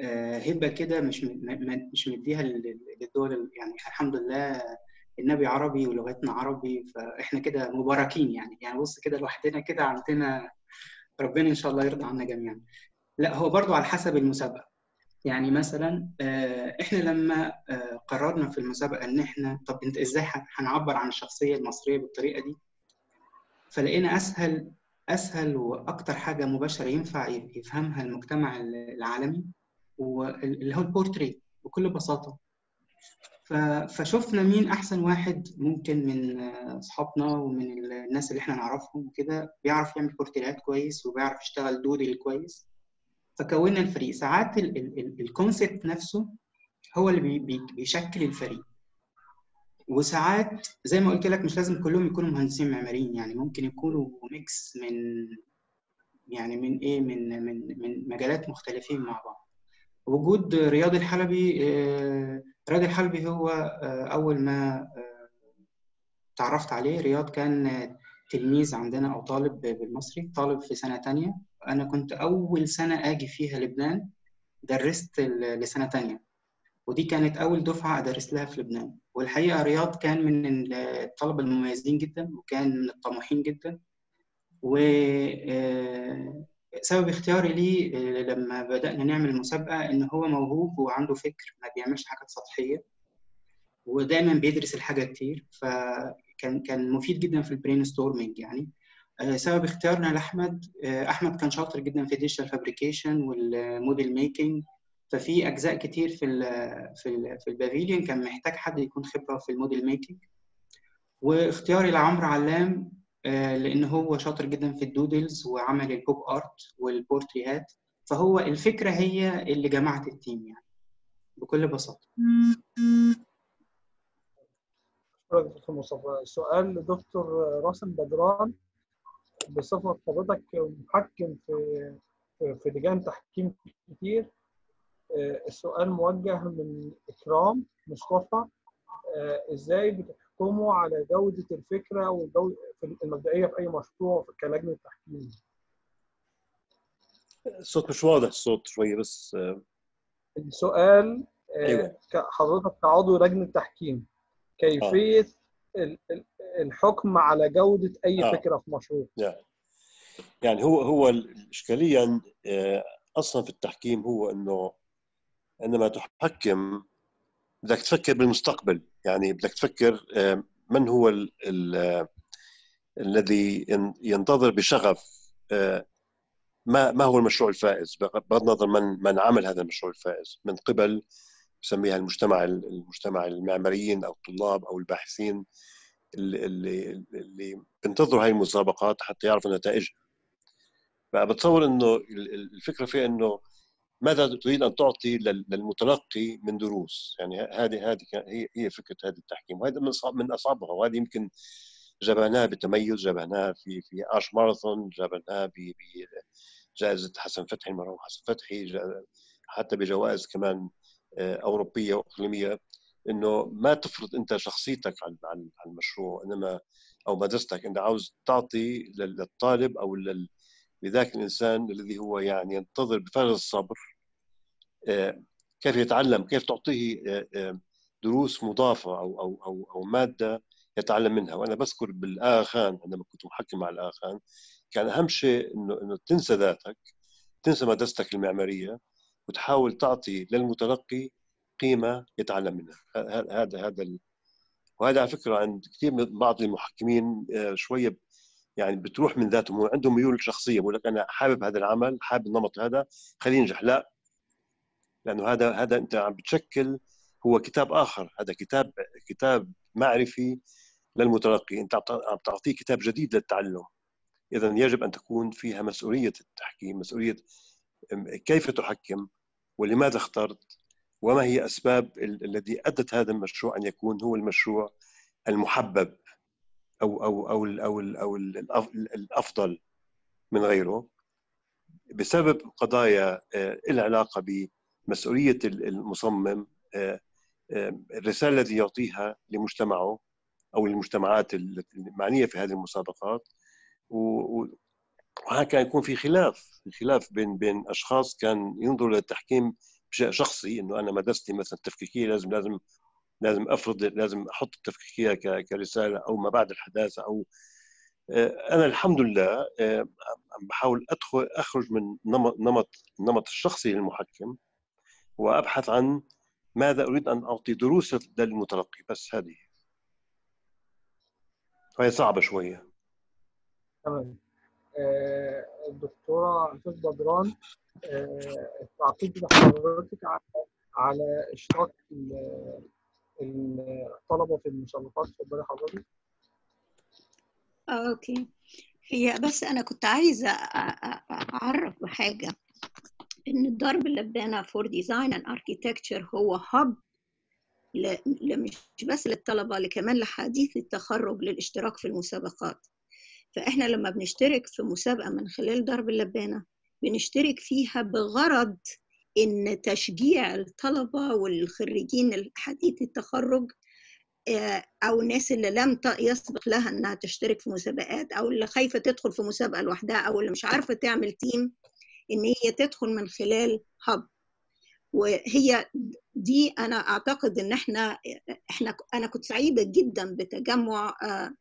B: آه، هبة كده مش مش مديها لل- للدول يعني الحمد لله النبي عربي ولغتنا عربي فإحنا كده مباركين يعني. يعني بص كده لوحدنا كده عندنا ربنا إن شاء الله يرضى عنا جميعا. لا هو برضو على حسب المسابقة. يعني مثلا آه، إحنا لما آه، قررنا في المسابقة إن إحنا طب أنت إزاي هنعبر عن الشخصية المصرية بالطريقة دي؟ فلقينا أسهل أسهل وأكتر حاجة مباشرة ينفع يفهمها المجتمع العالمي واللي هو البورتري بكل بساطة. ف- فشفنا مين أحسن واحد ممكن من أصحابنا ومن ال- الناس اللي إحنا نعرفهم وكده بيعرف يعمل بورتريهات كويس وبيعرف يشتغل doodle كويس. فكونا الفريق. ساعات ال concept نفسه هو اللي بي- بي- بيشكل الفريق. وساعات زي ما قلت لك مش لازم كلهم يكونوا مهندسين معماريين يعني ممكن يكونوا mix من يعني من إيه من من من مجالات مختلفين مع بعض. وجود رياض الحلبي آه، رياض الحلبي هو آه، أول ما آه، تعرفت عليه رياض كان آه، تلميذ عندنا أو طالب بالمصري طالب في سنة تانية. أنا كنت أول سنة آجي فيها لبنان درست لسنة تانية. ودي كانت أول دفعة أدرس لها في لبنان. والحقيقة رياض كان من الطلبة المميزين جدا وكان من الطموحين جدا. وسبب اختياري ليه آه، لما بدأنا نعمل المسابقة إن هو موهوب وعنده فكر ما بيعملش حاجات سطحية ودايما بيدرس الحاجة كتير فكان كان مفيد جدا في ال brainstorming يعني. آه، سبب اختيارنا لأحمد آه، أحمد كان شاطر جدا في ال digital fabrication وال model making ففي أجزاء كتير في ال في ال في ال pavilion كان محتاج حد يكون خبرة في ال model making واختياري لعمرو علام لأن هو شاطر جدا في ال doodles وعمل ال pop art والبورتريهات. فهو الفكرة هي اللي جمعت ال team يعني بكل بساطة.
A: شكرا دكتور مصطفى. سؤال لدكتور راسم بدران. بصفة حضرتك محكم في في لجان تحكيم كتير. آه، السؤال موجه من إكرام مصطفى. آه، إزاي بتحكموا على جودة الفكرة والجودة المبدئية في أي مشروع كلجنة تحكيم؟
G: الصوت مش واضح الصوت شوية بس آه،
A: السؤال آه،
G: أيوة.
A: حضرتك كعضو لجنة تحكيم كيفية ال- ال- الحكم على جودة أي
G: آه.
A: فكرة في مشروع؟
G: يعني يعني هو هو الإشكالية آه، أصلا في التحكيم هو إنه عندما تحكم بدك تفكر بالمستقبل يعني بدك تفكر آه، من هو ال ال الذي ين- ينتظر بشغف آه، ما ما هو المشروع الفائز؟ بغض النظر من من عمل هذا المشروع الفائز من قبل بسميها المجتمع المجتمع المعماريين أو الطلاب أو الباحثين اللي اللي, بينتظروا هاي المسابقات حتى يعرفوا نتائجها فبتصور إنه ال- ال- الفكرة في إنه ماذا تريد أن تعطي لل- للمتلقي من دروس؟ يعني هذه هذه هي هي فكرة هذا التحكيم. وهذا من من اصعبها وهذه يمكن جبناها بتميز جبناها في في آش ماراثون جبناها بجائزه حسن فتحي المرحوم حسن فتحي حتى بجوائز كمان آه، أوروبية وإقليمية إنه ما تفرض أنت شخصيتك على على المشروع إنما أو مدرستك إنت عاوز تعطي لل- للطالب أو لل- لذاك الإنسان الذي هو يعني ينتظر بفارغ الصبر آه، كيف يتعلم كيف تعطيه آه، آه، دروس مضافة أو أو أو أو مادة يتعلم منها. وأنا بذكر بالآخان عندما كنت محكم مع الآخان كان أهم شيء إنه إنه تنسى ذاتك تنسى مدرستك المعمارية وتحاول تعطي للمتلقي قيمة يتعلم منها. هذا هذا وهذا على فكرة عند كثير من بعض المحكمين شوية يعني بتروح من ذاتهم هو عندهم ميول شخصية بقول لك أنا حابب هذا العمل حابب النمط هذا خليه ينجح لا لأنه هذا هذا أنت عم بتشكل هو كتاب آخر. هذا كتاب كتاب معرفي للمتلقي. أنت عم تع- عم تعطيه كتاب جديد للتعلم. اذا يجب أن تكون فيها مسؤولية التحكيم مسؤولية كيف تحكم ولماذا اخترت وما هي أسباب ال- الذي أدت هذا المشروع أن يكون هو المشروع المحبب. أو أو أو ال أو ال أو ال الأف- الأفضل من غيره بسبب قضايا آه، لها علاقة بمسؤولية ال- المصمم آه، آه، الرسالة التي يعطيها لمجتمعه أو المجتمعات المعنية في هذه المسابقات. وهكذا يكون في خلاف في خلاف بين بين أشخاص كان ينظروا للتحكيم شخصي إنه أنا مدرستي مثلا تفكيكية لازم لازم لازم أفرض لازم أحط التفكيكيه كرسالة أو ما بعد الحداثة أو آه، أنا الحمد لله آه، عم بحاول أدخل أخرج من نمط نمط النمط الشخصي للمحكم وأبحث عن ماذا أريد أن أعطي دروس للمتلقي بس هذه وهي صعبة شوية.
A: تمام. آه، الدكتورة عفيف بدران تعقيب لحضرتك على إشراك الطلبة في المسابقات اتفضلي حضرتك.
D: okay. هي بس أنا كنت عايزة أعرف بحاجه إن الضرب اللبانه for design and architecture هو hub مش بس للطلبة لكمان لحديثي التخرج للاشتراك في المسابقات. فإحنا لما بنشترك في مسابقة من خلال ضرب اللبانة بنشترك فيها بغرض إن تشجيع الطلبة والخريجين الحديث التخرج آه، أو الناس اللي لم يسبق لها إنها تشترك في مسابقات أو اللي خايفة تدخل في مسابقة لوحدها أو اللي مش عارفة تعمل team إن هي تدخل من خلال hub وهي دي أنا أعتقد إن إحنا إحنا أنا كنت سعيدة جدا بتجمع آه،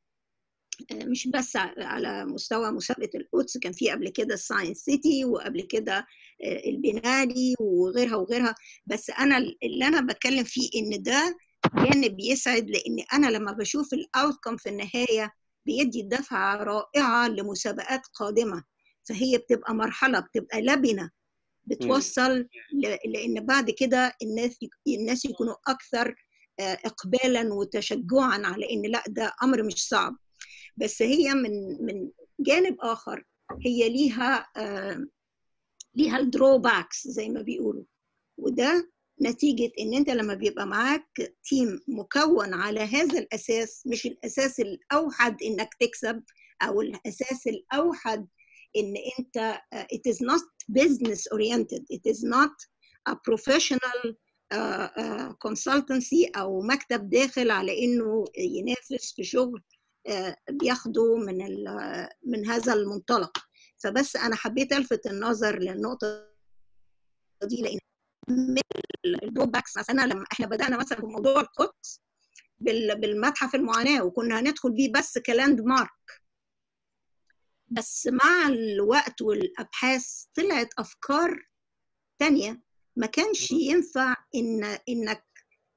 D: مش بس على مستوى مسابقه القدس كان في قبل كده ال Science City وقبل كده آه، البنالي وغيرها وغيرها. بس أنا اللي أنا بتكلم فيه إن ده جانب يسعد لأن أنا لما بشوف الاوتكم في النهاية بيدي دفعة رائعة لمسابقات قادمة. فهي بتبقى مرحلة بتبقى لبنة بتوصل لأن بعد كده الناس الناس يكونوا أكثر آه، اقبالا وتشجعا على إن لأ ده أمر مش صعب. بس هي من من جانب آخر هي ليها آه، ليها ال drawbacks زي ما بيقولوا. وده نتيجة إن أنت لما بيبقى معاك team مكون على هذا الأساس مش الأساس الأوحد إنك تكسب أو الأساس الأوحد إن أنت uh, it is not business oriented it is not a professional uh, uh, consultancy أو مكتب داخل على إنه ينافس في شغل. بياخده من من هذا المنطلق. فبس أنا حبيت ألفت النظر للنقطة دي من ال drawbacks مثلا لما إحنا بدأنا مثلا في موضوع القدس بال- بالمتحف المعاناة وكنا هندخل بيه بس ك landmark. بس مع الوقت والأبحاث طلعت أفكار تانية. ما كانش ينفع إن إنك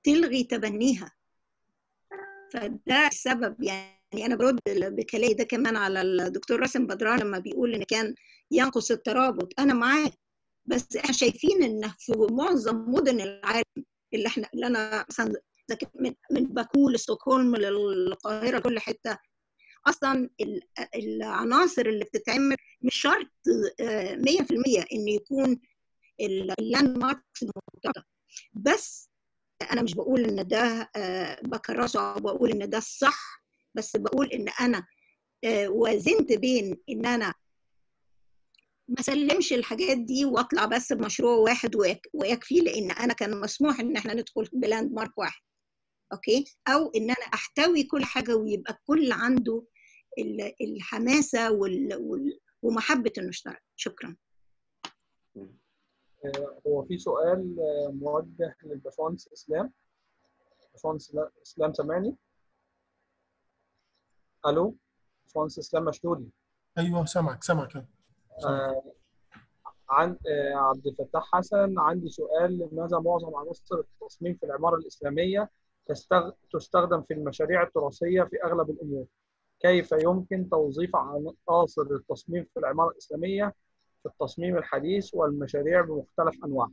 D: تلغي تبنيها. فده السبب يعني أنا برد بكلامي ده كمان على الدكتور راسم بدران لما بيقول إن كان ينقص الترابط. أنا معاه بس إحنا شايفين إن في معظم مدن العالم اللي إحنا اللي أنا مثلا من من باكو لستوكهولم للقاهرة كل حتة. أصلا ال- العناصر اللي بتتعمل مش شرط آه، 100% إن يكون ال landmarks بس أنا مش بقول إن ده آه، بكرسه أو بقول إن ده الصح بس بقول إن أنا آه، وازنت بين إن أنا ما سلمش الحاجات دي وأطلع بس بمشروع واحد ويك- ويكفي لأن أنا كان مسموح إن إحنا ندخل ب landmark واحد okay؟ أو إن أنا أحتوي كل حاجة ويبقى الكل عنده ال- الحماسة وال- وال- ومحبة إنه شكرا.
A: آه، هو في سؤال آه، موجه للباشمهندس إسلام. باشمهندس إسلام سامعني؟ ألو باشمهندس اسلام مشدودي
E: أيوه سامعك سامعك.
A: آه، عن آه، عبد الفتاح حسن عندي سؤال لماذا معظم عناصر التصميم في العمارة الإسلامية تستغ... تستخدم في المشاريع التراثية في أغلب الأمور؟ كيف يمكن توظيف عناصر التصميم في العمارة الإسلامية في التصميم الحديث والمشاريع بمختلف أنواعها؟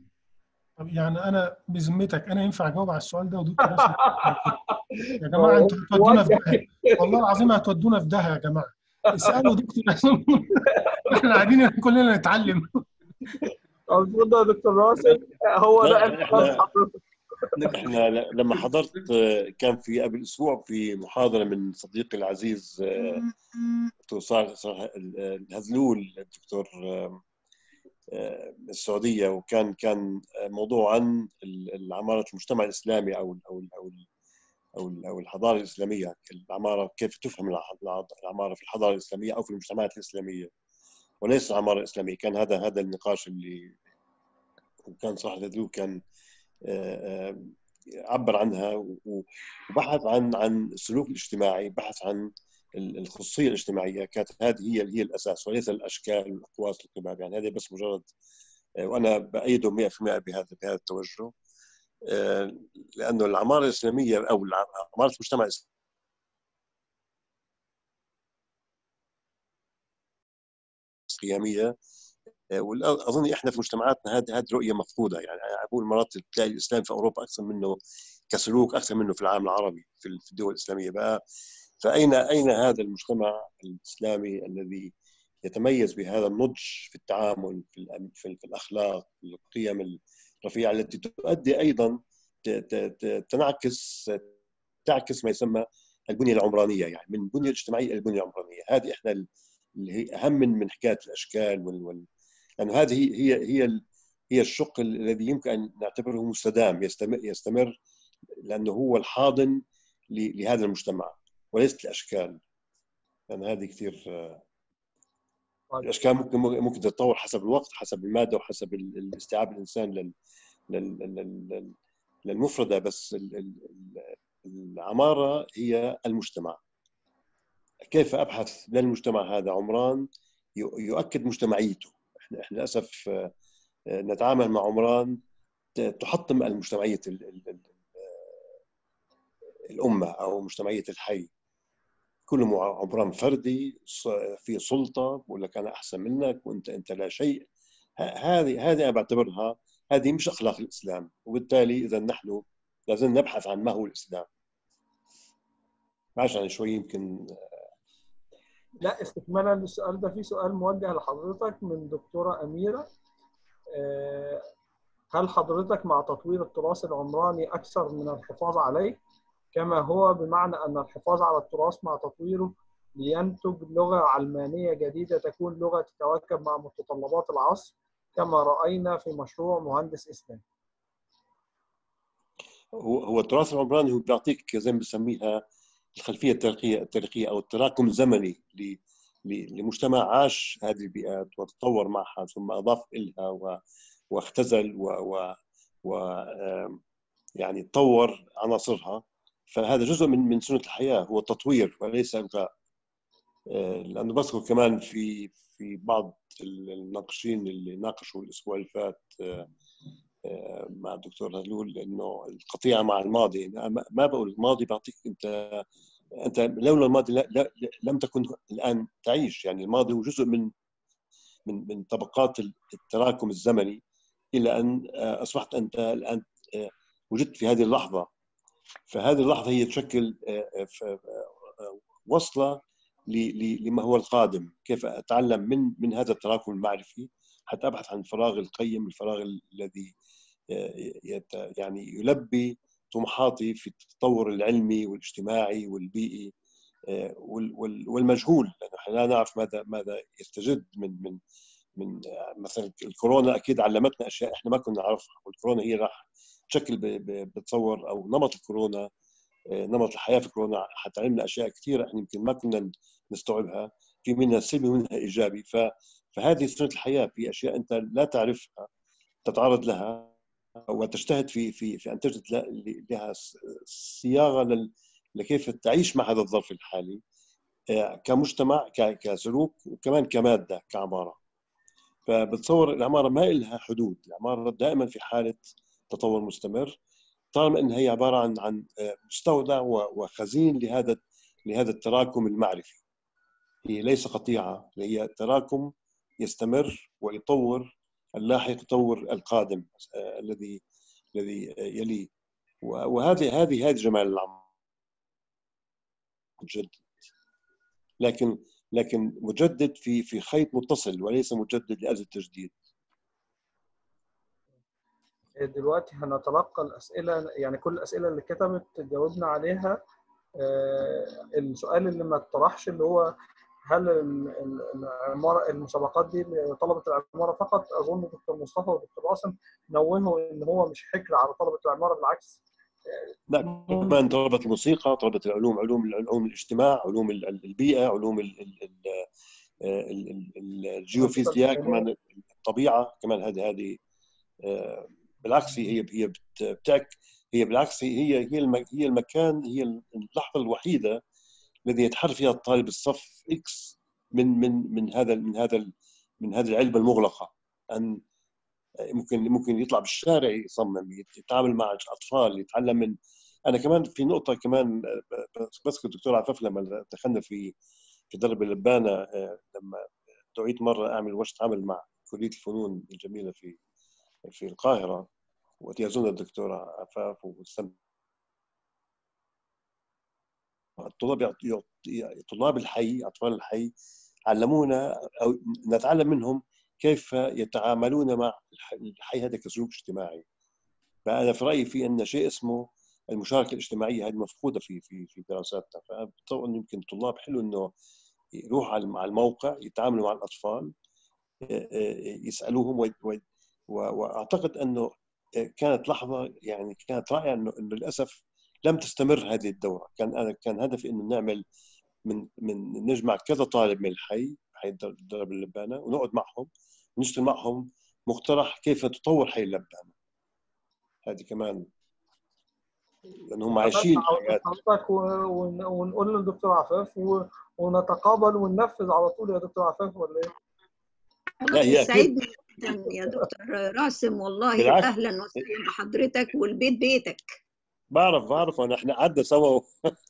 E: طب يعني أنا بذمتك أنا ينفع أجاوب على السؤال ده؟ ودكتور يا جماعة أنتوا هتودونا في داهية. والله العظيم هتودونا في داهية يا جماعة. اسألوا دكتور إحنا قاعدين كلنا نتعلم.
A: اتفضل يا دكتور راسم هو
G: لا،
A: ده حضرتك
G: إحنا لما حضرت آه، كان في قبل أسبوع في محاضرة من صديقي العزيز آه، دكتور صالح صالح ال- الهزلول الدكتور آه، آه، السعودية وكان كان موضوع عن ال- العمارة المجتمع الإسلامي أو أو أو أو أو الحضارة الإسلامية. العمارة كيف تفهم الع- الع- العمارة في الحضارة الإسلامية أو في المجتمعات الإسلامية؟ وليس العماره الاسلاميه كان هذا هذا النقاش اللي وكان صالح الهزلول كان آه، آه، عبر عنها وبحث عن عن السلوك الاجتماعي بحث عن الخصوصية الاجتماعية كانت هذه هي هي الأساس وليس الأشكال والاقواس والقباب يعني هذه بس مجرد آه، وأنا بايده 100% بهذا بهذا التوجه آه، لأنه العماره الإسلامية أو عماره المجتمع القياميه واظن إحنا في مجتمعاتنا هذه هذه رؤية مفقودة يعني أقول مرات تلاقي الإسلام في أوروبا أكثر منه كسلوك أكثر منه في العالم العربي في الدول الإسلامية بقى. فاين أين هذا المجتمع الإسلامي الذي يتميز بهذا النضج في التعامل في, في, الأخلاق في القيم الرفيعة التي تؤدي أيضا تنعكس تعكس ما يسمى البنية العمرانية يعني من البنيه الاجتماعيه إلى البنية العمرانية. هذه إحنا أهم من من حكاية الأشكال وال, وال... لأنه هذه هي هي هي الشق الذي يمكن أن نعتبره مستدام يستمر يستمر لأنه هو الحاضن لهذا المجتمع. وليست الأشكال. لأن هذه كثير الأشكال ممكن ممكن تتطور حسب الوقت حسب المادة وحسب استيعاب الإنسان لل... لل... لل... للمفردة. بس العمارة هي المجتمع. كيف أبحث للمجتمع هذا عمران؟ يؤكد مجتمعيته. إحنا إحنا للأسف نتعامل مع عمران تحطم المجتمعية الأمة أو مجتمعية الحي. كله عمران فردي في سلطة بقول لك أنا أحسن منك وأنت أنت لا شيء. هذه هذه أنا بعتبرها هذه مش أخلاق الإسلام. وبالتالي إذا نحن لازم نبحث عن ما هو الإسلام. عشان شوي يمكن
A: لا استكمالا للسؤال ده. في سؤال موجه لحضرتك من دكتورة أميرة هل حضرتك مع تطوير التراث العمراني أكثر من الحفاظ عليه؟ كما هو بمعنى أن الحفاظ على التراث مع تطويره لينتج لغة علمانية جديدة تكون لغة تتواكب مع متطلبات العصر كما رأينا في مشروع مهندس إسلام.
G: هو التراث العمراني هو بيعطيك زي ما بسميها الخلفية التاريخيه التاريخية أو التراكم الزمني لمجتمع عاش هذه البيئات وتطور معها ثم أضاف إلها واختزل و, و, و يعني طور عناصرها. فهذا جزء من من سنة الحياة هو التطوير وليس الغاء لأنه بذكر كمان في في بعض الناقشين اللي ناقشوا الأسبوع اللي فات مع الدكتور هلول إنه القطيعة مع الماضي. ما بقول الماضي بعطيك انت أنت لولا الماضي لا لا لم تكن الآن تعيش. يعني الماضي هو جزء من من من طبقات التراكم الزمني إلى أن أصبحت أنت الآن وجدت في هذه اللحظة فهذه اللحظة هي تشكل وصلة لما هو القادم. كيف أتعلم من من هذا التراكم المعرفي؟ حتى أبحث عن الفراغ القيم الفراغ الذي يعني يلبي طموحاتي في التطور العلمي والاجتماعي والبيئي والمجهول. لأنه لا نعرف ماذا ماذا يستجد من من من مثلا الكورونا أكيد علمتنا أشياء إحنا ما كنا نعرفها والكورونا هي راح تشكل بتصور أو نمط الكورونا نمط الحياة في كورونا حتعلمنا أشياء كثيرة إحنا يمكن ما كنا نستوعبها في منها سلبي ومنها إيجابي. ف فهذه سنه الحياة في أشياء أنت لا تعرفها تتعرض لها وتجتهد في في في أن تجد لها صياغة لكيف تعيش مع هذا الظرف الحالي كمجتمع كسلوك وكمان كمادة كعمارة. فبتصور العمارة ما لها حدود. العمارة دائما في حالة تطور مستمر. طالما إنها هي عبارة عن عن مستودع وخزين لهذا لهذا التراكم المعرفي. هي ليس قطيعة هي تراكم يستمر ويطور اللاحق يطور القادم الذي الذي يليه وهذه هذه هذه جمال العمر مجدد لكن لكن مجدد في في خيط متصل وليس مجدد لأجل التجديد.
A: دلوقتي هنتلقى الأسئلة يعني كل الأسئلة اللي كتبت جاوبنا عليها السؤال اللي ما اتطرحش اللي هو هل العمارة المسابقات دي لطلبة العمارة فقط؟ أظن دكتور مصطفى ودكتور عاصم نوهوا إن هو مش حكر على طلبة العمارة بالعكس
G: لا كمان طلبة الموسيقى طلبة العلوم علوم علوم الاجتماع علوم البيئة علوم الجيوفيزياء كمان الطبيعة كمان هذه هذه بالعكس هي هي بتأك هي بالعكس هي هي هي المكان هي اللحظة الوحيدة الذي يتحرك فيها الطالب الصف إكس من من من هذا من هذا من هذه العلبة المغلقة. أن ممكن ممكن يطلع بالشارع يصمم يتعامل مع اطفال يتعلم من. أنا كمان في نقطة كمان بذكر الدكتور عفاف لما دخلنا في في درب اللبانه لما دعيت مرة أعمل ورشة عمل مع كلية الفنون الجميلة في في القاهرة وتيازون الدكتورة عفاف واستمتع الطلاب طلاب الحي أطفال الحي علمونا أو نتعلم منهم كيف يتعاملون مع الح- الحي هذا كسلوك اجتماعي. فأنا في رأيي في أن شيء اسمه المشاركة الاجتماعية هذه مفقودة في في في دراساتنا. فطبعا يمكن الطلاب حلو إنه يروحوا على الموقع يتعاملوا مع الأطفال يسألوهم وأعتقد إنه كانت لحظة يعني كانت رائعة إنه إنه للأسف لم تستمر هذه الدورة. كان أنا كان هدفي إنه نعمل من من نجمع كذا طالب من الحي حي الدرب اللبانه ونقعد معهم. ونشتغل معهم مقترح كيف تطور حي اللبانه هذه كمان لأن هم عايشين
A: ونقول للدكتور عفاف ونتقابل وننفذ على طول يا دكتور عفاف ولا إيه؟
G: لا، هي.
D: سعيدني جدا يا دكتور راسم والله
G: بالعكس.
D: أهلا وسهلا بحضرتك والبيت بيتك
G: بعرف بعرف أنا إحنا قعدنا سوا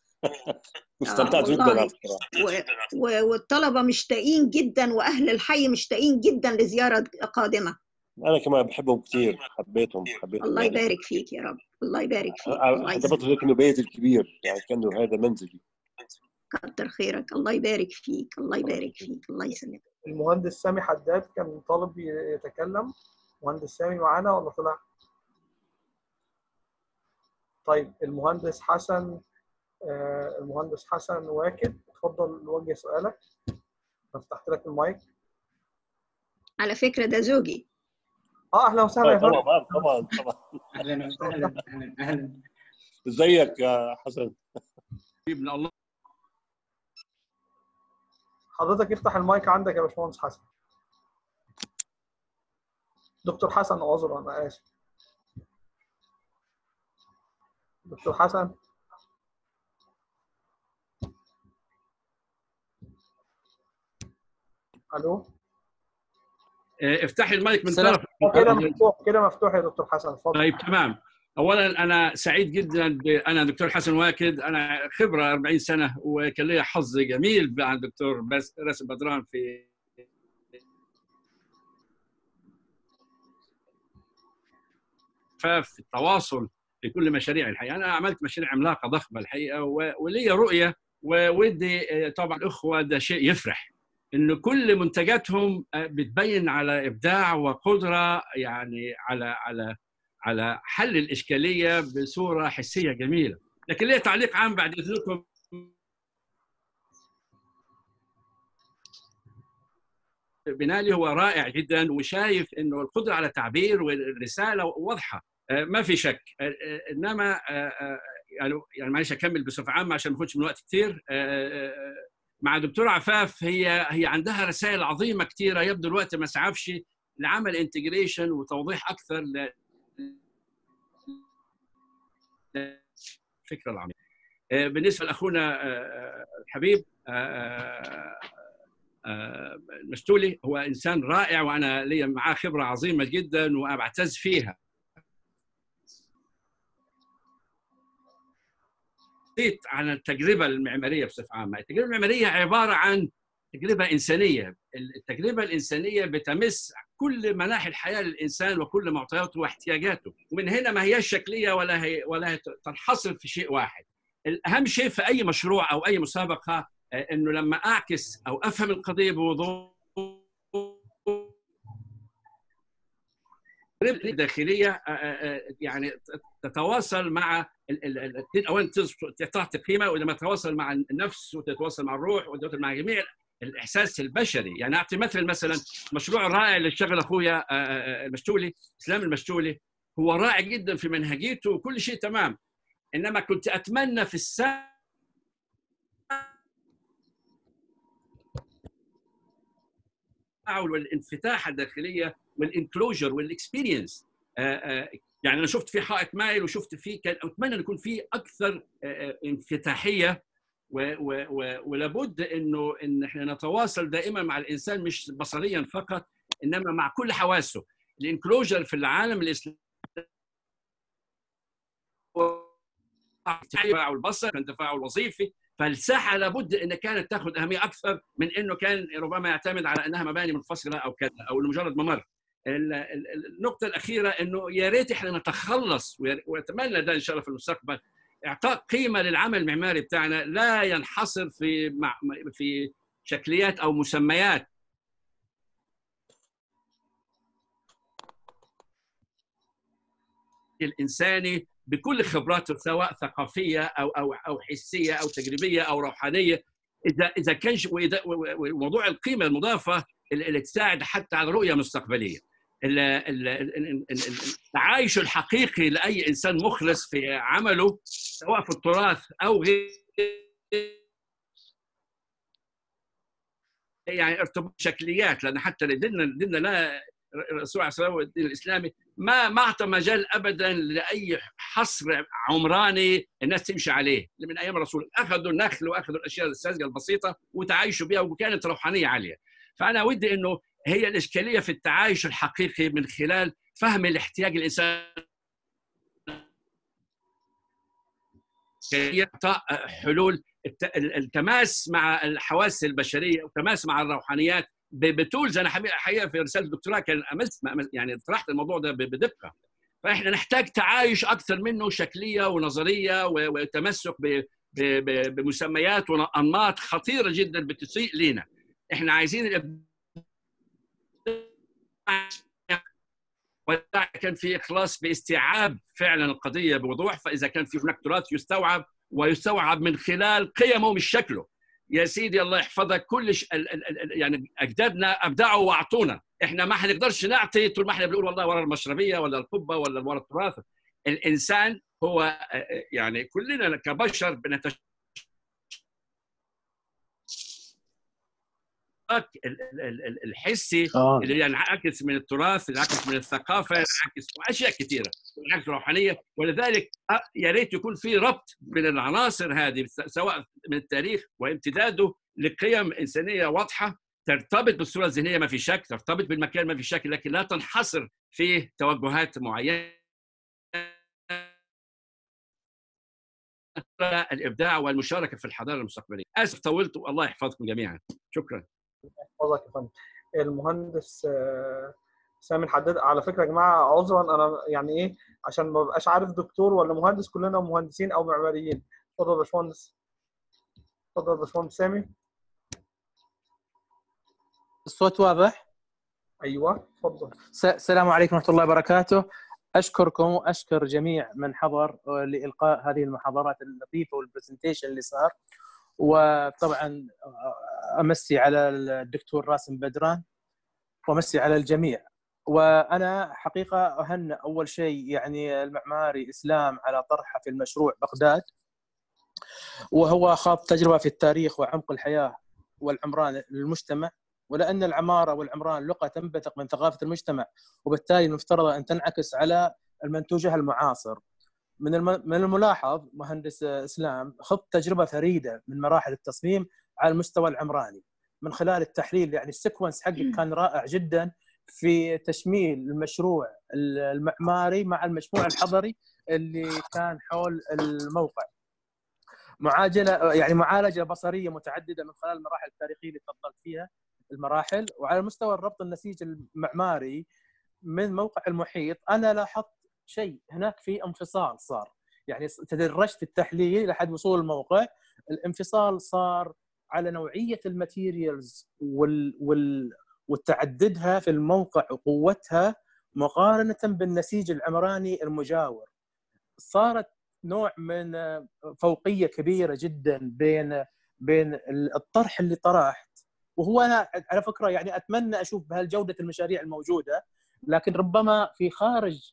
G: واستمتعت
D: آه،
G: جدا
D: و... و... والطلبة مشتاقين جدا وأهل الحي مشتاقين جدا لزيارة قادمة.
G: أنا كمان بحبهم كثير حبيتهم حبيتهم
D: الله
G: يعني.
D: يبارك فيك يا رب. الله يبارك فيك. يسلمك
G: هيك إنه بيتي الكبير يعني كأنه هذا منزلي.
D: كتر خيرك. الله يبارك فيك. الله يبارك فيك. الله يسلمك.
A: المهندس سامي حداد كان طالب يتكلم. مهندس سامي معانا ولا طلع؟ طيب المهندس حسن المهندس حسن واكد. اتفضل وجه سؤالك. فتحت لك المايك.
D: على فكرة ده زوجي.
A: آه أهلا وسهلا يا
G: طبعا
A: فندم.
G: طبعا طبعا طبعا.
B: أهلا وسهلا أهلا أهلا.
G: إزيك يا حسن؟
H: من الله
A: حضرتك افتح المايك عندك يا باشمهندس حسن. دكتور حسن اعذر أنا آسف. دكتور حسن؟ ألو
H: آه، افتحي المايك من. طرف
A: كده مفتوح كده مفتوح يا دكتور حسن اتفضل
H: طيب تمام اولا أنا سعيد جدا. أنا دكتور حسن واكد أنا خبرة 40 سنة وكان لي حظ جميل مع الدكتور بس راسم بدران في في التواصل في كل مشاريع الحقيقة أنا عملت مشاريع عملاقة ضخمة الحقيقة. ولي رؤية وودي آه، طبعا الاخوه ده شيء يفرح انه كل منتجاتهم آه، بتبين على إبداع وقدرة يعني على على على حل الإشكالية بصورة حسية جميلة. لكن ليه تعليق عام بعد إذنكم؟ بنالي هو رائع جدا وشايف إنه القدرة على التعبير والرسالة واضحة. آه، ما في شك. آه، إنما يعني يعني معلش أكمل بصفة عامة عشان ما من وقت آه، مع دكتور عفاف هي هي عندها رسائل عظيمة كثيره يبدو الوقت ما سعفش لعمل انتجريشن وتوضيح أكثر ل- الفكرة العميقه آه، بالنسبة لأخونا آه، الحبيب آه، آه، المشتولي هو إنسان رائع وأنا لي معاه خبرة عظيمة جدا وأنا بعتز فيها. حكيت عن التجربة المعمارية بصفة عامة، التجربة المعمارية عبارة عن تجربة إنسانية، التجربة الإنسانية بتمس كل مناحي الحياة للإنسان وكل معطياته واحتياجاته، ومن هنا ما هياش شكليه ولا هي ولا تنحصر في شيء واحد. الأهم شيء في أي مشروع أو أي مسابقة آه، إنه لما أعكس أو أفهم القضية بوضوح الداخليه آه، آه، آه، يعني تتواصل مع اولا تعطي قيمه ولما تتواصل مع النفس وتتواصل مع الروح وتتواصل مع جميع الإحساس البشري. يعني أعطي مثل مثلا مشروع رائع اللي اشتغل اخويا المشتولي إسلام المشتولي. هو رائع جدا في منهجيته وكل شيء تمام. إنما كنت أتمنى في السعة والانفتاح الداخلية وال enclosure وال experience. يعني أنا شفت في حائط مايل وشفت فيه كان أتمنى أن يكون في أكثر آه، آه، انفتاحية و- و- و- ولابد إنه إن إحنا نتواصل دائما مع الإنسان مش بصريا فقط إنما مع كل حواسه. الإنكلوجر في العالم الإسلامي تفاعل البصر كان تفاعل وظيفي. فالساحة لابد إن كانت تأخذ أهمية أكثر من إنه كان ربما يعتمد على أنها مباني منفصلة أو كذا أو لمجرد ممر. النقطة الأخيرة إنه يا ريت إحنا نتخلص وأتمنى ده إن شاء الله في المستقبل. إعطاء قيمة للعمل المعماري بتاعنا لا ينحصر في في شكليات أو مسميات. الإنساني بكل خبراته سواء ثقافية أو أو أو حسية أو تجريبية أو روحانية اذا إذا كان ش- وإذا- و- و- وموضوع القيمة المضافة اللي تساعد حتى على رؤية مستقبلية. ال- ال- ال- ال- ال- التعايش الحقيقي لأي إنسان مخلص في عمله سواء في التراث أو غير يعني ارتباط شكليات لأن حتى ديننا ديننا لا الرسول عليه الصلاه والسلام والدين الإسلامي ما ما أعطى مجال ابدا لأي حصر عمراني الناس تمشي عليه. من أيام الرسول أخذوا النخل وأخذوا الأشياء الساذجة البسيطة وتعايشوا بها وكانت روحانية عالية. فأنا ودي إنه هي الإشكالية في التعايش الحقيقي من خلال فهم الاحتياج الانسان اعطاء حلول الت- التماس مع الحواس البشرية والتماس مع الروحانيات بتولز. أنا حبي- حقيقة في رسالة الدكتوراه كان أمس يعني طرحت الموضوع ده ب- بدقة. فإحنا نحتاج تعايش أكثر منه شكلية ونظرية و- وتمسك بمسميات وأنماط خطيرة جدا بتسيء لنا إحنا عايزين كان في إخلاص باستيعاب فعلا القضية بوضوح فإذا كان في هناك تراث يستوعب ويستوعب من خلال قيمه مش شكله. يا سيدي الله يحفظك كل ش... ال... ال... ال... يعني أجدادنا أبدعوا وأعطونا. إحنا ما حنقدرش نعطي طول ما إحنا بنقول والله ورا المشربية ولا القبة ولا ورا التراث. الإنسان هو آه، يعني كلنا كبشر بنتش ال- ال- ال- الحسي
I: آه.
H: اللي ينعكس من التراث ينعكس من الثقافة ينعكس أشياء كثيرة ينعكس روحانية. ولذلك يا ريت يكون في ربط بين العناصر هذه سواء من التاريخ وامتداده لقيم إنسانية واضحة ترتبط بالصورة الذهنية. ما في شك ترتبط بالمكان ما في شك لكن لا تنحصر في توجهات معينة. الإبداع والمشاركة في الحضارة المستقبلية. أسف طولت. والله يحفظكم جميعا. شكرا.
A: يحفظك يا فندم. المهندس آه، سامي الحداد. على فكرة يا جماعة عذرا أنا يعني إيه عشان ما ببقاش عارف دكتور ولا مهندس كلنا مهندسين أو معماريين. اتفضل يا باشمهندس. اتفضل يا باشمهندس سامي.
J: الصوت واضح؟
A: أيوه اتفضل.
J: السلام عليكم ورحمة الله وبركاته. أشكركم وأشكر جميع من حضر لإلقاء هذه المحاضرات اللطيفة والبرزنتيشن اللي صار. وطبعا أمسي على الدكتور راسم بدران وأمسي على الجميع وأنا حقيقة أهنئ أول شيء يعني المعماري إسلام على طرحه في المشروع بغداد وهو خاض تجربة في التاريخ وعمق الحياة والعمران للمجتمع ولأن العمارة والعمران لغة تنبثق من ثقافة المجتمع وبالتالي المفترض أن تنعكس على المنتوجها المعاصر. من من الملاحظ مهندس إسلام خض تجربة فريدة من مراحل التصميم على المستوى العمراني. من خلال التحليل يعني السكونس حقك كان رائع جدا في تشميل المشروع المعماري مع المجموع الحضري اللي كان حول الموقع. معاجله يعني معالجة بصرية متعددة من خلال المراحل التاريخية اللي تفضلت فيها المراحل. وعلى مستوى الربط النسيج المعماري من موقع المحيط أنا لاحظت شيء هناك في انفصال صار. يعني تدرجت في التحليل لحد وصول الموقع الانفصال صار على نوعية الماتيريالز وال وال وتعددها في الموقع وقوتها مقارنة بالنسيج العمراني المجاور. صارت نوع من فوقية كبيرة جدا بين بين الطرح اللي طرحت. وهو أنا على فكرة يعني أتمنى أشوف بهالجودة المشاريع الموجودة لكن ربما في خارج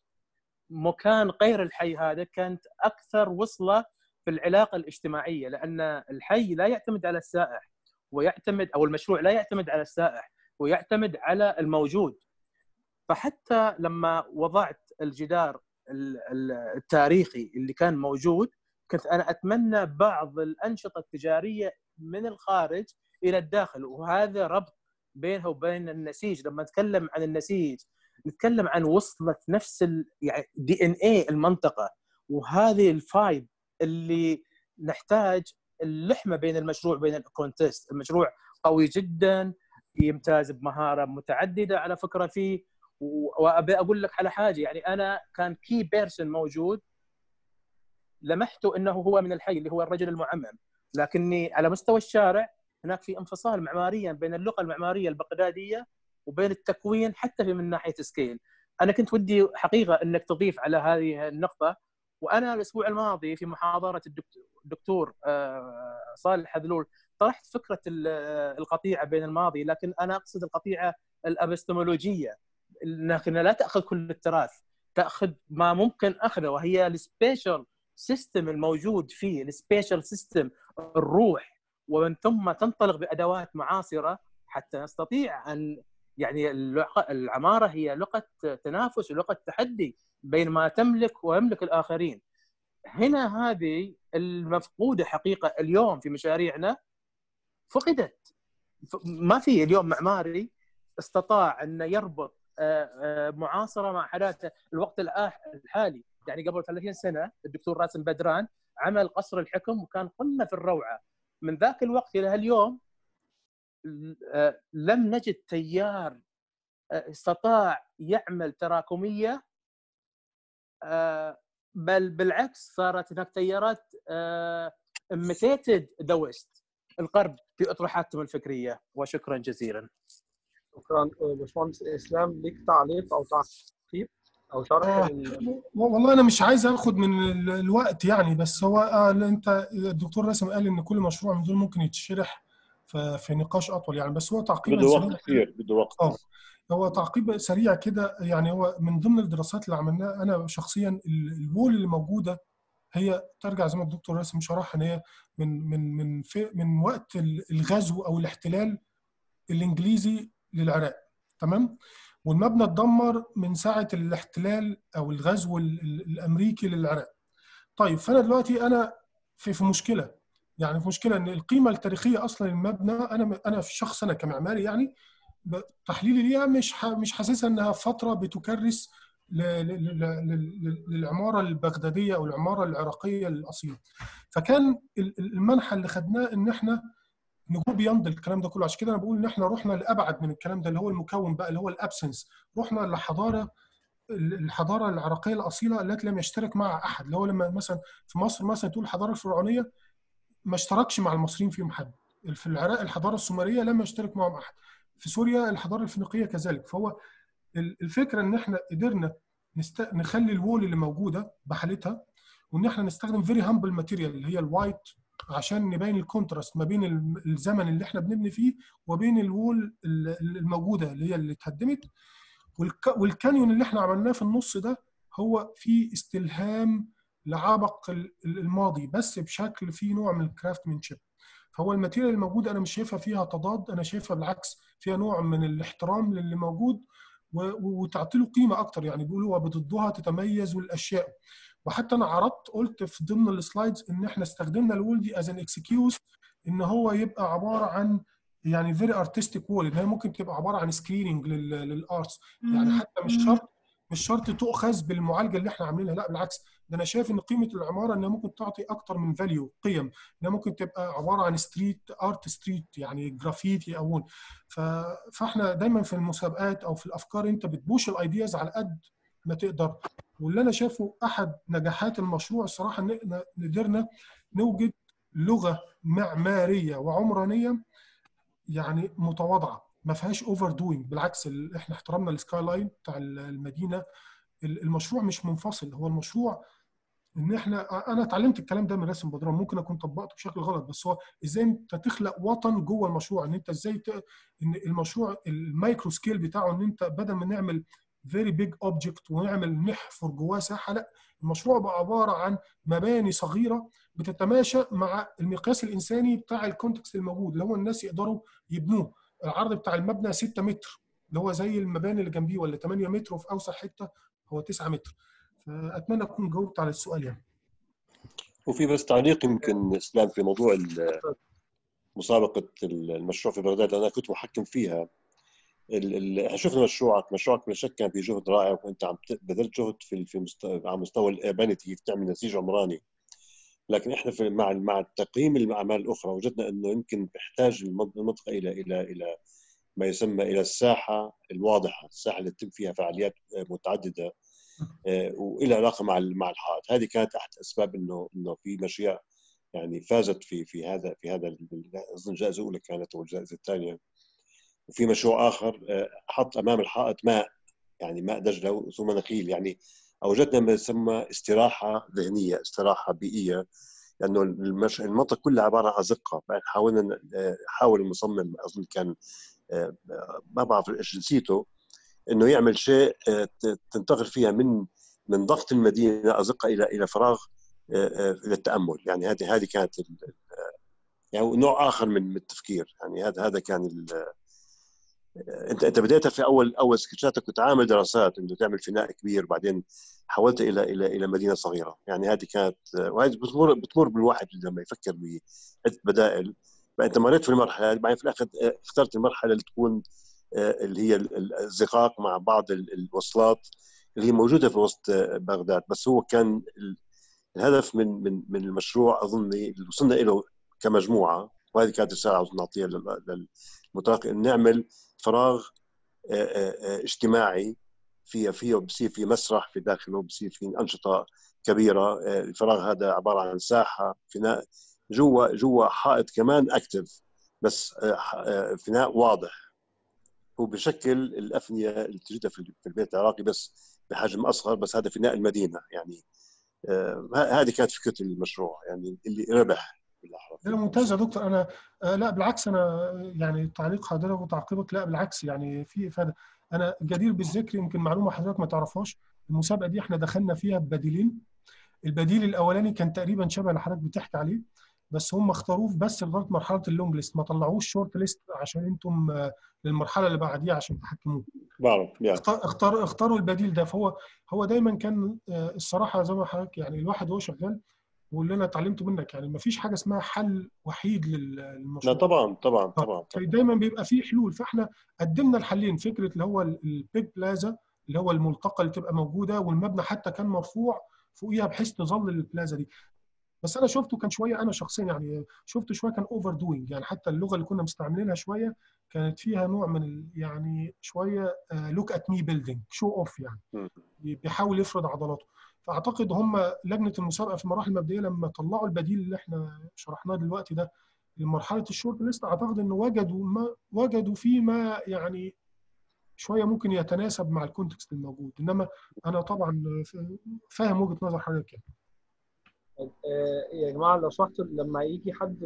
J: مكان غير الحي هذا كانت أكثر وصلة في العلاقة الاجتماعية لأن الحي لا يعتمد على السائح ويعتمد أو المشروع لا يعتمد على السائح ويعتمد على الموجود. فحتى لما وضعت الجدار التاريخي اللي كان موجود كنت أنا أتمنى بعض الأنشطة التجارية من الخارج إلى الداخل وهذا ربط بينها وبين النسيج. لما نتكلم عن النسيج نتكلم عن وصلة نفس ال... يعني DNA المنطقة. وهذه ال vibe اللي نحتاج اللحمة بين المشروع وبين ال context. المشروع قوي جدا يمتاز بمهارة متعددة على فكرة فيه. وأبي أقول لك على حاجة يعني أنا كان key person موجود لمحته إنه هو من الحي اللي هو الرجل المعمم. لكني على مستوى الشارع هناك في انفصال معماريا بين اللغة المعمارية البغدادية وبين التكوين حتى في من ناحية scale أنا كنت ودي حقيقة إنك تضيف على هذه النقطة وأنا الأسبوع الماضي في محاضرة الدكتور, آه، صالح حذلول طرحت فكرة ال- القطيعة بين الماضي لكن أنا أقصد القطيعة الأبستمولوجية انك لا تأخذ كل التراث تأخذ ما ممكن أخذه وهي ال spatial system الموجود فيه ال spatial system الروح ومن ثم تنطلق بأدوات معاصرة حتى نستطيع أن يعني العمارة هي لغة تنافس ولغة تحدي بين ما تملك ويملك الآخرين. هنا هذه المفقودة حقيقة اليوم في مشاريعنا فقدت. ما في اليوم معماري استطاع أن يربط آه، آه، معاصرة مع حداثة الوقت الحالي. يعني قبل 30 سنة الدكتور راسم بدران عمل قصر الحكم وكان قمه في الروعة. من ذاك الوقت إلى اليوم لم نجد تيار آه، استطاع يعمل تراكمية آه، بل بالعكس صارت هناك تيارات imitated the West الغرب في أطروحاتهم الفكرية. وشكرا جزيلا.
A: شكرا آه، باشمهندس إسلام ليك تعليق أو تعقيب أو شرح
E: آه،
A: لل-
E: والله أنا مش عايز آخد من ال- الوقت يعني بس هو آه أنت الدكتور راسم قال إن كل مشروع من دول ممكن يتشرح في في نقاش أطول يعني بس هو تعقيبا
G: بده وقت كثير بده وقت.
E: آه هو تعقيب سريع كده يعني هو من ضمن الدراسات اللي عملناها أنا شخصيا ال- الوول اللي موجودة هي ترجع زي ما الدكتور راسم شرح إن هي من من من في من وقت ال- الغزو أو الاحتلال الإنجليزي للعراق تمام؟ والمبنى اتدمر من ساعة الاحتلال أو الغزو ال- ال- الأمريكي للعراق. طيب فأنا دلوقتي أنا في في مشكلة. يعني في مشكلة إن القيمة التاريخية أصلا للمبنى أنا أنا في شخص أنا كمعماري يعني تحليلي ليها مش مش حاسسها إنها فترة بتكرس للعمارة البغدادية أو العمارة العراقية الأصيلة. فكان ال- ال- المنحى اللي خدناه إن إحنا نجو بيند الكلام ده كله. عشان كده أنا بقول إن إحنا رحنا لأبعد من الكلام ده اللي هو المكون بقى اللي هو الأبسنس. رحنا لحضارة الحضارة العراقية الأصيلة التي لم يشترك معها أحد. اللي هو لما مثلا في مصر مثلا تقول الحضارة الفرعونية ما اشتركش مع المصريين فيهم حد. في العراق الحضارة السومرية لم يشترك معهم أحد. في سوريا الحضارة الفينيقيه كذلك. فهو ال- الفكرة إن إحنا قدرنا نست... نخلي الوول اللي موجودة بحالتها وإن إحنا نستخدم very humble material اللي هي ال white عشان نبين ال contrast ما بين الزمن اللي إحنا بنبني فيه وبين ال wall ال- ال- الموجودة اللي هي اللي اتهدمت. والك... وال canyon اللي إحنا عملناه في النص ده هو فيه استلهام ال- الماضي بس بشكل فيه نوع من ال craftsmanship. فهو ال material الموجود أنا مش شايفها فيها تضاد أنا شايفها بالعكس فيها نوع من الاحترام للي موجود وتعطي له قيمة أكتر. يعني بيقولوا وبضدها تتميز الأشياء. وحتى أنا عرضت قلت في ضمن ال slides إن إحنا استخدمنا ال wall دي as an excuse إن هو يبقى عبارة عن يعني very artistic wall إن هي ممكن تبقى عبارة عن screening لل arts يعني حتى مش شرط مش شرط تؤخذ بالمعالجة اللي إحنا عاملينها لأ بالعكس. ده أنا شايف إن قيمة العمارة إنها ممكن تعطي أكتر من value قيم. إنها ممكن تبقى عبارة عن street art street يعني جرافيتي أو ف... فإحنا دايما في المسابقات أو في الأفكار أنت بت push ال ideas على قد ما تقدر. واللي أنا شايفه أحد نجاحات المشروع الصراحه إن قدرنا نوجد لغة معمارية وعمرانية يعني متواضعة ما فيهاش overdoing بالعكس ال- إحنا احترمنا ال skyline بتاع ال- المدينة. ال- المشروع مش منفصل. هو المشروع إن إحنا أنا اتعلمت الكلام ده من راسم بدران ممكن أكون طبقته بشكل غلط بس هو إزاي أنت تخلق وطن جوه المشروع؟ إن أنت إزاي ت... إن المشروع ال micro scale بتاعه إن أنت بدل ما نعمل very big object ونعمل نحفر جواه ساحة لأ المشروع بقى عبارة عن مباني صغيرة بتتماشى مع المقياس الإنساني بتاع ال context الموجود اللي هو الناس يقدروا يبنوه. العرض بتاع المبنى 6 متر اللي هو زي المباني اللي جنبيه ولا 8 متر وفي أوسع حتة هو 9 متر. فاتمنى أكون جاوبت على السؤال يعني.
G: وفي بس تعليق يمكن إسلام في موضوع مسابقة المشروع في بغداد أنا كنت محكم فيها. إحنا شفنا مشروعك مشروعك بلا شك كان في جهد رائع وأنت عم بذلت جهد في في مست- على مستوى الابانتي تعمل نسيج عمراني. لكن إحنا في مع مع التقييم الأعمال الأخرى وجدنا إنه يمكن بيحتاج المنطقة إلى إلى إلى ما يسمى إلى الساحة الواضحة، الساحة اللي تتم فيها فعاليات متعددة. وإلى علاقة مع مع الحائط، هذه كانت أحد أسباب انه إنه في مشاريع يعني فازت في في هذا في هذا أظن الجائزه الاولى كانت أو الجائزة الثانية. وفي مشروع آخر حط أمام الحائط ماء يعني ماء دجلة ثم نخيل. يعني أوجدنا ما يسمى استراحة ذهنية استراحة بيئية. لأنه المش... المنطقة كلها عبارة عن ازقه فحاولنا حاول المصمم أظن كان ما بعرف إيش جنسيته إنه يعمل شيء تنتقل فيها من من ضغط المدينة أزقة إلى إلى فراغ للتامل يعني هذه هذه كانت يعني نوع آخر من التفكير. يعني هذا هذا كان أنت أنت بديتها في أول أول سكتشاتك كنت عامل دراسات انه تعمل فناء كبير بعدين حولت إلى إلى إلى مدينة صغيرة. يعني هذه كانت وهذه بتمر بتمر بالواحد لما يفكر بعده بدائل. فأنت مريت في المرحلة بعدين في الآخر اخترت المرحلة اللي تكون اللي هي الزقاق مع بعض الوصلات اللي هي موجودة في وسط بغداد. بس هو كان الهدف من من من المشروع أظن اللي وصلنا له كمجموعة وهذه كانت رسالة عاوز نعطيها للمتلقي إن نعمل فراغ اجتماعي فيه فيه بصير في مسرح في داخله بصير في أنشطة كبيرة. الفراغ هذا عبارة عن ساحة فناء جوا جوا حائط كمان اكتف بس فناء واضح. هو بشكل الأفنية اللي تجدها في البيت العراقي بس بحجم أصغر بس هذا فناء المدينة يعني. هذه كانت فكرة المشروع يعني اللي ربح
E: لا ممتاز يا دكتور. أنا لا بالعكس أنا يعني تعليق حضرتك وتعقيبك لا بالعكس يعني في افاده أنا جدير بالذكر يمكن معلومة حضرتك ما تعرفهاش. المسابقة دي إحنا دخلنا فيها ببديلين البديل الأولاني كان تقريبا شبه اللي حضرتك بتحكي عليه. بس هم اختاروه بس لغاية مرحلة ال long list. ما طلعوش short list عشان أنتم للمرحلة اللي بعديها عشان تحكموه.
G: بعرف
E: اختار اختاروا البديل ده. فهو هو دايما كان الصراحة زي ما حضرتك يعني الواحد وهو شغال واللي أنا اتعلمته منك يعني ما فيش حاجة اسمها حل وحيد للمشروع
G: لا طبعا طبعا طبعا, طبعا.
E: دايما بيبقى في حلول. فإحنا قدمنا الحلين فكرة اللي هو ال big plaza اللي هو الملتقى اللي تبقى موجودة والمبنى حتى كان مرفوع فوقيها بحيث تظل البلازا دي. بس أنا شفته كان شوية أنا شخصيا يعني شفته شوية كان overdoing يعني حتى اللغة اللي كنا مستعملينها شوية كانت فيها نوع من يعني شوية look at me building show off يعني. بيحاول يفرض عضلاته. فأعتقد هم لجنة المسابقة في المراحل المبدئية لما طلعوا البديل اللي إحنا شرحناه دلوقتي ده لمرحلة ال short list أعتقد إنه وجدوا ما وجدوا فيه ما يعني شوية ممكن يتناسب مع ال context الموجود. إنما أنا طبعا فاهم وجهة نظر حضرتك يعني.
A: يا جماعة لو سمحتوا لما يجي حد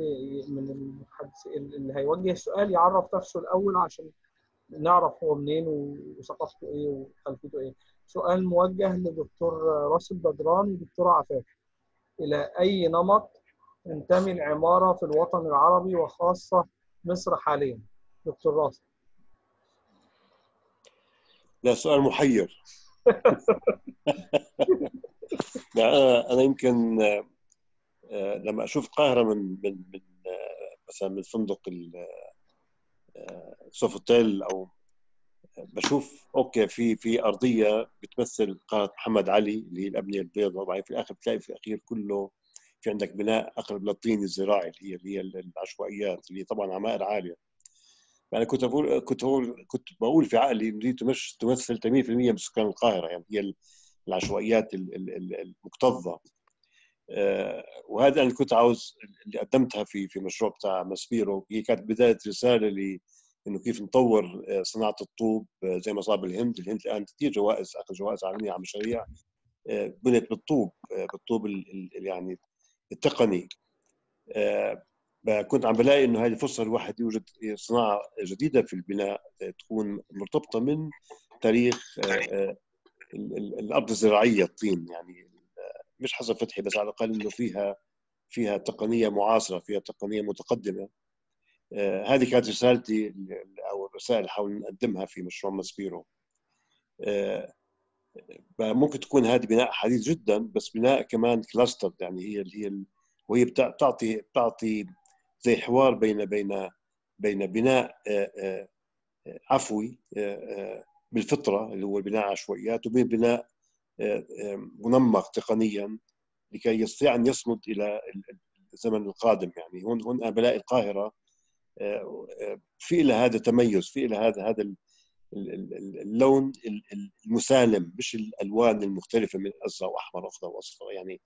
A: من اللي هيوجه السؤال يعرف نفسه الأول عشان نعرف هو منين وثقافته إيه وخلفيته إيه. سؤال موجه لدكتور راسم بدران ودكتور عفاف. إلى أي نمط تنتمي العمارة في الوطن العربي وخاصة مصر حاليا؟ دكتور راسم.
G: لا سؤال محير. لا أنا يمكن لما أشوف القاهره من من من مثلا من فندق سوفوتيل أو بشوف okay في في أرضية بتمثل قاهرة محمد علي اللي هي الأبنية البيضاء. وبعدين في الآخر بتلاقي في الأخير كله في عندك بناء أقرب للطين الزراعي اللي هي اللي هي العشوائيات اللي هي طبعا عمائر عالية. يعني كنت بقول كنت بقول كنت بقول في عقلي إن دي مش تمثل 80% من سكان القاهرة. يعني هي العشوائيات المكتظة. وهذا اللي كنت عاوز اللي قدمتها في في مشروع بتاع مسبيرو هي كانت بداية رسالة لي إنه كيف نطور صناعة الطوب زي ما صار بالهند، الهند الآن كثير جوائز أخذ جوائز عالمية على مشاريع بنيت بالطوب بالطوب يعني التقني. كنت عم بلاقي إنه هذه فرصة الواحد يوجد صناعة جديدة في البناء تكون مرتبطة من تاريخ الأرض الزراعيه الطين يعني مش حسب فتحي بس على الأقل إنه فيها فيها تقنية معاصرة فيها تقنية متقدمة. آه هذه كانت رسالتي أو الرسائل اللي حاول نقدمها في مشروع ماسبيرو. آه ممكن تكون هذه بناء حديث جدا بس بناء كمان كلاستر يعني هي اللي هي وهي بتعطي بتعطي زي حوار بين بين بين بناء آه عفوي بالفطرة اللي هو بناء عشوائيات وبين بناء منمق تقنيا لكي يستطيع أن يصمد إلى الزمن القادم. يعني هون هون بلاقي القاهرة في لها هذا تميز في لها هذا هذا اللون المسالم مش الألوان المختلفة من أزرق وأحمر وأخضر وأصفر. يعني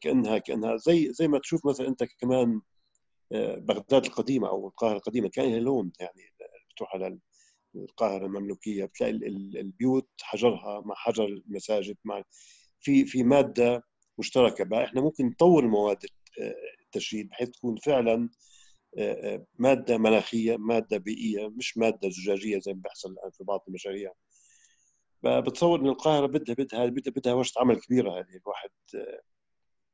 G: كأنها كأنها زي زي ما تشوف مثلا أنت كمان بغداد القديمة أو القاهرة القديمة كان لها لون يعني بتروح على القاهرة المملوكية بتلاقي البيوت حجرها مع حجر المساجد مع في في مادة مشتركة بقى. إحنا ممكن نطور المواد التشييد بحيث تكون فعلا مادة مناخية مادة بيئية مش مادة زجاجية زي ما بيحصل الآن في بعض المشاريع. بتصور إن القاهرة بدها بدها بدها بدها ورشه عمل كبيرة هذه. الواحد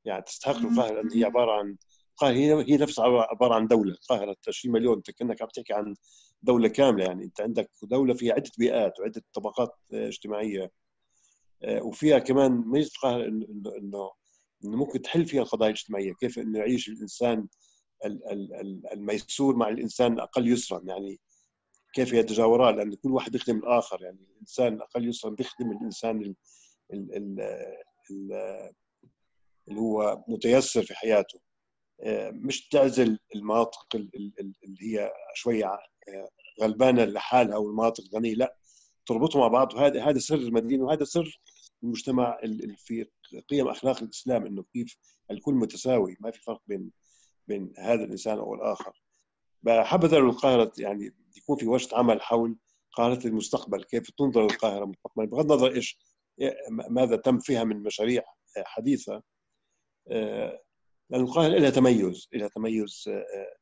G: يعني تستحق القاهره لأن هي عبارة عن القاهره هي نفسها عبارة عن دولة. القاهره 20 مليون أنت كأنك عم تحكي عن دولة كاملة يعني. أنت عندك دولة فيها عدة بيئات وعدة طبقات اجتماعية. وفيها كمان ميزة القاهره انه إنه إنه ممكن تحل فيها القضايا الاجتماعية. كيف إنه يعيش الإنسان الميسور مع الإنسان الاقل يسرا يعني. كيف يتجاورا لأن كل واحد يخدم الآخر يعني. الإنسان الاقل يسرا بيخدم الإنسان ال ال ال ال اللي هو متيسر في حياته. مش تعزل المناطق اللي هي شوية غلبانة لحالها والمناطق الغنية لا تربطهم مع بعض. وهذا هذا سر المدينة وهذا سر المجتمع في قيم أخلاق الإسلام إنه كيف الكل متساوي ما في فرق بين بين هذا الإنسان أو الآخر. بحبذا لو القاهره يعني يكون في ورشه عمل حول قاهرة المستقبل كيف تنظر للقاهرة مستقبلا؟ بغض النظر إيش ماذا تم فيها من مشاريع حديثة لأن القاهره لها تميز لها تميز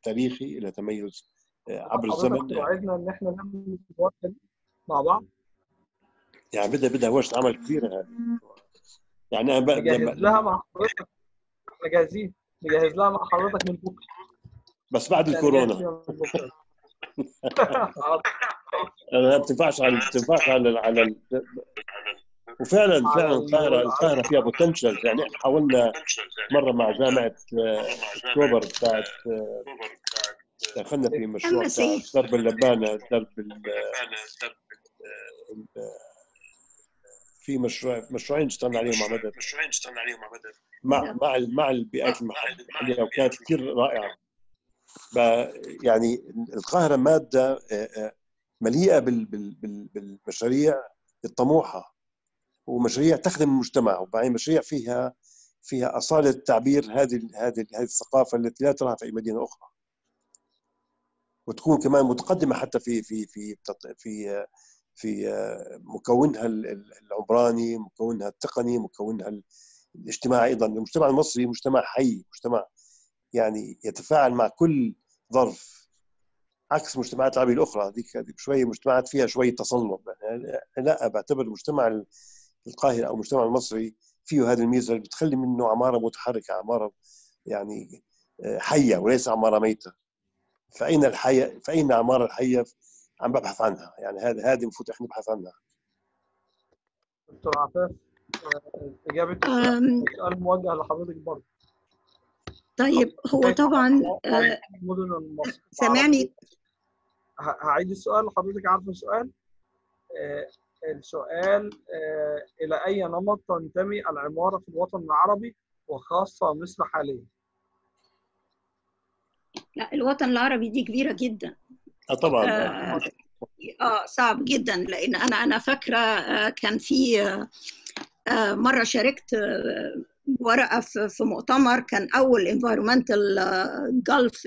G: تاريخي لها تميز عبر الزمن
A: توعدنا إن إحنا نعمل مع بعض.
G: يعني بدها بدها ورشه عمل كبيره هذه يعني أنا
A: نجهز لها مع حضرتك. إحنا جاهزين. نجهز لها مع حضرتك من بكرة.
G: بس بعد الكورونا. ما بتنفعش على بتنفعش على على وفعلا فعلا القاهره القاهره فيها بوتنشل يعني إحنا حاولنا مرة مع جامعة أكتوبر بتاعت دخلنا في مشروع درب اللبانة درب في مشروع مشروعين اشتغلنا عليهم مع مدد.
K: مشروعين اشتغلنا عليهم مع مدد
G: مع مع مع البيئات المحلية وكانت كثير رائعة. يعني القاهرة مادة مليئة بالمشاريع الطموحة. ومشاريع تخدم المجتمع وبعدين مشاريع فيها فيها أصالة تعبير هذه هذه هذه الثقافة التي لا تراها في أي مدينة أخرى. وتكون كمان متقدمة حتى في في في في في مكونها العمراني مكونها التقني مكونها الاجتماعي أيضا. المجتمع المصري مجتمع حي مجتمع يعني يتفاعل مع كل ظرف عكس المجتمعات العربية الأخرى. هذيك شوية مجتمعات فيها شوية تصلب. لا بعتبر المجتمع القاهرة أو المجتمع المصري فيه هذه الميزة اللي بتخلي منه عمارة متحركة عمارة يعني حية وليس عمارة ميتة. فأين الحياة؟ فأين العماره الحية؟ عم ببحث عنها. يعني هذه هذه المفروض إحنا نبحث عنها.
A: دكتور عفاف إجابة السؤال موجه لحضرتك برضه.
D: طيب هو طبعا
A: مدن المصر
D: سامعني؟
A: هعيد السؤال حضرتك عارفه السؤال؟ السؤال إلى أي نمط تنتمي العمارة في الوطن العربي وخاصة مصر حاليا؟
D: لا الوطن العربي دي كبيرة جدا.
G: آه طبعا.
D: آه, آه صعب جدا لأن أنا أنا فاكرة آه كان في آه مرة شاركت ورقة في مؤتمر كان أول environmental جلف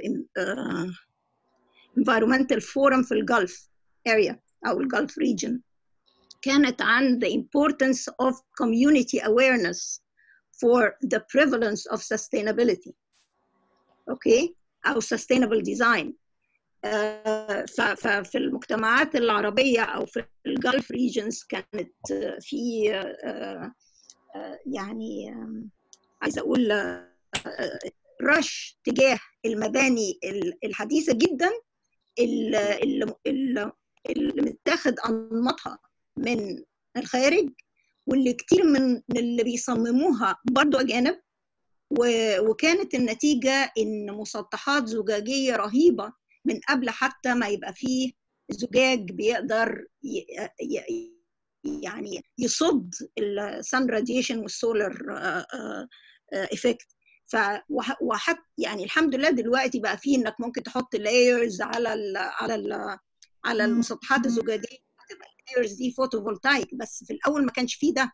D: environmental forum في الجلف area أو الجلف region. كانت عن the importance of community awareness for the prevalence of sustainability. Okay? أو sustainable design. ففي المجتمعات العربية أو في الجلف ريجنز كانت في يعني عايزة أقول رش تجاه المباني الحديثة جدا اللي متاخد أنماطها. من الخارج واللي كتير من اللي بيصمموها برضو أجانب وكانت النتيجة إن مسطحات زجاجية رهيبة من قبل حتى ما يبقى فيه زجاج بيقدر يعني يصد ال sun radiation وال solar effect ف وحتى يعني الحمد لله دلوقتي بقى فيه إنك ممكن تحط layers على ال على ال على المسطحات الزجاجية. ال layers دي photovoltaic بس في الأول ما كانش فيه ده.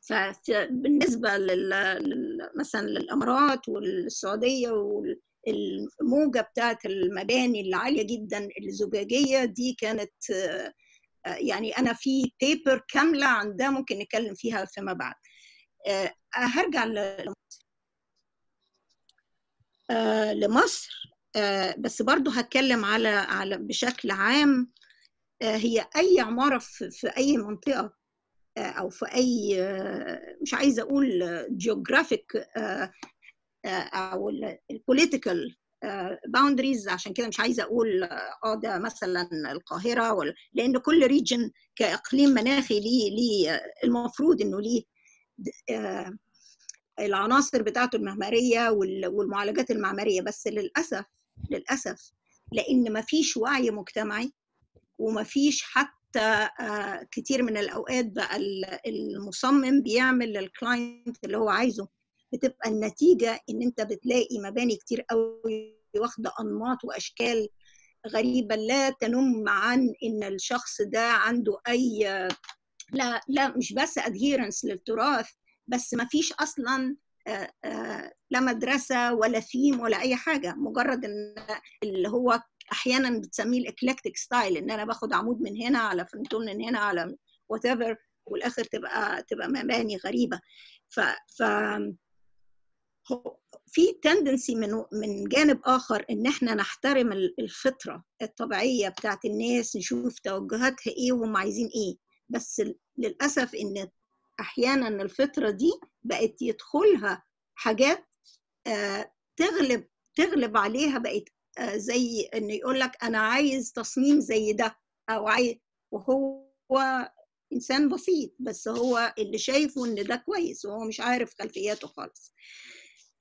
D: فبالنسبه لل... مثلا للإمارات والسعودية والموجة بتاعت المباني العاليه جدا الزجاجية دي كانت يعني أنا في paper كاملة عن ده ممكن نتكلم فيها فيما بعد. هرجع لمصر. لمصر بس برضو هتكلم على على بشكل عام. هي أي عمارة في, أي منطقة أو في أي مش عايزة أقول geographic أو ال political boundaries عشان كده مش عايزة أقول آه ده مثلا القاهرة ولا لأن كل region كإقليم مناخي ليه ليه المفروض إنه ليه العناصر بتاعته المعمارية والمعالجات المعمارية. بس للأسف للأسف لأن ما فيش وعي مجتمعي وما فيش حتى كتير من الأوقات بقى المصمم بيعمل لل client اللي هو عايزه. بتبقى النتيجة إن أنت بتلاقي مباني كتير قوي واخدة أنماط وأشكال غريبة لا تنم عن إن الشخص ده عنده أي لا لا مش بس adherence للتراث بس ما فيش أصلا لا مدرسة ولا ثيم ولا أي حاجة. مجرد إن اللي هو أحيانا بتسميه ال eclectic style إن أنا باخد عمود من هنا على fronton من هنا على whatever والآخر تبقى تبقى مباني غريبة. ف ف في tendency من من جانب آخر إن إحنا نحترم الفطره الطبيعية بتاعت الناس نشوف توجهاتها إيه وهم عايزين إيه. بس للأسف إن أحيانا الفطرة دي بقت يدخلها حاجات تغلب تغلب عليها بقت زي إن يقول لك أنا عايز تصميم زي ده أو عايز وهو إنسان بسيط بس هو اللي شايفه إن ده كويس وهو مش عارف خلفياته خالص.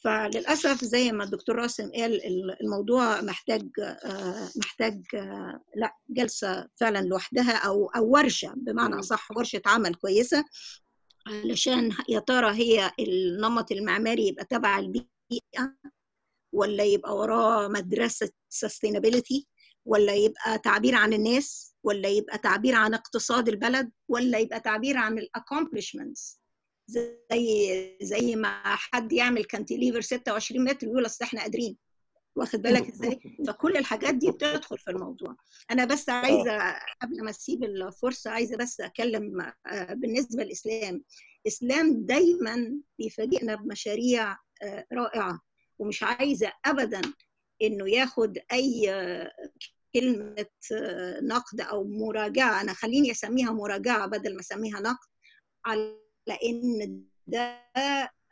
D: فللأسف زي ما الدكتور راسم قال الموضوع محتاج محتاج لا جلسة فعلا لوحدها أو أو ورشة بمعنى أصح ورشة عمل كويسة علشان يا ترى هي النمط المعماري يبقى تبع البيئة ولا يبقى وراه مدرسة sustainability ولا يبقى تعبير عن الناس ولا يبقى تعبير عن اقتصاد البلد ولا يبقى تعبير عن ال accomplishments زي زي ما حد يعمل cantilever 26 متر ويقول أصل إحنا قادرين. واخد بالك إزاي؟ فكل الحاجات دي بتدخل في الموضوع. أنا بس عايزة قبل ما أسيب الفرصة عايزة بس أتكلم بالنسبة للإسلام. الاسلام دايما بيفاجئنا بمشاريع رائعة. ومش عايزة ابدا إنه ياخد أي كلمة نقد أو مراجعة. أنا خليني أسميها مراجعة بدل ما أسميها نقد على إن ده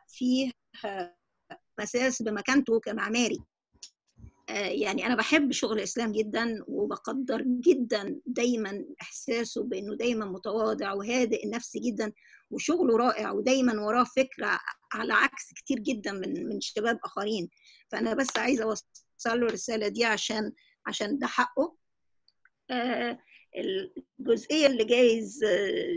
D: فيه مساس بمكانته كمعماري. يعني أنا بحب شغل الإسلام جدا وبقدر جدا دايما إحساسه بإنه دايما متواضع وهادئ النفس جدا. وشغله رائع ودايما وراه فكرة على عكس كتير جدا من من شباب آخرين. فأنا بس عايزة أوصل له الرسالة دي عشان عشان ده حقه. الجزئية اللي جايز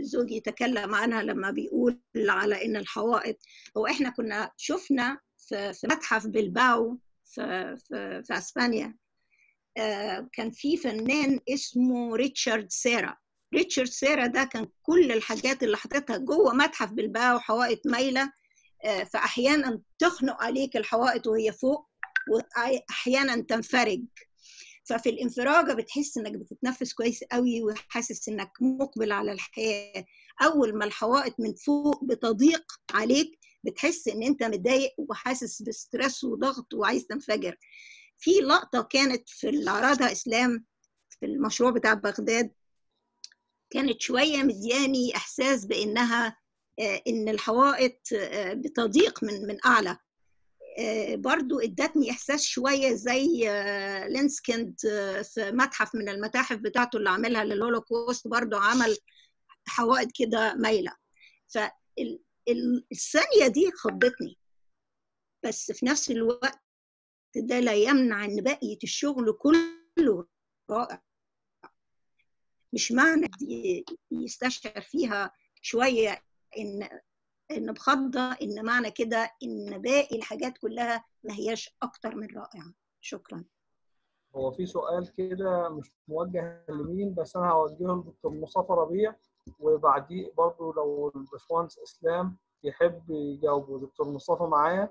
D: زوجي يتكلم عنها لما بيقول على إن الحوائط هو إحنا كنا شفنا في متحف بلباو في في, في أسبانيا كان في فنان اسمه ريتشارد سيرا. ريتشارد سيرا ده كان كل الحاجات اللي حاططها جوه متحف بلباو حوائط مايلة فاحيانا تخنق عليك الحوائط وهي فوق واحيانا تنفرج. ففي الانفراجة بتحس إنك بتتنفس كويس قوي وحاسس إنك مقبل على الحياة. أول ما الحوائط من فوق بتضيق عليك بتحس إن أنت متضايق وحاسس بستريس وضغط وعايز تنفجر. في لقطة كانت في عرضها إسلام في المشروع بتاع بغداد كانت شوية مدياني إحساس بإنها إن الحوائط بتضيق من من أعلى. برضو إدتني إحساس شوية زي لينسكند في متحف من المتاحف بتاعته اللي عاملها للهولوكوست برضو عمل حوائط كده مايلة. فالثانيه دي خضتني. بس في نفس الوقت ده لا يمنع إن بقية الشغل كله رائع. مش معنى ي- يستشعر فيها شوية ان إن بخضة إن معنى كده إن باقي الحاجات كلها ما هياش أكتر من رائعة. شكرا.
A: هو في سؤال كده مش موجه لمين بس أنا هوجهه لدكتور مصطفى ربيع وبعديه برضه لو الباشمهندس إسلام يحب يجاوبه دكتور مصطفى معايا؟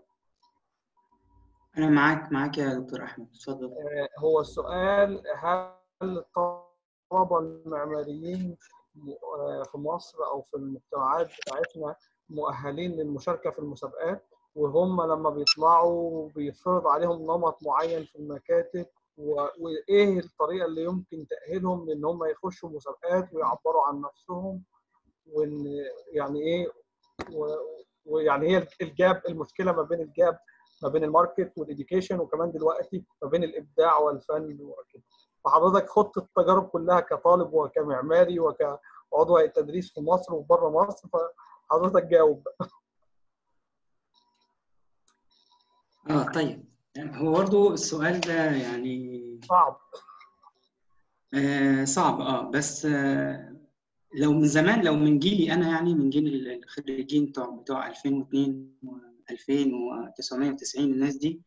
B: أنا معاك معاك يا دكتور أحمد. اتفضل.
A: آه، هو السؤال هل الطلبه المعماريين آه، في مصر أو في المجتمعات بتاعتنا مؤهلين للمشاركة في المسابقات وهم لما بيطلعوا بيفرض عليهم نمط معين في المكاتب وإيه الطريقة اللي يمكن تاهلهم لإن هم يخشوا مسابقات ويعبروا عن نفسهم وإن يعني إيه ويعني هي ال gap المشكلة ما بين ال gap ما بين ال market وال education وكمان دلوقتي ما بين الإبداع والفن وكده. فحضرتك خضت التجارب كلها كطالب وكمعماري وكعضو هيئة تدريس في مصر وبره مصر فحضرتك جاوب
B: آه طيب. هو برضه السؤال ده يعني
A: صعب.
B: آه صعب آه بس آه لو من زمان لو من جيلي أنا يعني من جيل الخريجين بتوع بتوع 2002 و2990 الناس دي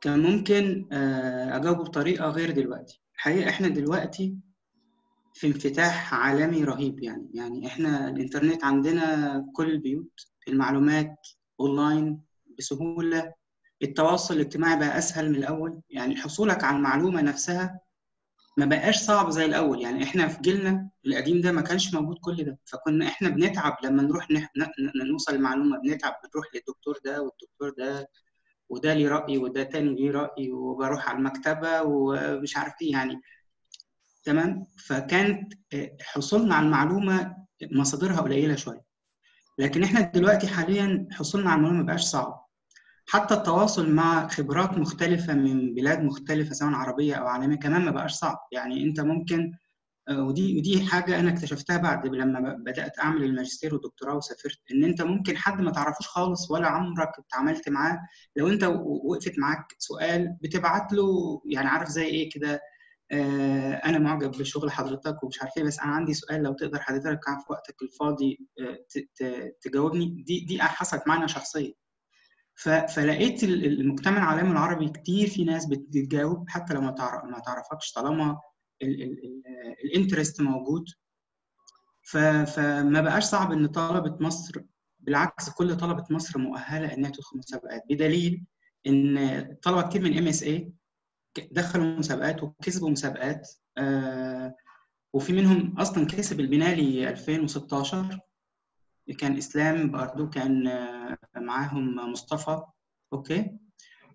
B: كان ممكن آه أجاوبه بطريقة غير دلوقتي. الحقيقة إحنا دلوقتي في انفتاح عالمي رهيب يعني. يعني إحنا الإنترنت عندنا كل البيوت المعلومات اونلاين بسهولة التواصل الاجتماعي بقى أسهل من الأول. يعني حصولك على المعلومة نفسها ما بقاش صعب زي الأول. يعني إحنا في جيلنا القديم ده ما كانش موجود كل ده. فكنا إحنا بنتعب لما نروح نح... نوصل المعلومة بنتعب بنروح للدكتور ده والدكتور ده وده ليه رأي وده تاني ليه رأي وبروح على المكتبة ومش عارف إيه يعني. تمام؟ فكانت حصولنا على المعلومة مصادرها قليلة شوية. لكن إحنا دلوقتي حاليا حصولنا على المعلومة ما بقاش صعب. حتى التواصل مع خبرات مختلفة من بلاد مختلفة سواء عربية أو عالمية كمان ما بقاش صعب. يعني أنت ممكن ودي ودي حاجة أنا اكتشفتها بعد لما ب- بدأت أعمل الماجستير والدكتوراه وسافرت إن أنت ممكن حد ما تعرفوش خالص ولا عمرك اتعاملت معاه. لو أنت و- وقفت معاك سؤال بتبعت له يعني عارف زي إيه كده آه، أنا معجب بشغل حضرتك ومش عارف إيه بس أنا عندي سؤال لو تقدر حضرتك في وقتك الفاضي آه، تجاوبني. دي دي حصلت معانا شخصيا. فلقيت ال- المجتمع العالمي العربي كتير في ناس بتجاوب حتى لو ما تعرفكش طالما ال interest موجود. فما بقاش صعب إن طلبة مصر بالعكس كل طلبة مصر مؤهلة إنها تدخل مسابقات. بدليل إن طلبة كتير من MSA دخلوا مسابقات وكسبوا مسابقات آه، وفي منهم أصلا كسب البينالي 2016 كان إسلام برضو كان آه، معاهم مصطفى. Okay؟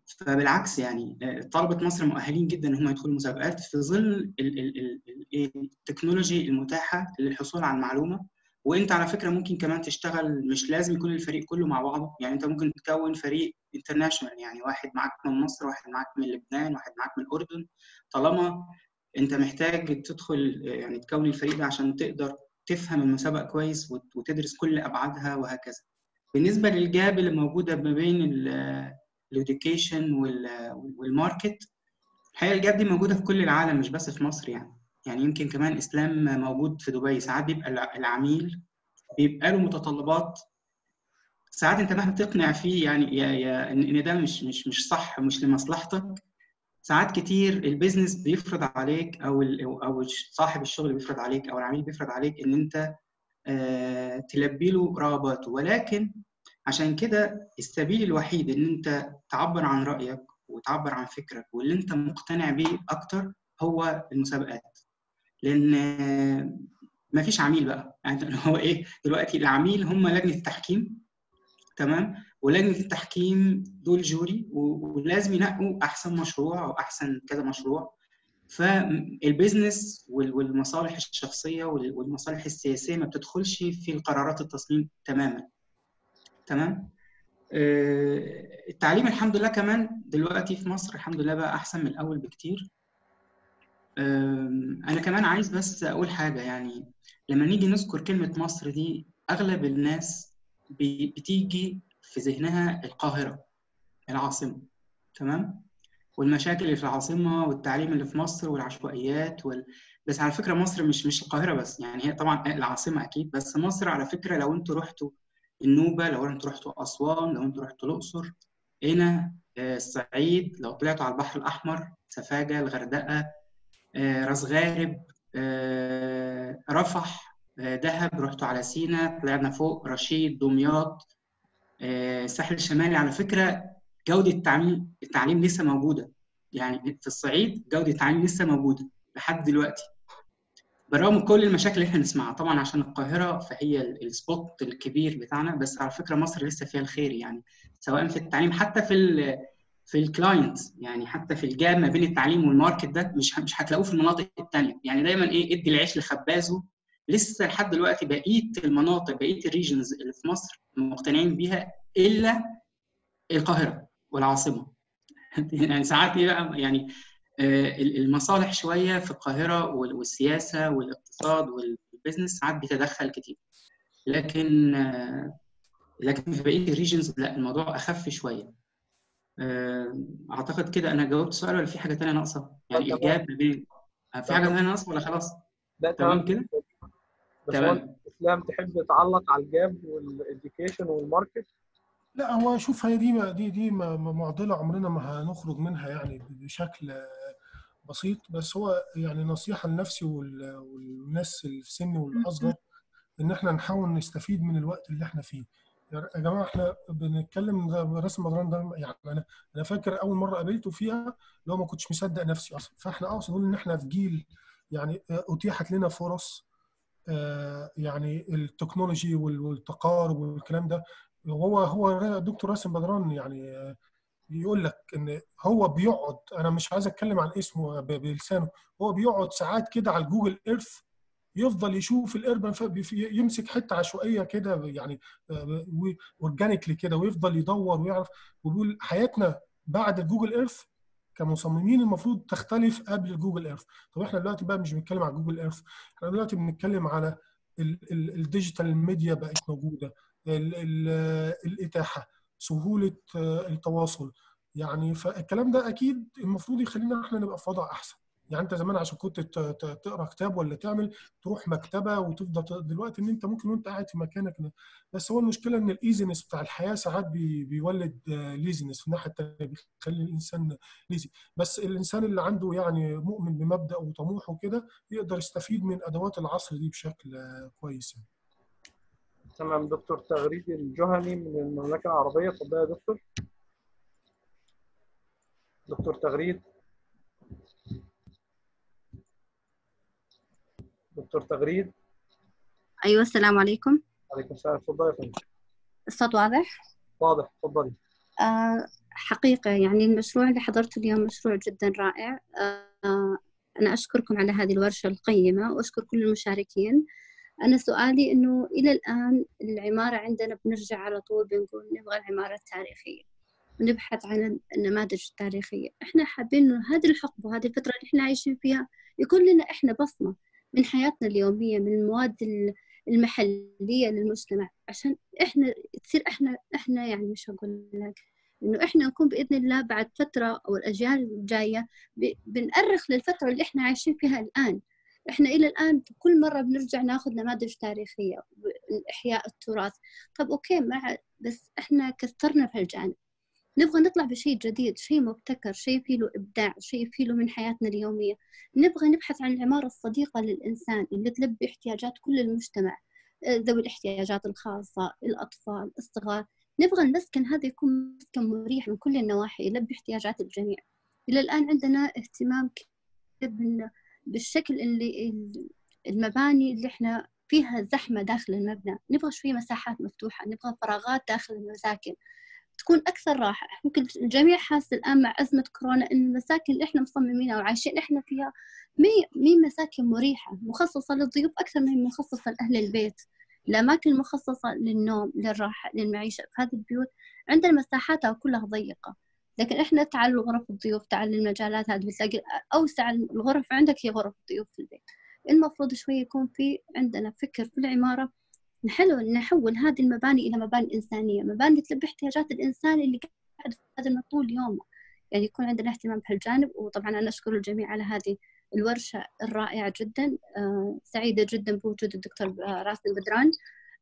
B: فبالعكس يعني آه، طلبة مصر مؤهلين جدا إن هم يدخلوا مسابقات في ظل إيه، ال technology المتاحة للحصول على المعلومة. وإنت على فكرة ممكن كمان تشتغل مش لازم يكون الفريق كله مع بعضه. يعني إنت ممكن تكون فريق international يعني واحد معاك من مصر واحد معاك من لبنان واحد معاك من الأردن. طالما إنت محتاج تدخل آه، يعني تكون الفريق ده عشان تقدر تفهم المسابقة كويس وت- وتدرس كل أبعادها وهكذا. بالنسبة لل gap اللي موجودة ما بين ال education وال market الحقيقة ال gap دي موجودة في كل العالم مش بس في مصر يعني. يعني يمكن كمان إسلام موجود في دبي. ساعات بيبقى الع- العميل بيبقى له متطلبات. ساعات انت مهما تقنع فيه يعني يا يا ان ده مش مش مش صح مش لمصلحتك. ساعات كتير ال business بيفرض عليك أو أو صاحب الشغل بيفرض عليك أو العميل بيفرض عليك إن أنت آه، تلبي له رغباته. ولكن عشان كده السبيل الوحيد ان انت تعبر عن رأيك وتعبر عن فكرك واللي انت مقتنع بيه أكتر هو المسابقات. لأن مفيش عميل بقى. يعني هو إيه؟ دلوقتي العميل هم لجنة التحكيم تمام؟ ولجنة التحكيم دول جوري ولازم ينقوا أحسن مشروع أو أحسن كذا مشروع. فالبيزنس وال- والمصالح الشخصية وال- والمصالح السياسية ما بتدخلش في القرارات التصميم تماما. تمام؟ آه، التعليم الحمد لله كمان دلوقتي في مصر الحمد لله بقى أحسن من الأول بكتير. أنا كمان عايز بس أقول حاجة يعني لما نيجي نذكر كلمة مصر دي أغلب الناس بتيجي في ذهنها القاهرة العاصمة تمام؟ والمشاكل اللي في العاصمة والتعليم اللي في مصر والعشوائيات وال... بس على فكرة مصر مش مش القاهرة بس يعني هي طبعا العاصمة أكيد بس مصر على فكرة لو أنتوا رحتوا النوبة لو أنتوا رحتوا أسوان لو أنتوا رحتوا الأقصر. هنا آه، الصعيد لو طلعتوا على البحر الأحمر سفاجة الغردقة آه، راس غارب آه، رفح دهب رحتوا على سينا طلعنا فوق رشيد دمياط الساحل الشمالي. على فكرة جودة التعليم التعليم لسه موجودة. يعني في الصعيد جودة التعليم لسه موجودة لحد دلوقتي. بالرغم كل المشاكل اللي إحنا نسمعها طبعا عشان القاهرة فهي ال- spot الكبير بتاعنا بس على فكرة مصر لسه فيها الخير يعني سواء في التعليم حتى في ال في client يعني حتى في ال gap ما بين التعليم وال market ده مش مش هتلاقوه في المناطق التانية. يعني دايما إيه إدي العيش لخبازه. لسه لحد دلوقتي بقية المناطق بقية ال regions اللي في مصر مقتنعين بيها إلا القاهرة والعاصمة. يعني ساعات إيه بقى يعني المصالح شوية في القاهرة وال- والسياسة والاقتصاد وال business ساعات بيتدخل كتير. لكن آه، لكن في بقية ال regions لا الموضوع أخف شوية. آه، أعتقد كده أنا جاوبت السؤال ولا في حاجة تانية ناقصة؟ يعني ما بين آه، في حاجة تانية ناقصة ولا خلاص؟
A: ده
B: تمام. كده؟ تمام.
A: اسلام تحب تعلق على ال gap وال education وال market؟
E: لا هو شوف هي دي دي دي معضلة عمرنا ما هنخرج منها يعني بشكل بسيط بس هو يعني نصيحة لنفسي وال- والناس اللي في سني والأصغر إن إحنا نحاول نستفيد من الوقت اللي إحنا فيه. يا جماعة إحنا بنتكلم رسم مدران ده يعني أنا أنا فاكر أول مرة قابلته فيها لو ما كنتش مصدق نفسي أصلا. فإحنا اقصد نقول إن إحنا في جيل يعني أتيحت لنا فرص آه، يعني التكنولوجي وال- والتقارب والكلام ده. هو هو دكتور راسم بدران يعني آه، يقول لك إن هو بيقعد أنا مش عايز أتكلم عن اسمه بلسانه هو بيقعد ساعات كده على ال Google Earth يفضل يشوف ال urban يمسك حتة عشوائية كده يعني organically كده ويفضل يدور ويعرف وبيقول حياتنا بعد ال Google Earth كمصممين المفروض تختلف قبل ال Google Earth طب إحنا دلوقتي بقى مش بنتكلم على Google Earth إحنا دلوقتي بنتكلم على ال- ال- digital media بقت موجودة ال- الإتاحة. سهولة آه، التواصل. يعني فالكلام ده أكيد المفروض يخلينا إحنا نبقى في وضع أحسن. يعني أنت زمان عشان كنت تقرأ كتاب ولا تعمل تروح مكتبة وتفضل دلوقتي إن أنت ممكن وأنت قاعد في مكانك بس هو المشكلة إن ال easiness بتاع الحياة ساعات بي بيولد laziness في الناحية الثانية بيخلي الإنسان lazy بس الإنسان اللي عنده يعني مؤمن بمبدأ وطموح وكده يقدر يستفيد من أدوات العصر دي بشكل آه، كويس يعني.
A: تمام دكتور تغريد الجهني من المملكة العربية. اتفضل يا دكتور. دكتور تغريد. دكتور تغريد.
K: أيوة السلام عليكم.
A: عليكم السلام. اتفضل يا فندم.
K: الصوت واضح؟
A: واضح اتفضلي.
K: آه حقيقة يعني المشروع اللي حضرته اليوم مشروع جدا رائع. آه أنا أشكركم على هذه الورشة القيمة وأشكر كل المشاركين. أنا سؤالي إنه إلى الآن العمارة عندنا بنرجع على طول بنقول نبغى العمارة التاريخية ونبحث عن النماذج التاريخية. إحنا حابين إنه هذه الحقبة وهذه الفترة اللي إحنا عايشين فيها يكون لنا إحنا بصمة من حياتنا اليومية من المواد ال- المحلية للمجتمع عشان إحنا تصير إحنا إحنا يعني مش هقول لك إنه إحنا نكون بإذن الله بعد فترة أو الأجيال الجاية بنأرخ للفترة اللي إحنا عايشين فيها الآن. إحنا إلى الآن كل مرة بنرجع ناخذ نماذج تاريخية إحياء التراث. طب أوكي مع بس إحنا كثرنا في هالجانب. نبغى نطلع بشيء جديد شيء مبتكر شيء فيه له إبداع شيء فيه له من حياتنا اليومية. نبغى نبحث عن العمارة الصديقة للإنسان اللي تلبي احتياجات كل المجتمع آه، ذوي الاحتياجات الخاصة الأطفال الصغار. نبغى المسكن هذا يكون مسكن مريح من كل النواحي يلبي احتياجات الجميع. إلى الآن عندنا اهتمام كبير بالشكل اللي المباني اللي إحنا فيها زحمة داخل المبنى. نبغى شوية مساحات مفتوحة نبغى فراغات داخل المساكن. تكون أكثر راحة. ممكن الجميع حاس الآن مع أزمة كورونا إن المساكن اللي إحنا مصممينها وعايشين إحنا فيها مي مي مساكن مريحة مخصصة للضيوف أكثر من مخصصة لأهل البيت. الأماكن المخصصة للنوم للراحة للمعيشة. في هذه البيوت عندنا مساحاتها كلها ضيقة. لكن إحنا تعال غرف الضيوف تعال المجالات هذه بتلاقي أوسع الغرف عندك هي غرف الضيوف في البيت. المفروض شوي يكون في عندنا فكر في العمارة نحلو نحول هذه المباني إلى مباني إنسانية مباني تلبي احتياجات الإنسان اللي قاعد في هذا المطول يومه. يعني يكون عندنا اهتمام بهالجانب وطبعا أنا أشكر الجميع على هذه الورشة الرائعة جدا آه، سعيدة جدا بوجود الدكتور راسم بدران. آه،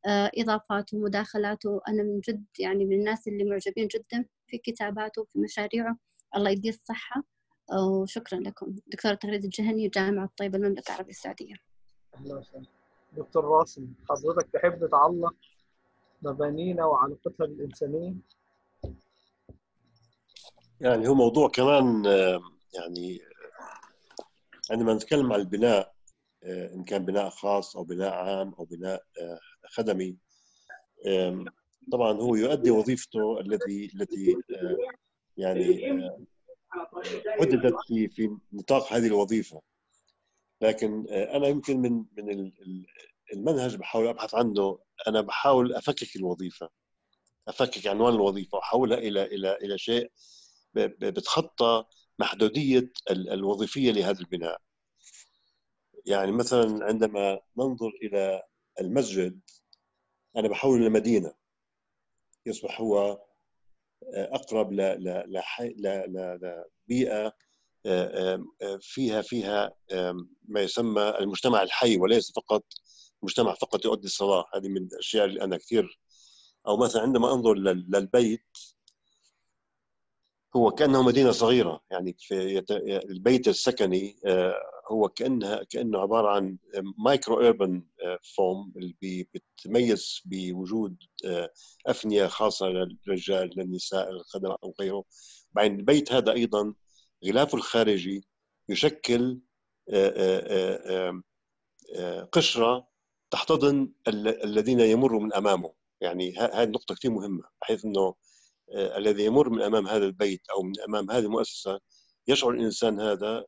K: إضافاته ومداخلاته أنا من جد يعني من الناس اللي معجبين جدا في كتاباته وفي مشاريعه. الله يديه الصحة. آه، وشكرا لكم. دكتورة تغريد الجهني جامعة طيبة المملكة العربية السعودية.
A: دكتور راسم حضرتك تحب تعلق مبانينا وعلاقتها بالإنسانية؟
G: يعني هو موضوع كمان آه، يعني آه، عندما نتكلم عن البناء آه، إن كان بناء خاص أو بناء عام أو بناء آه، خدمي. طبعا هو يؤدي وظيفته الذي التي آه، يعني آه، حددت في في نطاق هذه الوظيفة. لكن آه، أنا يمكن من من ال- ال- المنهج بحاول أبحث عنه. أنا بحاول أفكك الوظيفة. أفكك عنوان الوظيفة وأحولها إلى إلى إلى شيء بتخطى محدودية ال- الوظيفية لهذا البناء. يعني مثلا عندما ننظر إلى المسجد أنا بحول إلى مدينة. يصبح هو أقرب ل ل ل- لبيئه آه، آه، فيها فيها ما يسمى المجتمع الحي وليس فقط مجتمع فقط يؤدي الصلاة. هذه من الأشياء اللي أنا كثير أو مثلا عندما أنظر لل- للبيت هو كأنه مدينة صغيرة. يعني في يت- البيت السكني آه، هو كانها كأنه عبارة عن micro urban form اللي بتتميز بوجود آه، أفنية خاصة للرجال للنساء للخدم أو غيره. بعدين البيت هذا أيضا غلافه الخارجي يشكل آه، آه، قشرة تحتضن ال- الذين يمروا من أمامه. يعني هذه نقطة كثير مهمة بحيث إنه الذي يمر من أمام هذا البيت أو من أمام هذه المؤسسة يشعر الإنسان هذا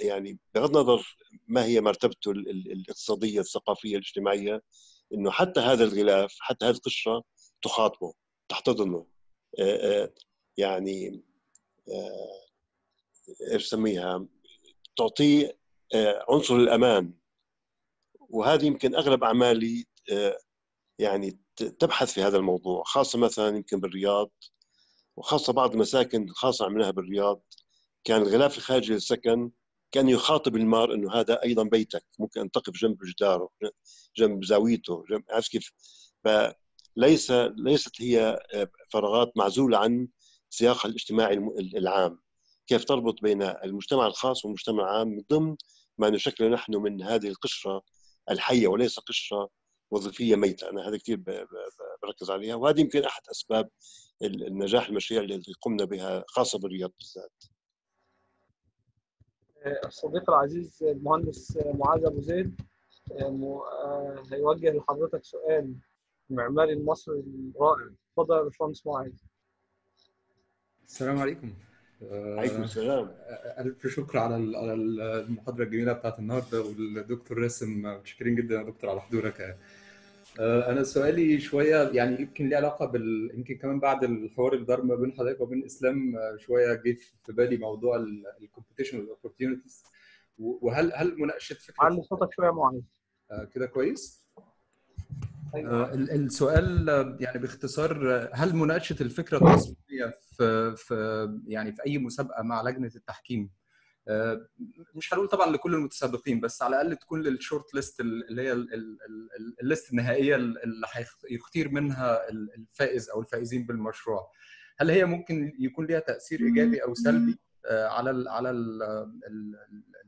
G: يعني بغض النظر ما هي مرتبته ال- ال- الاقتصادية الثقافية الاجتماعية إنه حتى هذا الغلاف حتى هذه القشرة تخاطبه تحتضنه. آه، آه، يعني آه، إيش سميها تعطيه آه، عنصر الأمان. وهذه يمكن أغلب أعمالي آه، يعني تبحث في هذا الموضوع خاصة مثلا يمكن بالرياض وخاصة بعض المساكن الخاصه عملناها بالرياض. كان الغلاف الخارجي للسكن كان يخاطب المار إنه هذا أيضا بيتك ممكن أن تقف جنب جداره جنب زاويته جنب عرفت كيف؟ فليس ليست هي فراغات معزولة عن سياقها الاجتماعي العام. كيف تربط بين المجتمع الخاص والمجتمع العام من ضمن ما نشكل نحن من هذه القشرة الحية وليس قشرة وظيفية ميتة. أنا هذا كثير بركز عليها وهذه يمكن أحد أسباب ال- النجاح المشاريع اللي قمنا بها خاصة بالرياض بالذات
A: الصديق العزيز المهندس معاذ أبو زيد آه، آه، هيوجه لحضرتك سؤال المعماري المصري الرائع. اتفضل يا باشمهندس معاذ.
L: السلام عليكم.
G: عليكم السلام.
L: ألف شكر على ال- على المحاضرة الجميلة بتاعت النهاردة والدكتور راسم متشكرين جدا يا دكتور على حضورك. آه، أنا سؤالي شوية يعني يمكن ليه علاقة بال يمكن كمان بعد الحوار اللي دار ما بين حضرتك وبين إسلام آه، شوية جه في بالي موضوع ال competition وال opportunities وهل هل مناقشة فكرة
A: علي صوتك شوية معاذ
L: آه، كده كويس؟
A: أيوة.
L: ال- السؤال يعني باختصار هل مناقشة الفكرة التصميمية في في يعني في أي مسابقة مع لجنة التحكيم مش هنقول طبعا لكل المتسابقين بس على الأقل تكون لل short list اللي هي ال- ال- ال- ال list النهائية اللي هيختار منها ال- الفائز أو الفائزين بالمشروع. هل هي ممكن يكون ليها تأثير إيجابي أو سلبي؟ آه، على على ال- ال-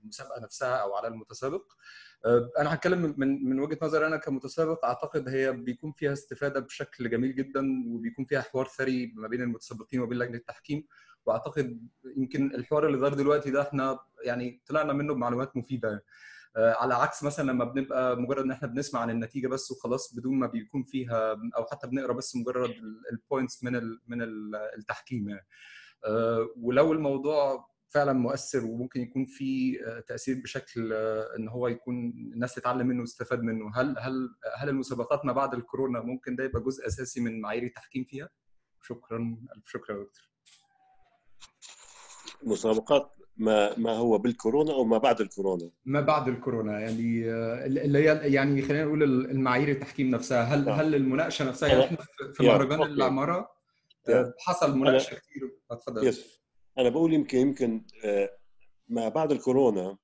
L: المسابقة نفسها أو على المتسابق؟ آه، أنا هتكلم من من وجهة نظري أنا كمتسابق أعتقد هي بيكون فيها استفادة بشكل جميل جدا وبيكون فيها حوار ثري ما بين المتسابقين وبين لجنة التحكيم. واعتقد يمكن الحوار اللي دار دلوقتي ده إحنا يعني طلعنا منه بمعلومات مفيدة. آه، على عكس مثلا لما بنبقى مجرد إن إحنا بنسمع عن النتيجة بس وخلاص بدون ما بيكون فيها أو حتى بنقرأ بس مجرد ال points من من ال- التحكيم يعني. آه، ولو الموضوع فعلا مؤثر وممكن يكون في آه، تأثير بشكل إن هو يكون الناس تتعلم منه وتستفاد منه هل هل هل المسابقات ما بعد الكورونا ممكن ده يبقى جزء أساسي من معايير التحكيم فيها؟ شكرا ألف شكرا يا دكتور.
G: مسابقات ما ما هو بالكورونا أو ما بعد الكورونا؟
L: ما بعد الكورونا يعني آه، اللي هي يعني خلينا نقول المعايير التحكيم نفسها. هل
G: نعم.
L: هل المناقشة نفسها؟ يعني إحنا في- مهرجان. العماره. آه، حصل مناقشة كتير. اتفضل.
G: يس. أنا بقول يمكن يمكن آه، ما بعد الكورونا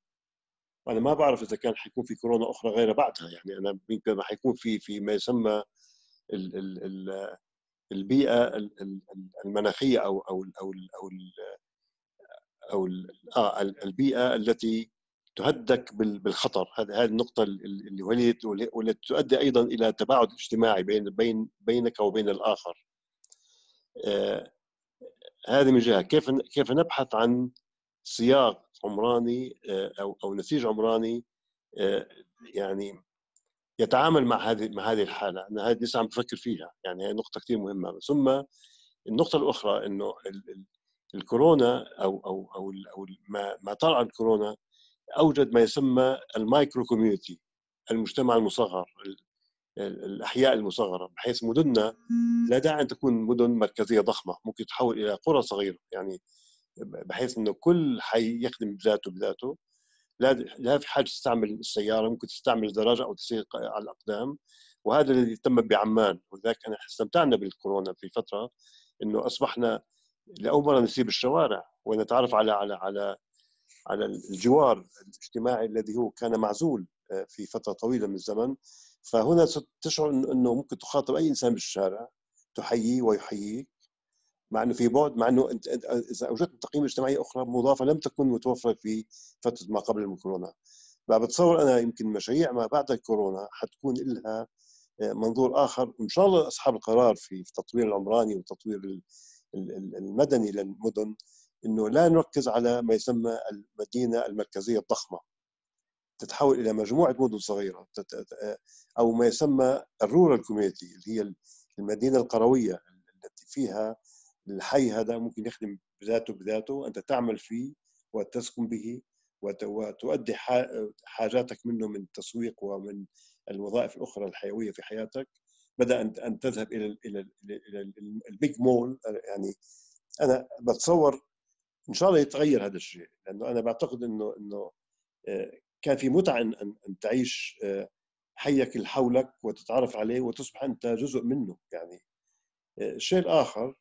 G: أنا ما بعرف إذا كان حيكون في كورونا أخرى غير بعدها. يعني أنا يمكن حيكون في في ما يسمى ال ال ال البيئة ال- ال- المناخية أو أو أو أو أو آه البيئة التي تهدك بال- بالخطر. هذه النقطة اللي والتي تؤدي أيضا إلى تباعد اجتماعي بين بين بينك وبين الآخر. آه هذه من جهة. كيف كيف نبحث عن سياق عمراني آه أو أو نسيج عمراني آه يعني يتعامل مع هذه مع هذه الحالة؟ أنا هذه لسه عم بفكر فيها. يعني هي نقطة كثير مهمة. ثم النقطة الأخرى إنه الكورونا أو أو أو ال- ما ما طرأ الكورونا أوجد ما يسمى ال micro community المجتمع المصغر ال- ال- الأحياء المصغرة بحيث مدننا لا داعي أن تكون مدن مركزية ضخمة ممكن تتحول إلى قرى صغيرة يعني بحيث إنه كل حي يخدم بذاته بذاته. لا لا في حاجة تستعمل السيارة ممكن تستعمل الدراجه أو تسير على الأقدام وهذا الذي تم بعمان ولذلك أنا استمتعنا بالكورونا في فترة إنه أصبحنا لأول مرة نسيب الشوارع ونتعرف على على على على الجوار الاجتماعي الذي هو كان معزول آه، في فترة طويلة من الزمن. فهنا تشعر إنه ممكن تخاطب أي إنسان بالشارع تحييه ويحييك مع إنه في بعد مع إنه أنت إذا أوجدت تقييم اجتماعيه أخرى مضافة لم تكن متوفرة في فترة ما قبل الكورونا. فبتصور أنا يمكن مشاريع ما بعد الكورونا حتكون لها منظور آخر. وان شاء الله أصحاب القرار في التطوير العمراني ال- المدني للمدن إنه لا نركز على ما يسمى المدينة المركزية الضخمة. تتحول إلى مجموعة مدن صغيرة أو ما يسمى ال rural community اللي هي المدينة القروية التي فيها الحي هذا ممكن يخدم بذاته بذاته أنت تعمل فيه وتسكن به وت- وتؤدي حاجاتك منه من التسويق ومن الوظائف الأخرى الحيوية في حياتك. بدأ ان تذهب إلى ال إلى ال إلى ال- البيج مول. يعني أنا بتصور إن شاء الله يتغير هذا الشيء لأنه أنا بعتقد انه إنه آه، كان في متعة ان ان تعيش آه، حيك اللي حولك وتتعرف عليه وتصبح أنت جزء منه. يعني آه، الشيء الآخر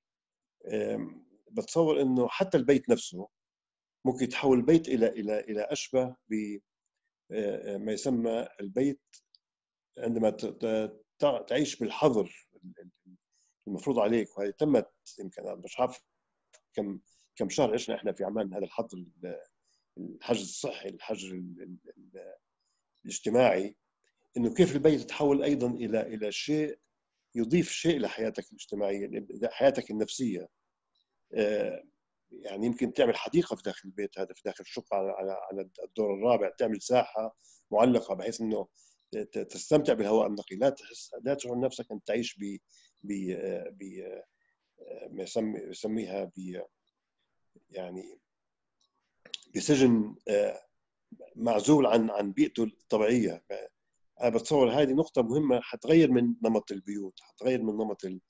G: آم، بتصور إنه حتى البيت نفسه ممكن يتحول البيت إلى إلى إلى أشبه ب آه، ما يسمى البيت عندما تعيش بالحظر المفروض عليك. وهذه تمت يمكن مش عارف كم كم شهر عشنا إحنا في عمان هذا الحظر ال- الحجر الصحي الحجر ال- ال- ال- الاجتماعي إنه كيف البيت يتحول أيضا إلى إلى شيء يضيف شيء لحياتك الاجتماعية حياتك النفسية. آه، يعني يمكن تعمل حديقة في داخل البيت هذا في داخل الشقة على على الدور الرابع تعمل ساحة معلقة بحيث إنه تستمتع بالهواء النقي. لا تحس لا تشعر نفسك أن تعيش ب ب ب ما يسمي يسميها ب يعني بسجن آه، معزول عن عن بيئته الطبيعية. أنا بتصور هذه نقطة مهمة حتغير من نمط البيوت حتغير من نمط ال-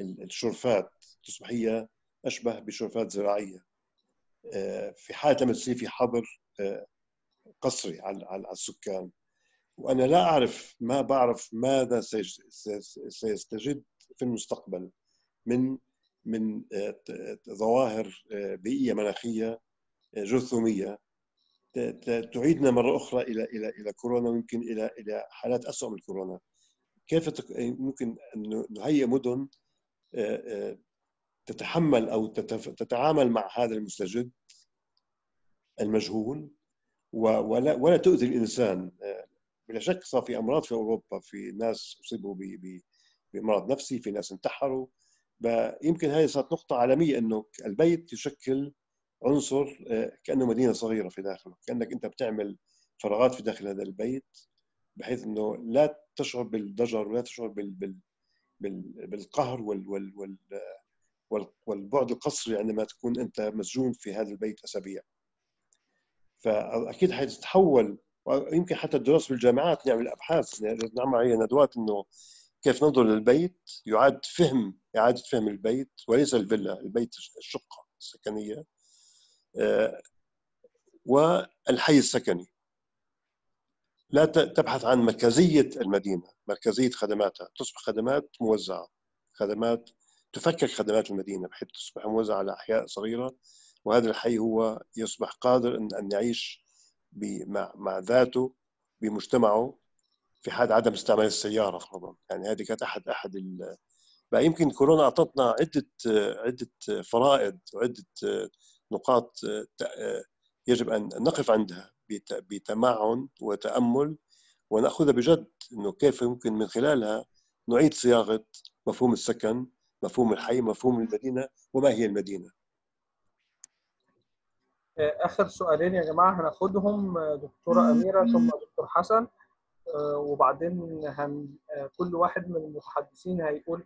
G: ال- الشرفات. تصبح هي أشبه بشرفات زراعية. آه، في حالة لما تصير في حظر آه، قصري على السكان. وأنا لا أعرف ما بعرف ماذا سيستجد في المستقبل من من آه، ظواهر آه، بيئية مناخية آه، ت- تعيدنا مرة أخرى إلى إلى إلى كورونا ويمكن إلى إلى حالات اسوء من كورونا. كيف ممكن أن نهيئ مدن تتحمل أو تتف- تتعامل مع هذا المستجد المجهول ولا ولا تؤذي الإنسان آه، بلا شك صار في أمراض في أوروبا في ناس أصيبوا بمرض نفسي في ناس انتحروا. يمكن هذه صارت نقطة عالمية إنه البيت يشكل عنصر آه، كأنه مدينة صغيرة في داخله كأنك أنت بتعمل فراغات في داخل هذا البيت بحيث إنه لا تشعر بالضجر ولا تشعر بال بال بال بالقهر وال وال وال- والبعد القصري عندما تكون أنت مسجون في هذا البيت أسابيع. فأكيد حتتحول ويمكن حتى الدراسه بالجامعات نعمل ابحاث نعمل عليها ندوات إنه كيف ننظر للبيت. يعاد فهم اعاده فهم البيت وليس الفيلا البيت الشقة السكنية آه، والحي السكني. لا تبحث عن مركزية المدينة مركزية خدماتها. تصبح خدمات موزعة خدمات تفكك خدمات المدينة بحيث تصبح موزعة على احياء صغيرة وهذا الحي هو يصبح قادر أن يعيش مع مع ذاته بمجتمعه في حال عدم استعمال السيارة فرضا يعني هذه كانت احد أحد ال... بقى يمكن كورونا أعطتنا عدة عدة فرائض وعدة نقاط يجب أن نقف عندها بت- بتمعن وتأمل وناخذها بجد إنه كيف يمكن من خلالها نعيد صياغة مفهوم السكن، مفهوم الحي، مفهوم المدينة وما هي المدينة.
A: آخر سؤالين يا جماعة هناخدهم دكتورة أميرة ثم دكتور حسن آه، وبعدين هن... آه، كل واحد من المتحدثين هيقول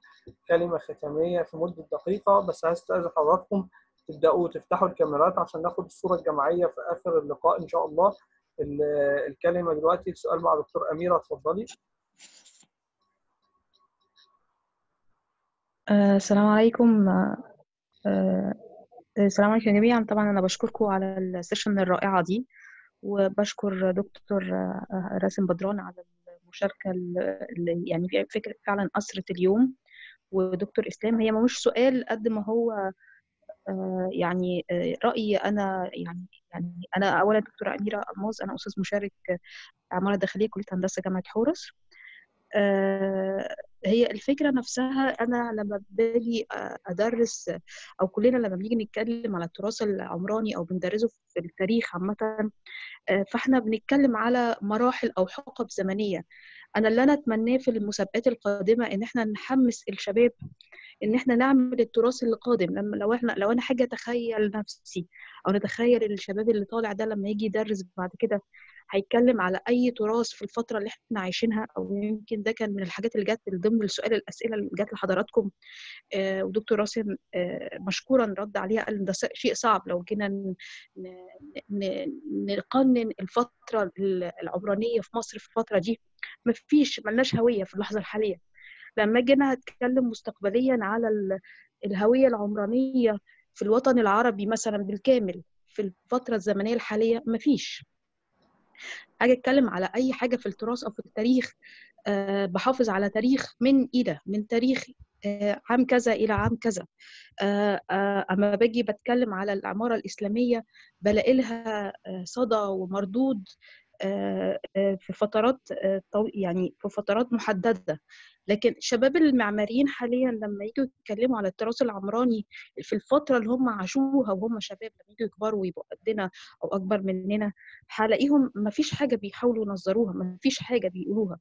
A: كلمة ختامية في مدة دقيقة بس هستاذن حضراتكم تبدأوا تفتحوا الكاميرات عشان ناخد الصورة الجماعية في آخر اللقاء إن شاء الله. ال- الكلمة دلوقتي السؤال مع دكتور أميرة اتفضلي.
M: آه، السلام عليكم آه، آه، السلام عليكم جميعا طبعا أنا بشكركم على السيشن الرائعة دي وبشكر دكتور آه، راسم بدران على المشاركة اللي يعني في فكرة فعلا أسرة اليوم. ودكتور إسلام هي مش سؤال قد ما هو آه، يعني آه، رأيي أنا يعني يعني أنا أولا دكتورة أميرة ألماظ أنا أستاذ مشارك عمارة داخلية كلية هندسة جامعة حورس. هي الفكرة نفسها أنا لما باجي آه، أدرس أو كلنا لما بنيجي نتكلم على التراث العمراني أو بندرسه في التاريخ عامة آه، فإحنا بنتكلم على مراحل أو حقب زمنية. أنا اللي أنا أتمناه في المسابقات القادمة إن إحنا نحمس الشباب إن إحنا نعمل التراث اللي قادم لما لو إحنا لو أنا حاجة أتخيل نفسي أو نتخيل الشباب اللي طالع ده لما يجي يدرس بعد كده هيتكلم على أي تراث في الفترة اللي إحنا عايشينها أو يمكن ده كان من الحاجات اللي جت من ضمن السؤال الأسئلة اللي جت لحضراتكم. آه ودكتور راسم آه مشكورا رد عليها قال ده شيء صعب. لو جينا نقنن الفترة العمرانية في مصر في الفترة دي مفيش ملناش هوية في اللحظة الحالية. لما جينا هتكلم مستقبليا على ال- الهوية العمرانية في الوطن العربي مثلا بالكامل في الفترة الزمنية الحالية مفيش. أجي أتكلم على أي حاجة في التراث أو في التاريخ أه بحافظ على تاريخ من إلى من تاريخ آه، عام كذا إلى عام كذا. آه، آه، أما باجي بتكلم على العمارة الإسلامية بلاقي لها آه، صدى ومردود آه، في فترات يعني في فترات محددة. لكن شباب المعماريين حاليا لما يجوا يتكلموا على التراث العمراني في الفترة اللي هم عاشوها وهم شباب لما يجوا يكبروا ويبقوا قدنا أو أكبر مننا هلاقيهم مفيش حاجة بيحاولوا ينظروها مفيش حاجة بيقولوها.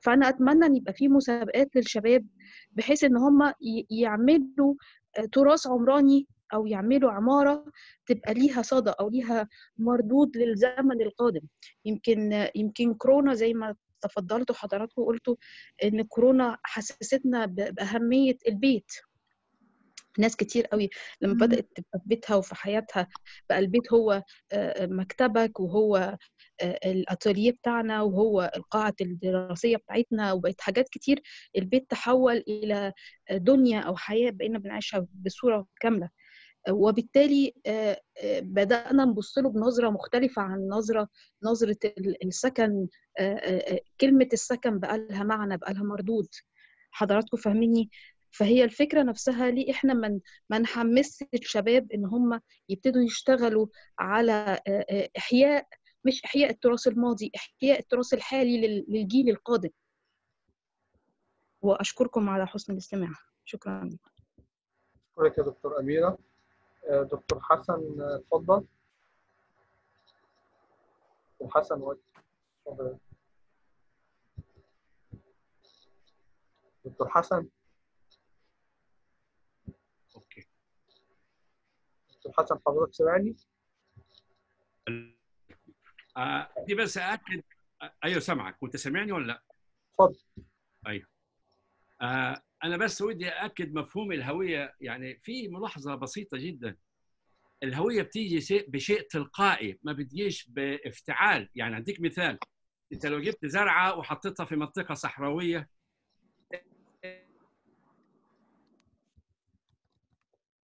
M: فأنا أتمنى إن يبقى في مسابقات للشباب بحيث إن هم يعملوا آه، تراث عمراني أو يعملوا عمارة تبقى ليها صدى أو ليها مردود للزمن القادم. يمكن يمكن كورونا زي ما تفضلتوا حضراتكم قلتوا إن كورونا حسستنا ب- بأهمية البيت. ناس كتير قوي لما بدأت تبقى في بيتها وفي حياتها بقى البيت هو آه، مكتبك وهو آه، الاتelier بتاعنا وهو القاعة الدراسية بتاعتنا وبقت حاجات كتير. البيت تحول إلى دنيا أو حياة بقينا بنعيشها بصورة كاملة. وبالتالي آه، آه، بدأنا نبص له بنظرة مختلفة عن نظرة نظرة ال- السكن آه، كلمة السكن بقى لها معنى بقى لها مردود. حضراتكم فاهميني؟ فهي الفكرة نفسها ليه إحنا من ما نحمس الشباب إن هم يبتدوا يشتغلوا على إحياء مش إحياء التراث الماضي إحياء التراث الحالي لل- للجيل القادم. وأشكركم على حسن الاستماع. شكرا.
A: اشكرك يا دكتور أميرة. دكتور حسن اتفضل. دكتور حسن وجه. اتفضل. دكتور حسن.
H: أوكي.
A: دكتور حسن حضرتك سامعني؟
H: آه دي بس أكد. آه، أيوه سامعك. كنت سامعني ولا لأ؟
A: اتفضل.
H: أيوه. آه أنا بس ودي اكد مفهوم الهوية يعني في ملاحظة بسيطة جدا. الهوية بتيجي شيء بشيء تلقائي ما بتجيش بافتعال. يعني أديك مثال. أنت لو جبت زرعة وحطيتها في منطقة صحراوية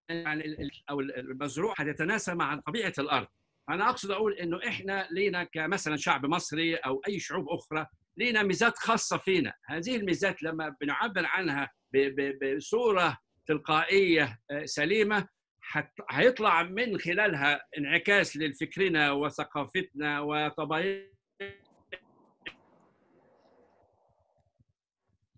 H: يعني أو المزروع هتتناسب مع طبيعة الأرض. أنا أقصد أقول إنه إحنا لينا كمثلا شعب مصري أو أي شعوب أخرى لينا ميزات خاصة فينا. هذه الميزات لما بنعبر عنها ب- ب- بصورة تلقائية آه، سليمة حت... هيطلع من خلالها انعكاس لفكرنا وثقافتنا وطبيعتنا.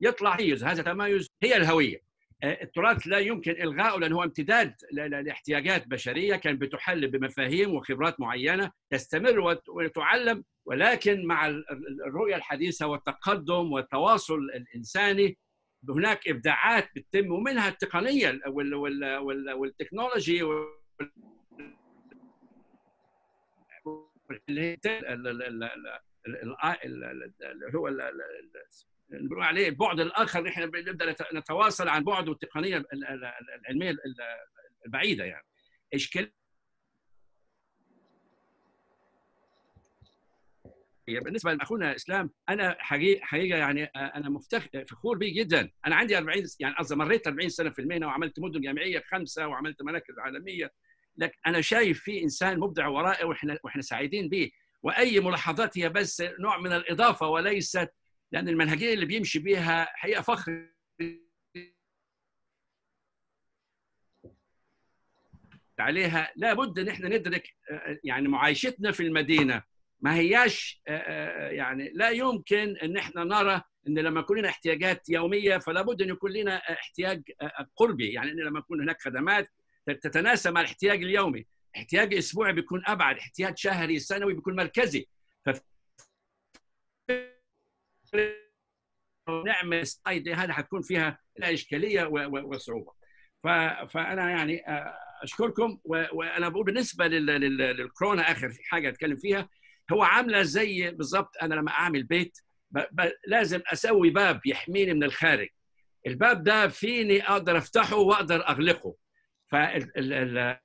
H: يطلع تميز هذا التميز هي الهوية. التراث لا يمكن الغائه لأنه هو امتداد لاحتياجات بشريه كان بتحل بمفاهيم وخبرات معينه تستمر وتعلم ولكن مع الرؤيه الحديثه والتقدم والتواصل الانساني هناك ابداعات بتتم ومنها التقنيه والتكنولوجي اللي هو بنقول عليه البعد الآخر إحنا بنبدا نتواصل عن بعد التقنيه العلمية البعيدة يعني. اشكال بالنسبة لأخونا إسلام أنا حقيقة يعني أنا مفتخر فخور به جدا. أنا عندي 40 يعني قصدي مريت 40 سنة في المهنة وعملت مدن جامعية خمسة وعملت مراكز عالمية. لكن أنا شايف في إنسان مبدع ورائع وإحنا وإحنا سعيدين به وأي ملاحظات هي بس نوع من الإضافة وليست لأن المنهجية اللي بيمشي بيها حقيقة فخر. عليها لابد إن إحنا ندرك يعني معايشتنا في المدينة. ما هياش يعني لا يمكن إن إحنا نرى إن لما يكون لنا احتياجات يومية فلا بد إن يكون لنا احتياج قربي. يعني إن لما يكون هناك خدمات تتناسب مع الاحتياج اليومي. احتياج أسبوعي بيكون أبعد. احتياج شهري سنوي بيكون مركزي. ف نعمل سلايد هذا حتكون فيها لا اشكاليه وصعوبه فأنا يعني أشكركم وأنا بقول بالنسبة للكورونا آخر حاجة أتكلم فيها هو عاملة زي بالظبط أنا لما أعمل بيت لازم أسوي باب يحميني من الخارج. الباب ده فيني أقدر أفتحه وأقدر أغلقه. فال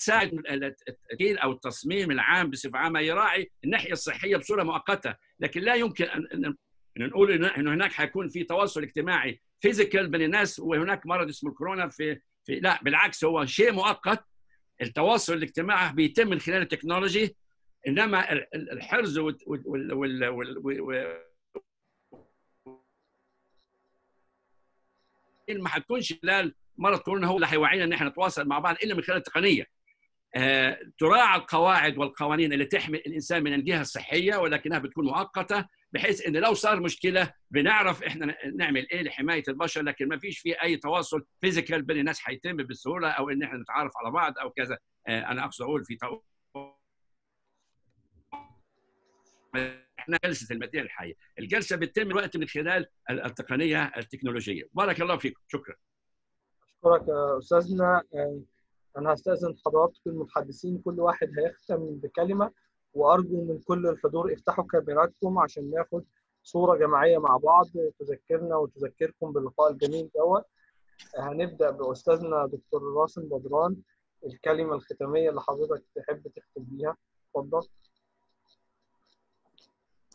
H: تساعد التأكيد أو التصميم العام بصفة عامة يراعي الناحية الصحية بصورة مؤقتة لكن لا يمكن ان نقول ان هناك حيكون في تواصل اجتماعي physical بين الناس وهناك مرض اسمه الكورونا في في لا بالعكس هو شيء مؤقت التواصل الاجتماعي بيتم من خلال ال technology إنما الحظر وال ما حتكونش خلال مرض كورونا هو اللي هيوعينا إن إحنا نتواصل مع بعض إلا من خلال التقنية. آه، تراعى القواعد والقوانين اللي تحمي الإنسان من الجهة الصحية ولكنها بتكون مؤقتة بحيث إن لو صار مشكلة بنعرف إحنا نعمل إيه لحماية البشر لكن ما فيش في أي تواصل physical بين الناس هيتم بسهولة أو إن إحنا نتعرف على بعض أو كذا. آه، أنا أقصد أقول في تو... إحنا جلسة المدينة الحية. الجلسة بتتم الوقت من خلال التقنية التكنولوجية. بارك الله فيكم. شكرا.
A: أشكرك أستاذنا. أنا هستأذن حضراتكم المتحدثين كل واحد هيختم بكلمة وأرجو من كل الحضور افتحوا كاميراتكم عشان ناخد صورة جماعية مع بعض تذكرنا وتذكركم باللقاء الجميل دوت. هنبدأ بأستاذنا دكتور راسم بدران الكلمة الختامية اللي حضرتك تحب تختم بيها. اتفضل.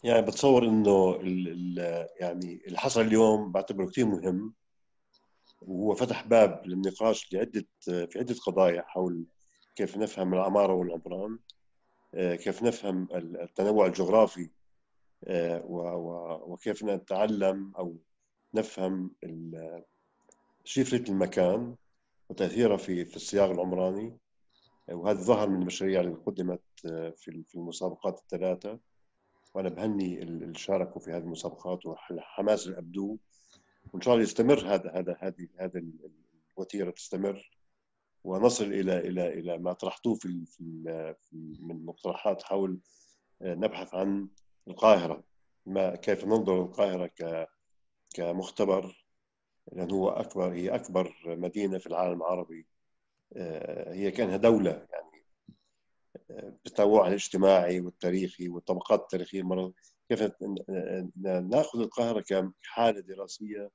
G: يعني بتصور إنه يعني اللي حصل اليوم بعتبره كثير مهم. وهو فتح باب للنقاش لعدة في عدة قضايا حول كيف نفهم العماره والعمران كيف نفهم التنوع الجغرافي وكيف نتعلم أو نفهم شفرة المكان وتاثيرها في في الصياغه العمراني. وهذا ظهر من المشاريع اللي قدمت في المسابقات الثلاثة. وأنا بهني اللي شاركوا في هذه المسابقات والحماس اللي ابدوه وإن شاء الله يستمر هذا هذا هذه هذا الوتيرة تستمر. ونصل إلى إلى إلى ما طرحتوه في في من مقترحات حول نبحث عن القاهرة. ما كيف ننظر للقاهره ك كمختبر لأن هو أكبر هي أكبر مدينة في العالم العربي. هي كأنها دولة يعني بتنوعها الاجتماعي والتاريخي والطبقات التاريخية مرة كيف ناخذ القاهرة كحالة دراسية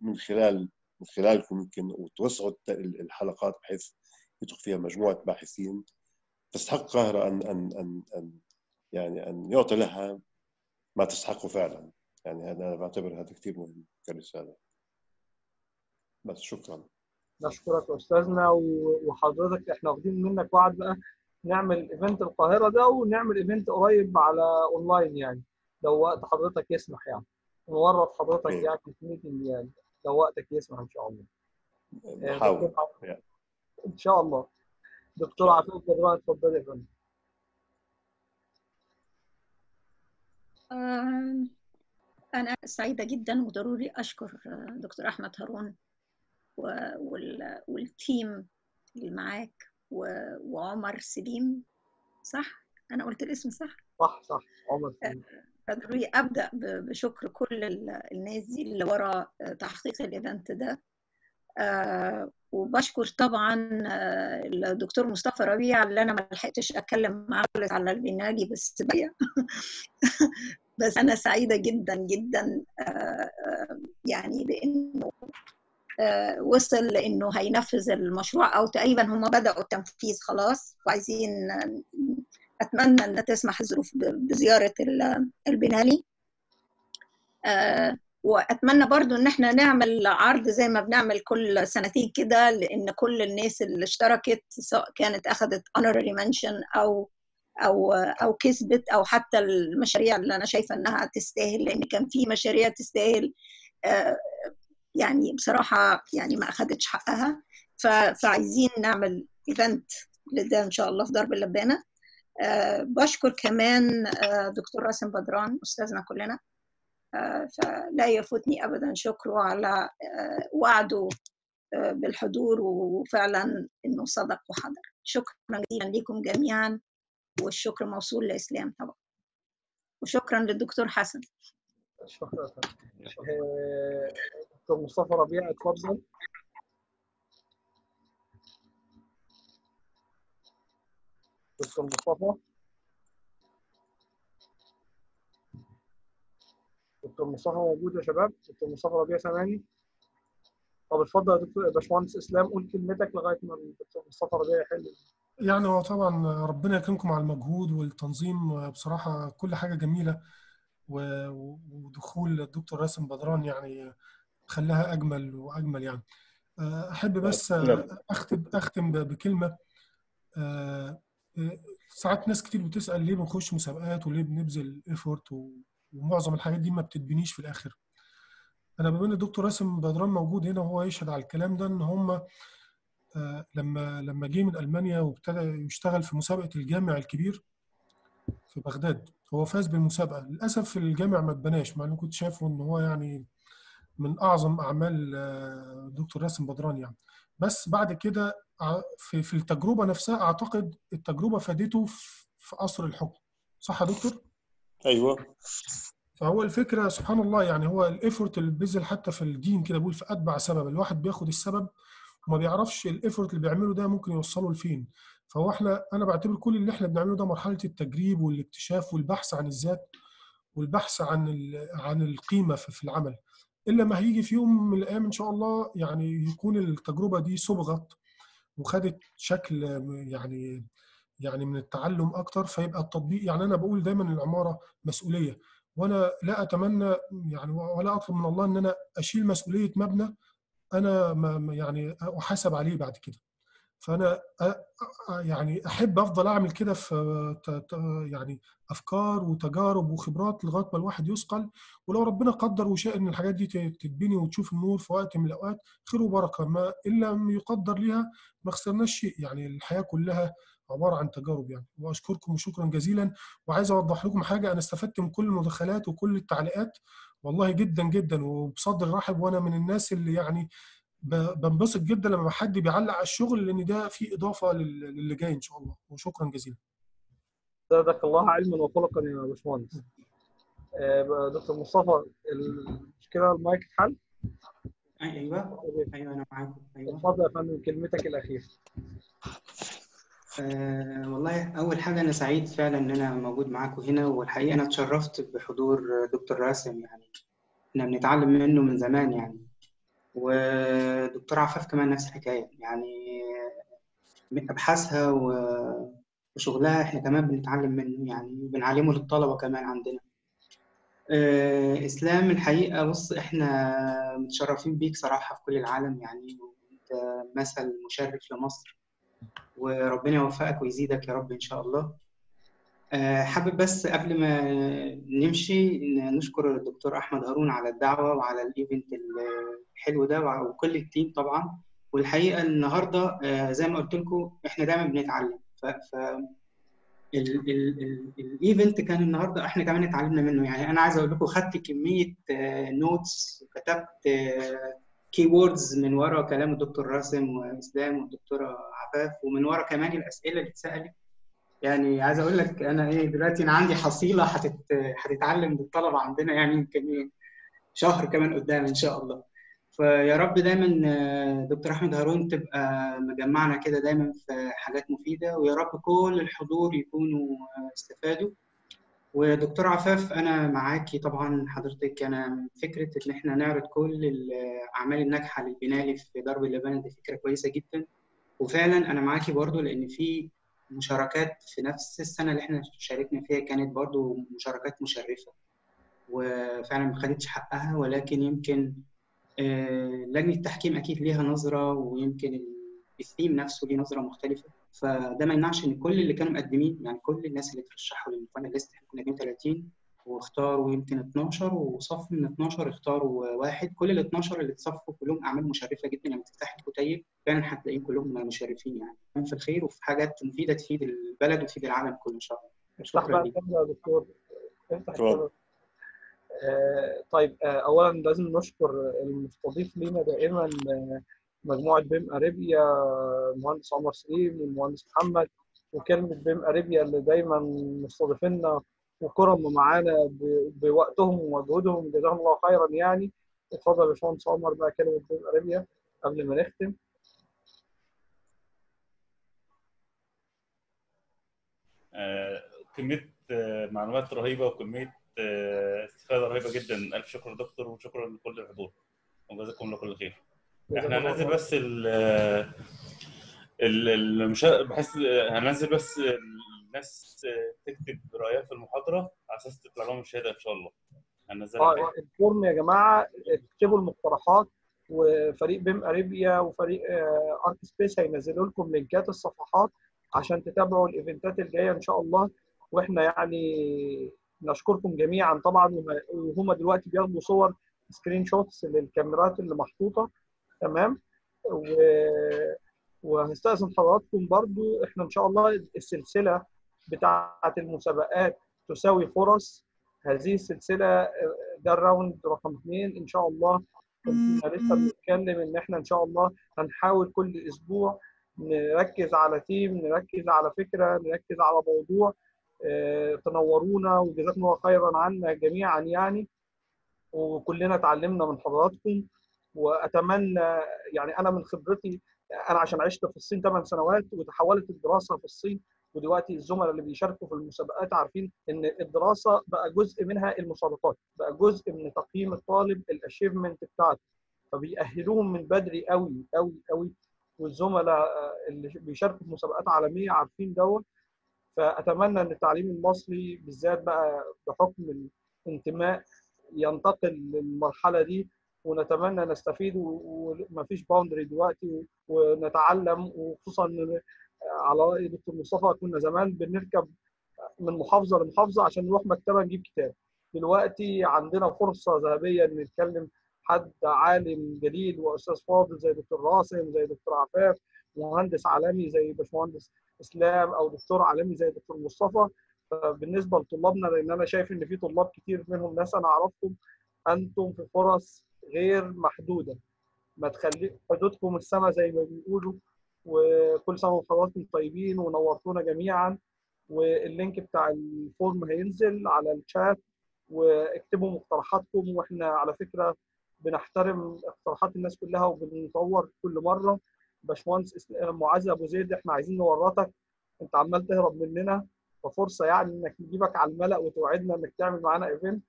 G: من خلال من خلالكم يمكن وتوسعوا الحلقات بحيث يدخل فيها مجموعة باحثين. تستحق القاهرة أن أن أن أن يعني أن يعطى لها ما تستحقه فعلا. يعني هذا أنا بعتبر هذا كثير مهم كرسالة. بس شكرا.
A: نشكرك أستاذنا وحضرتك إحنا واخدين منك وعد بقى. نعمل event القاهرة ده ونعمل event قريب على أونلاين يعني. لو وقت حضرتك يسمح يعني. نورط حضرتك يعني في meeting يعني. لو وقتك يسمح إن شاء الله. آه، دكتور عف- إن شاء الله. دكتور عفيف بدران اتفضل يا فندم.
D: آم، أنا سعيدة جدا وضروري أشكر آه، دكتور أحمد هارون وال team اللي معاك. وعمر سليم صح؟ أنا قلت الاسم صح؟
A: صح صح عمر سليم.
D: فضروري أبدأ ب- بشكر كل ال- الناس دي اللي ورا آه، تحقيق الإيفنت ده آه، وبشكر طبعا آه، الدكتور مصطفى ربيع اللي أنا ما لحقتش أتكلم معاه خالص على البنالي بس بس أنا سعيدة جدا جدا آه، آه، يعني بإنه آه، وصل لأنه هينفذ المشروع أو تقريبا هم بدأوا التنفيذ خلاص وعايزين آه، أتمنى ان تسمح الظروف بزيارة ال- البنالي. آه، وأتمنى برضو إن إحنا نعمل عرض زي ما بنعمل كل سنتين كده لإن كل الناس اللي اشتركت سواء كانت أخذت honorary mention أو أو أو كسبت أو حتى المشاريع اللي أنا شايفة إنها تستاهل لإن كان في مشاريع تستاهل. آه، يعني بصراحة يعني ما اخذتش حقها. فعايزين نعمل ايفنت لده إن شاء الله في درب اللبانة. آه، بشكر كمان آه، دكتور راسم بدران أستاذنا كلنا. آه، فلا يفوتني ابدا شكره على آه، وعده آه، بالحضور وفعلا إنه صدق وحضر. شكرا جزيلا لكم جميعا والشكر موصول لإسلام طبعا. وشكرا للدكتور حسن.
A: شكرا. آه، دكتور مصطفى ربيع اتفضل. دكتور مصطفى. دكتور مصطفى موجود يا شباب. دكتور مصطفى ربيع سامعني طب اتفضل يا دكتور باشمهندس إسلام قول كلمتك لغاية ما الدكتور مصطفى ربيع يحل.
E: يعني هو طبعا ربنا يكرمكم على المجهود والتنظيم بصراحة كل حاجة جميلة و- ودخول الدكتور راسم بدران يعني خلاها أجمل وأجمل يعني. أحب بس أختم أختم ب- بكلمة. آه، آه، ساعات ناس كتير بتسأل ليه بنخش مسابقات وليه بنبذل ايفورت ومعظم الحاجات دي ما بتتبنيش في الآخر. أنا بما إن الدكتور راسم بدران موجود هنا وهو يشهد على الكلام ده إن هم آه، لما لما جه من ألمانيا وابتدى يشتغل في مسابقة الجامع الكبير في بغداد هو فاز بالمسابقة. للأسف الجامع ما اتبناش مع اني كنت شايفه إن هو يعني من أعظم أعمال آه، دكتور راسم بدران يعني. بس بعد كده في في التجربة نفسها أعتقد التجربة فادته في قصر الحكم. صح يا دكتور؟
G: أيوه.
E: فهو الفكرة سبحان الله يعني هو ال effort اللي بينزل حتى في الدين كده بيقول في أتبع سببا. الواحد بياخد السبب وما بيعرفش ال effort اللي بيعمله ده ممكن يوصله لفين. فهو إحنا أنا بعتبر كل اللي إحنا بنعمله ده مرحلة التجريب والإكتشاف والبحث عن الذات والبحث عن عن القيمة في العمل. إلا ما هيجي في يوم من الأيام إن شاء الله يعني يكون التجربة دي صبغت وخدت شكل يعني يعني من التعلم أكتر فيبقى التطبيق يعني أنا بقول دايما العمارة مسؤولية. وأنا لا أتمنى يعني ولا أطلب من الله إن أنا أشيل مسؤولية مبنى أنا ما يعني أحاسب عليه بعد كده. فأنا يعني أحب أفضل أعمل كده في يعني أفكار وتجارب وخبرات لغاية ما الواحد يثقل ولو ربنا قدر وشاء إن الحاجات دي تتبني وتشوف النور في وقت من الأوقات خير وبركة. ما إن لم يقدر ليها ما خسرناش شيء. يعني الحياة كلها عبارة عن تجارب يعني. وأشكركم وشكرا جزيلا. وعايز أوضح لكم حاجة أنا استفدت من كل المداخلات وكل التعليقات. والله جدا جدا وبصدر رحب وأنا من الناس اللي يعني بنبسط جدا لما حد بيعلق على الشغل لأن ده في إضافة لل- للي جاي إن شاء الله. وشكرا جزيلا.
A: زادك الله علما وخلقا يا باشمهندس. آه، دكتور مصطفى المشكلة المايك اتحل؟
B: أيوه. أيوه أنا معاكم أيوه.
A: اتفضل يا فندم كلمتك الأخيرة.
B: آه والله أول حاجة أنا سعيد فعلا إن أنا موجود معاكم هنا والحقيقة أنا اتشرفت بحضور دكتور راسم يعني إحنا بنتعلم منه من زمان يعني. ودكتور عفاف كمان نفس الحكاية. يعني و- وشغلها إحنا كمان بنتعلم منه يعني وبنعلمه للطلبة كمان عندنا. آه إسلام الحقيقة بص إحنا متشرفين بيك صراحة في كل العالم يعني وأنت مثل مشرف لمصر وربنا يوفقك ويزيدك يا رب إن شاء الله. حابب بس قبل ما نمشي نشكر الدكتور أحمد هارون على الدعوة وعلى ال event الحلو ده وكل ال team طبعا. والحقيقة النهارده آه، زي ما قلت لكم إحنا دايما بنتعلم. ف, ف... ال- ال- ال- ال event كان النهارده إحنا كمان اتعلمنا منه. يعني أنا عايز أقول لكم خدت كمية notes وكتبت key words من ورا كلام الدكتور راسم وإسلام والدكتورة عفاف ومن ورا كمان الأسئلة اللي اتسألت. يعني عايز أقول لك أنا إيه دلوقتي أنا عندي حصيلة هتت... هتتعلم بالطلبه عندنا يعني يمكن إيه شهر كمان قدام إن شاء الله. فيا رب دايما آه، دكتور أحمد هارون تبقى مجمعنا كده دايما في حاجات مفيدة ويا رب كل الحضور يكونوا آه، استفادوا. ودكتور عفاف أنا معاكي طبعا حضرتك أنا فكرة إن إحنا نعرض كل الاعمال الناجحة للبنالي في درب اللبان دي فكرة كويسة جدا. وفعلا أنا معاكي برضو لأن في مشاركات في نفس السنة اللي إحنا شاركنا فيها كانت برضو مشاركات مشرفة وفعلا ما خدتش حقها ولكن يمكن آه، لجنة التحكيم أكيد ليها نظرة ويمكن ال- الثيم نفسه ليه نظرة مختلفة. فده ما يمنعش إن كل اللي كانوا مقدمين يعني كل الناس اللي ترشحوا لل final list إحنا كنا 32 واختاروا يمكن 12 وصفوا من 12 اختاروا واحد. كل ال 12 اللي اتصفوا كلهم أعمال مشرفة جدا. لما تفتح الكتيب فعلا هتلاقيهم كلهم مشرفين يعني. في الخير وفي حاجات مفيدة تفيد البلد وتفيد العالم كله إن شاء الله.
A: افتح
B: شكرا
A: الكاميرا يا دكتور. افتح آه، طيب آه، اولا لازم نشكر المستضيف لينا دائما آه، مجموعة بيم أريبيا المهندس عمر سليم والمهندس محمد وكلمة بيم أريبيا اللي دايما مستضيفينا وكرم معانا بوقتهم ومجهودهم. جزاهم الله خيرا يعني. اتفضل يا باشمهندس عمر بقى كلمة بيم اريبيا قبل ما نختم.
N: آه، كمية آه، معلومات رهيبة وكمية آه، استفادة رهيبة جدا. ألف شكر دكتور وشكرا لكل الحضور. وجزاكم الله كل خير.
A: إحنا
N: هننزل. بس ال ال- المشا... بحيث هننزل بس الناس تكتب رأيها في المحاضرة على أساس تطلع لهم الشهادة إن شاء الله.
A: آه.
N: ال
A: form يا جماعة اكتبوا المقترحات وفريق بيم أريبيا وفريق آه، ارك سبيس هينزلوا لكم لينكات الصفحات عشان تتابعوا ال events الجاية إن شاء الله. وإحنا يعني نشكركم جميعا طبعا وه- وهم دلوقتي بياخدوا صور screen shots للكاميرات اللي محطوطة. تمام؟ و... وهستأذن حضراتكم برضو إحنا إن شاء الله السلسلة بتاعة المسابقات تساوي فرص. هذه السلسلة ده ال round رقم اثنين إن شاء الله كنا لسه بنتكلم إن إحنا إن شاء الله هنحاول كل أسبوع نركز على تيم نركز على فكرة نركز على موضوع آه، تنورونا وجزاكم الله خيرا عنا جميعا يعني. وكلنا اتعلمنا من حضراتكم. وأتمنى يعني أنا من خبرتي أنا عشان عشت في الصين 8 سنوات وتحولت الدراسة في الصين ودلوقتي الزملاء اللي بيشاركوا في المسابقات عارفين إن الدراسة بقى جزء منها المسابقات بقى جزء من تقييم الطالب الأشيفمنت بتاعته. فبيأهلوهم من بدري قوي قوي قوي والزملاء آه، اللي بيشاركوا في مسابقات عالمية عارفين دوت. فأتمنى إن التعليم المصري بالذات بقى بحكم الانتماء ينتقل للمرحلة دي. ونتمنى نستفيد ومفيش باوندري دلوقتي ونتعلم. وخصوصا على رأي دكتور مصطفى كنا زمان بنركب من محافظة لمحافظة عشان نروح مكتبة نجيب كتاب. دلوقتي عندنا فرصة ذهبية إن نتكلم حد عالم جليل وأستاذ فاضل زي دكتور راسم زي دكتور عفاف مهندس عالمي زي باشمهندس إسلام أو دكتور عالمي زي دكتور مصطفى. فبالنسبة لطلابنا لأن أنا شايف إن في طلاب كتير منهم ناس أنا أعرفهم أنتم في فرص غير محدودة. ما تخلي حدودكم السما زي ما بيقولوا. وكل سنة وحضراتكم طيبين ونورتونا جميعا. وال link بتاع ال form هينزل على الشات واكتبوا مقترحاتكم. وإحنا على فكرة بنحترم اقتراحات الناس كلها وبنطور كل مرة. باشمهندس معاذ أبو زيد إحنا عايزين نورطك. أنت عمال تهرب مننا ففرصة يعني إنك نجيبك على الملأ وتوعدنا إنك تعمل معانا event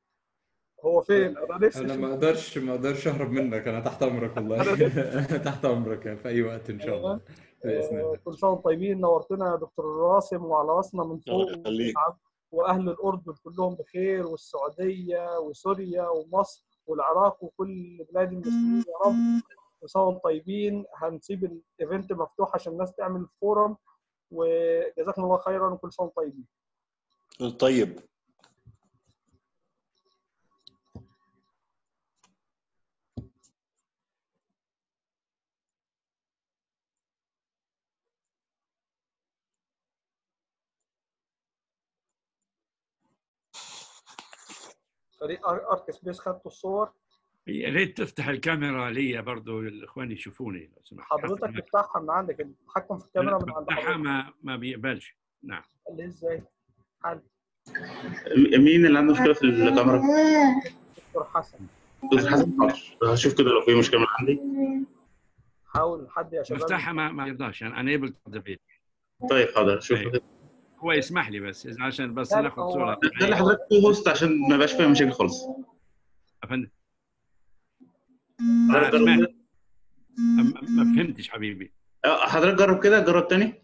A: هو فين؟ أنا نفسي أنا.
L: ما أقدرش ما أقدرش أهرب منك. أنا تحت أمرك والله. تحت أمرك يعني في أي وقت إن شاء الله.
A: بإذن
L: الله.
A: كل سنة وأنتم طيبين نورتنا يا دكتور راسم وعلى راسنا من فوق.
G: الله يخليك.
A: وأهل الأردن كلهم بخير والسعودية وسوريا ومصر والعراق وكل بلاد المسلمين يا رب. كل سنة وأنتم طيبين. هنسيب ال event مفتوح عشان الناس تعمل form وجزاكم الله خيرا وكل سنة وأنتم طيبين.
G: طيب.
A: فريق أر- Arc Space خدتوا الصور.
H: يا ريت تفتح الكاميرا لي برضو الإخوان يشوفوني. لو سمحت.
A: حضرتك تفتحها من عندك التحكم في الكاميرا من عند
H: بفتحها
A: حضرتك.
H: ما ما بيقبلش. نعم.
A: قال لي إزاي؟ حل.
N: مين اللي عنده مشكلة في الكاميرا؟
A: دكتور حسن.
N: دكتور حسن حاضر هشوف كده لو في مشكلة من عندي.
A: حاول حد يا شباب.
H: بفتحها ما ما يرضاش. يعني activate
N: طيب حاضر. شوف.
H: أيوة. هو يسمح لي بس إذا عشان بس ناخذ صورة.
N: خلي حضرتك co-host عشان ما يبقاش فيها مشاكل خالص.
H: سمعت.
N: كده
H: ما ما فهمتش حبيبي.
N: آه، حضرتك جرب كده جرب تاني؟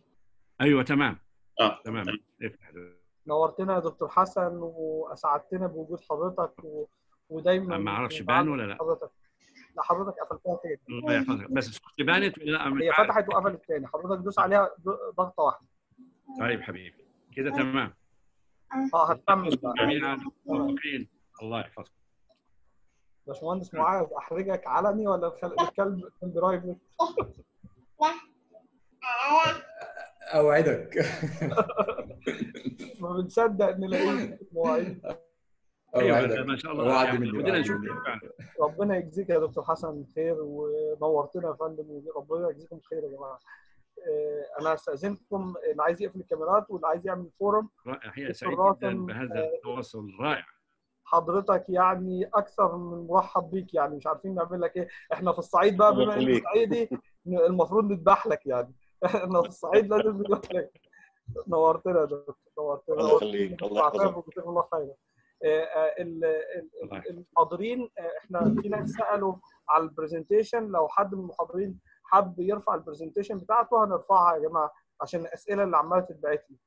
H: أيوه تمام.
N: أه.
H: تمام. افتح
A: نورتنا يا دكتور حسن وأسعدتنا بوجود حضرتك و... ودايما
H: ما
A: أعرفش
H: بان ولا لا.
A: حضرتك. لا حضرتك قفلتها تاني.
H: الله يحفظك. بس صورتي بانت ولا لا؟
A: هي. فتحت وقفلت تاني. حضرتك دوس عليها ض- ضغطة واحدة.
H: طيب حبيبي. كده تمام.
A: آه هتكمل بقى؟
H: جميعا موافقين. الله يحفظك.
A: باشمهندس معاذ أحرجك علني ولا الكلب برايفت
L: أوعدك.
A: ما بنصدق في المواعيد
L: أيوه
H: ما شاء الله.
L: وعد
H: يعني
L: مني
H: بدنا نشوف.
A: ربنا يجزيك يا دكتور حسن خير ونورتنا يا فندم وربنا يجزيكم خير يا جماعة. أنا استأذنكم اللي عايز يقفل الكاميرات واللي عايز يعمل فورم.
H: رائع سعيد جدا بهذا التواصل الرائع.
A: حضرتك يعني أكثر من مرحب بيك يعني مش عارفين نعمل لك إيه. إحنا في الصعيد بقى بما
G: إنك.
A: صعيدي المفروض نذبح لك يعني. إحنا في الصعيد لازم نذبح لك. نورتنا يا دكتور نورتنا.
G: الله يخليك، الله يحفظك.
A: جزاك الله خيرا. آه، آه، ال- ال- ال- المحاضرين آه، إحنا في ناس سألوا على ال presentation لو حد من المحاضرين حب يرفع ال presentation بتاعته هنرفعها يا جماعة عشان الأسئلة اللي عمالة تتبعت لي.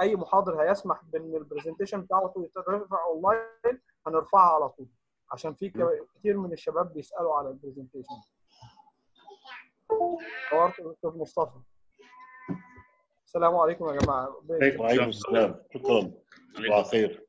A: أي محاضر هيسمح بإن ال presentation بتاعته يترفع اونلاين هنرفعها على طول. عشان في كتير من الشباب بيسألوا على ال presentation دكتور مصطفى. السلام عليكم يا جماعة.
G: وعليكم السلام. شكرا. وعلى خير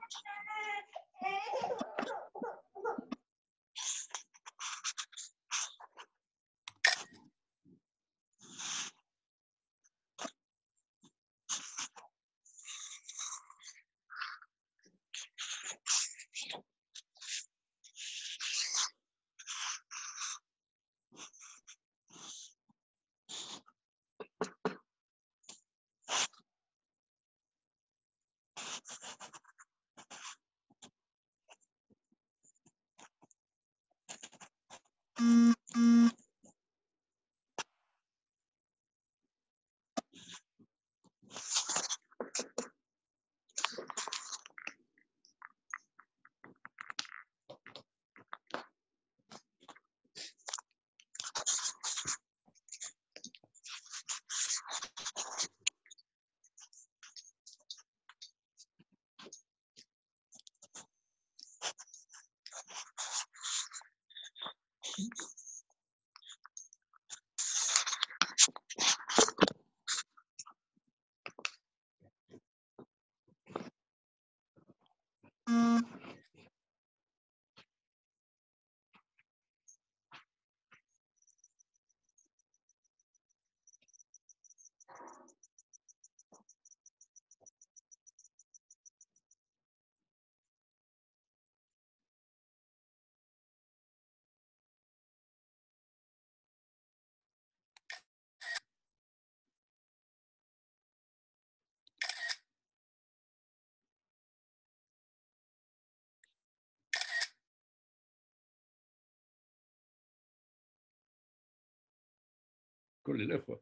H: كل الإخوة.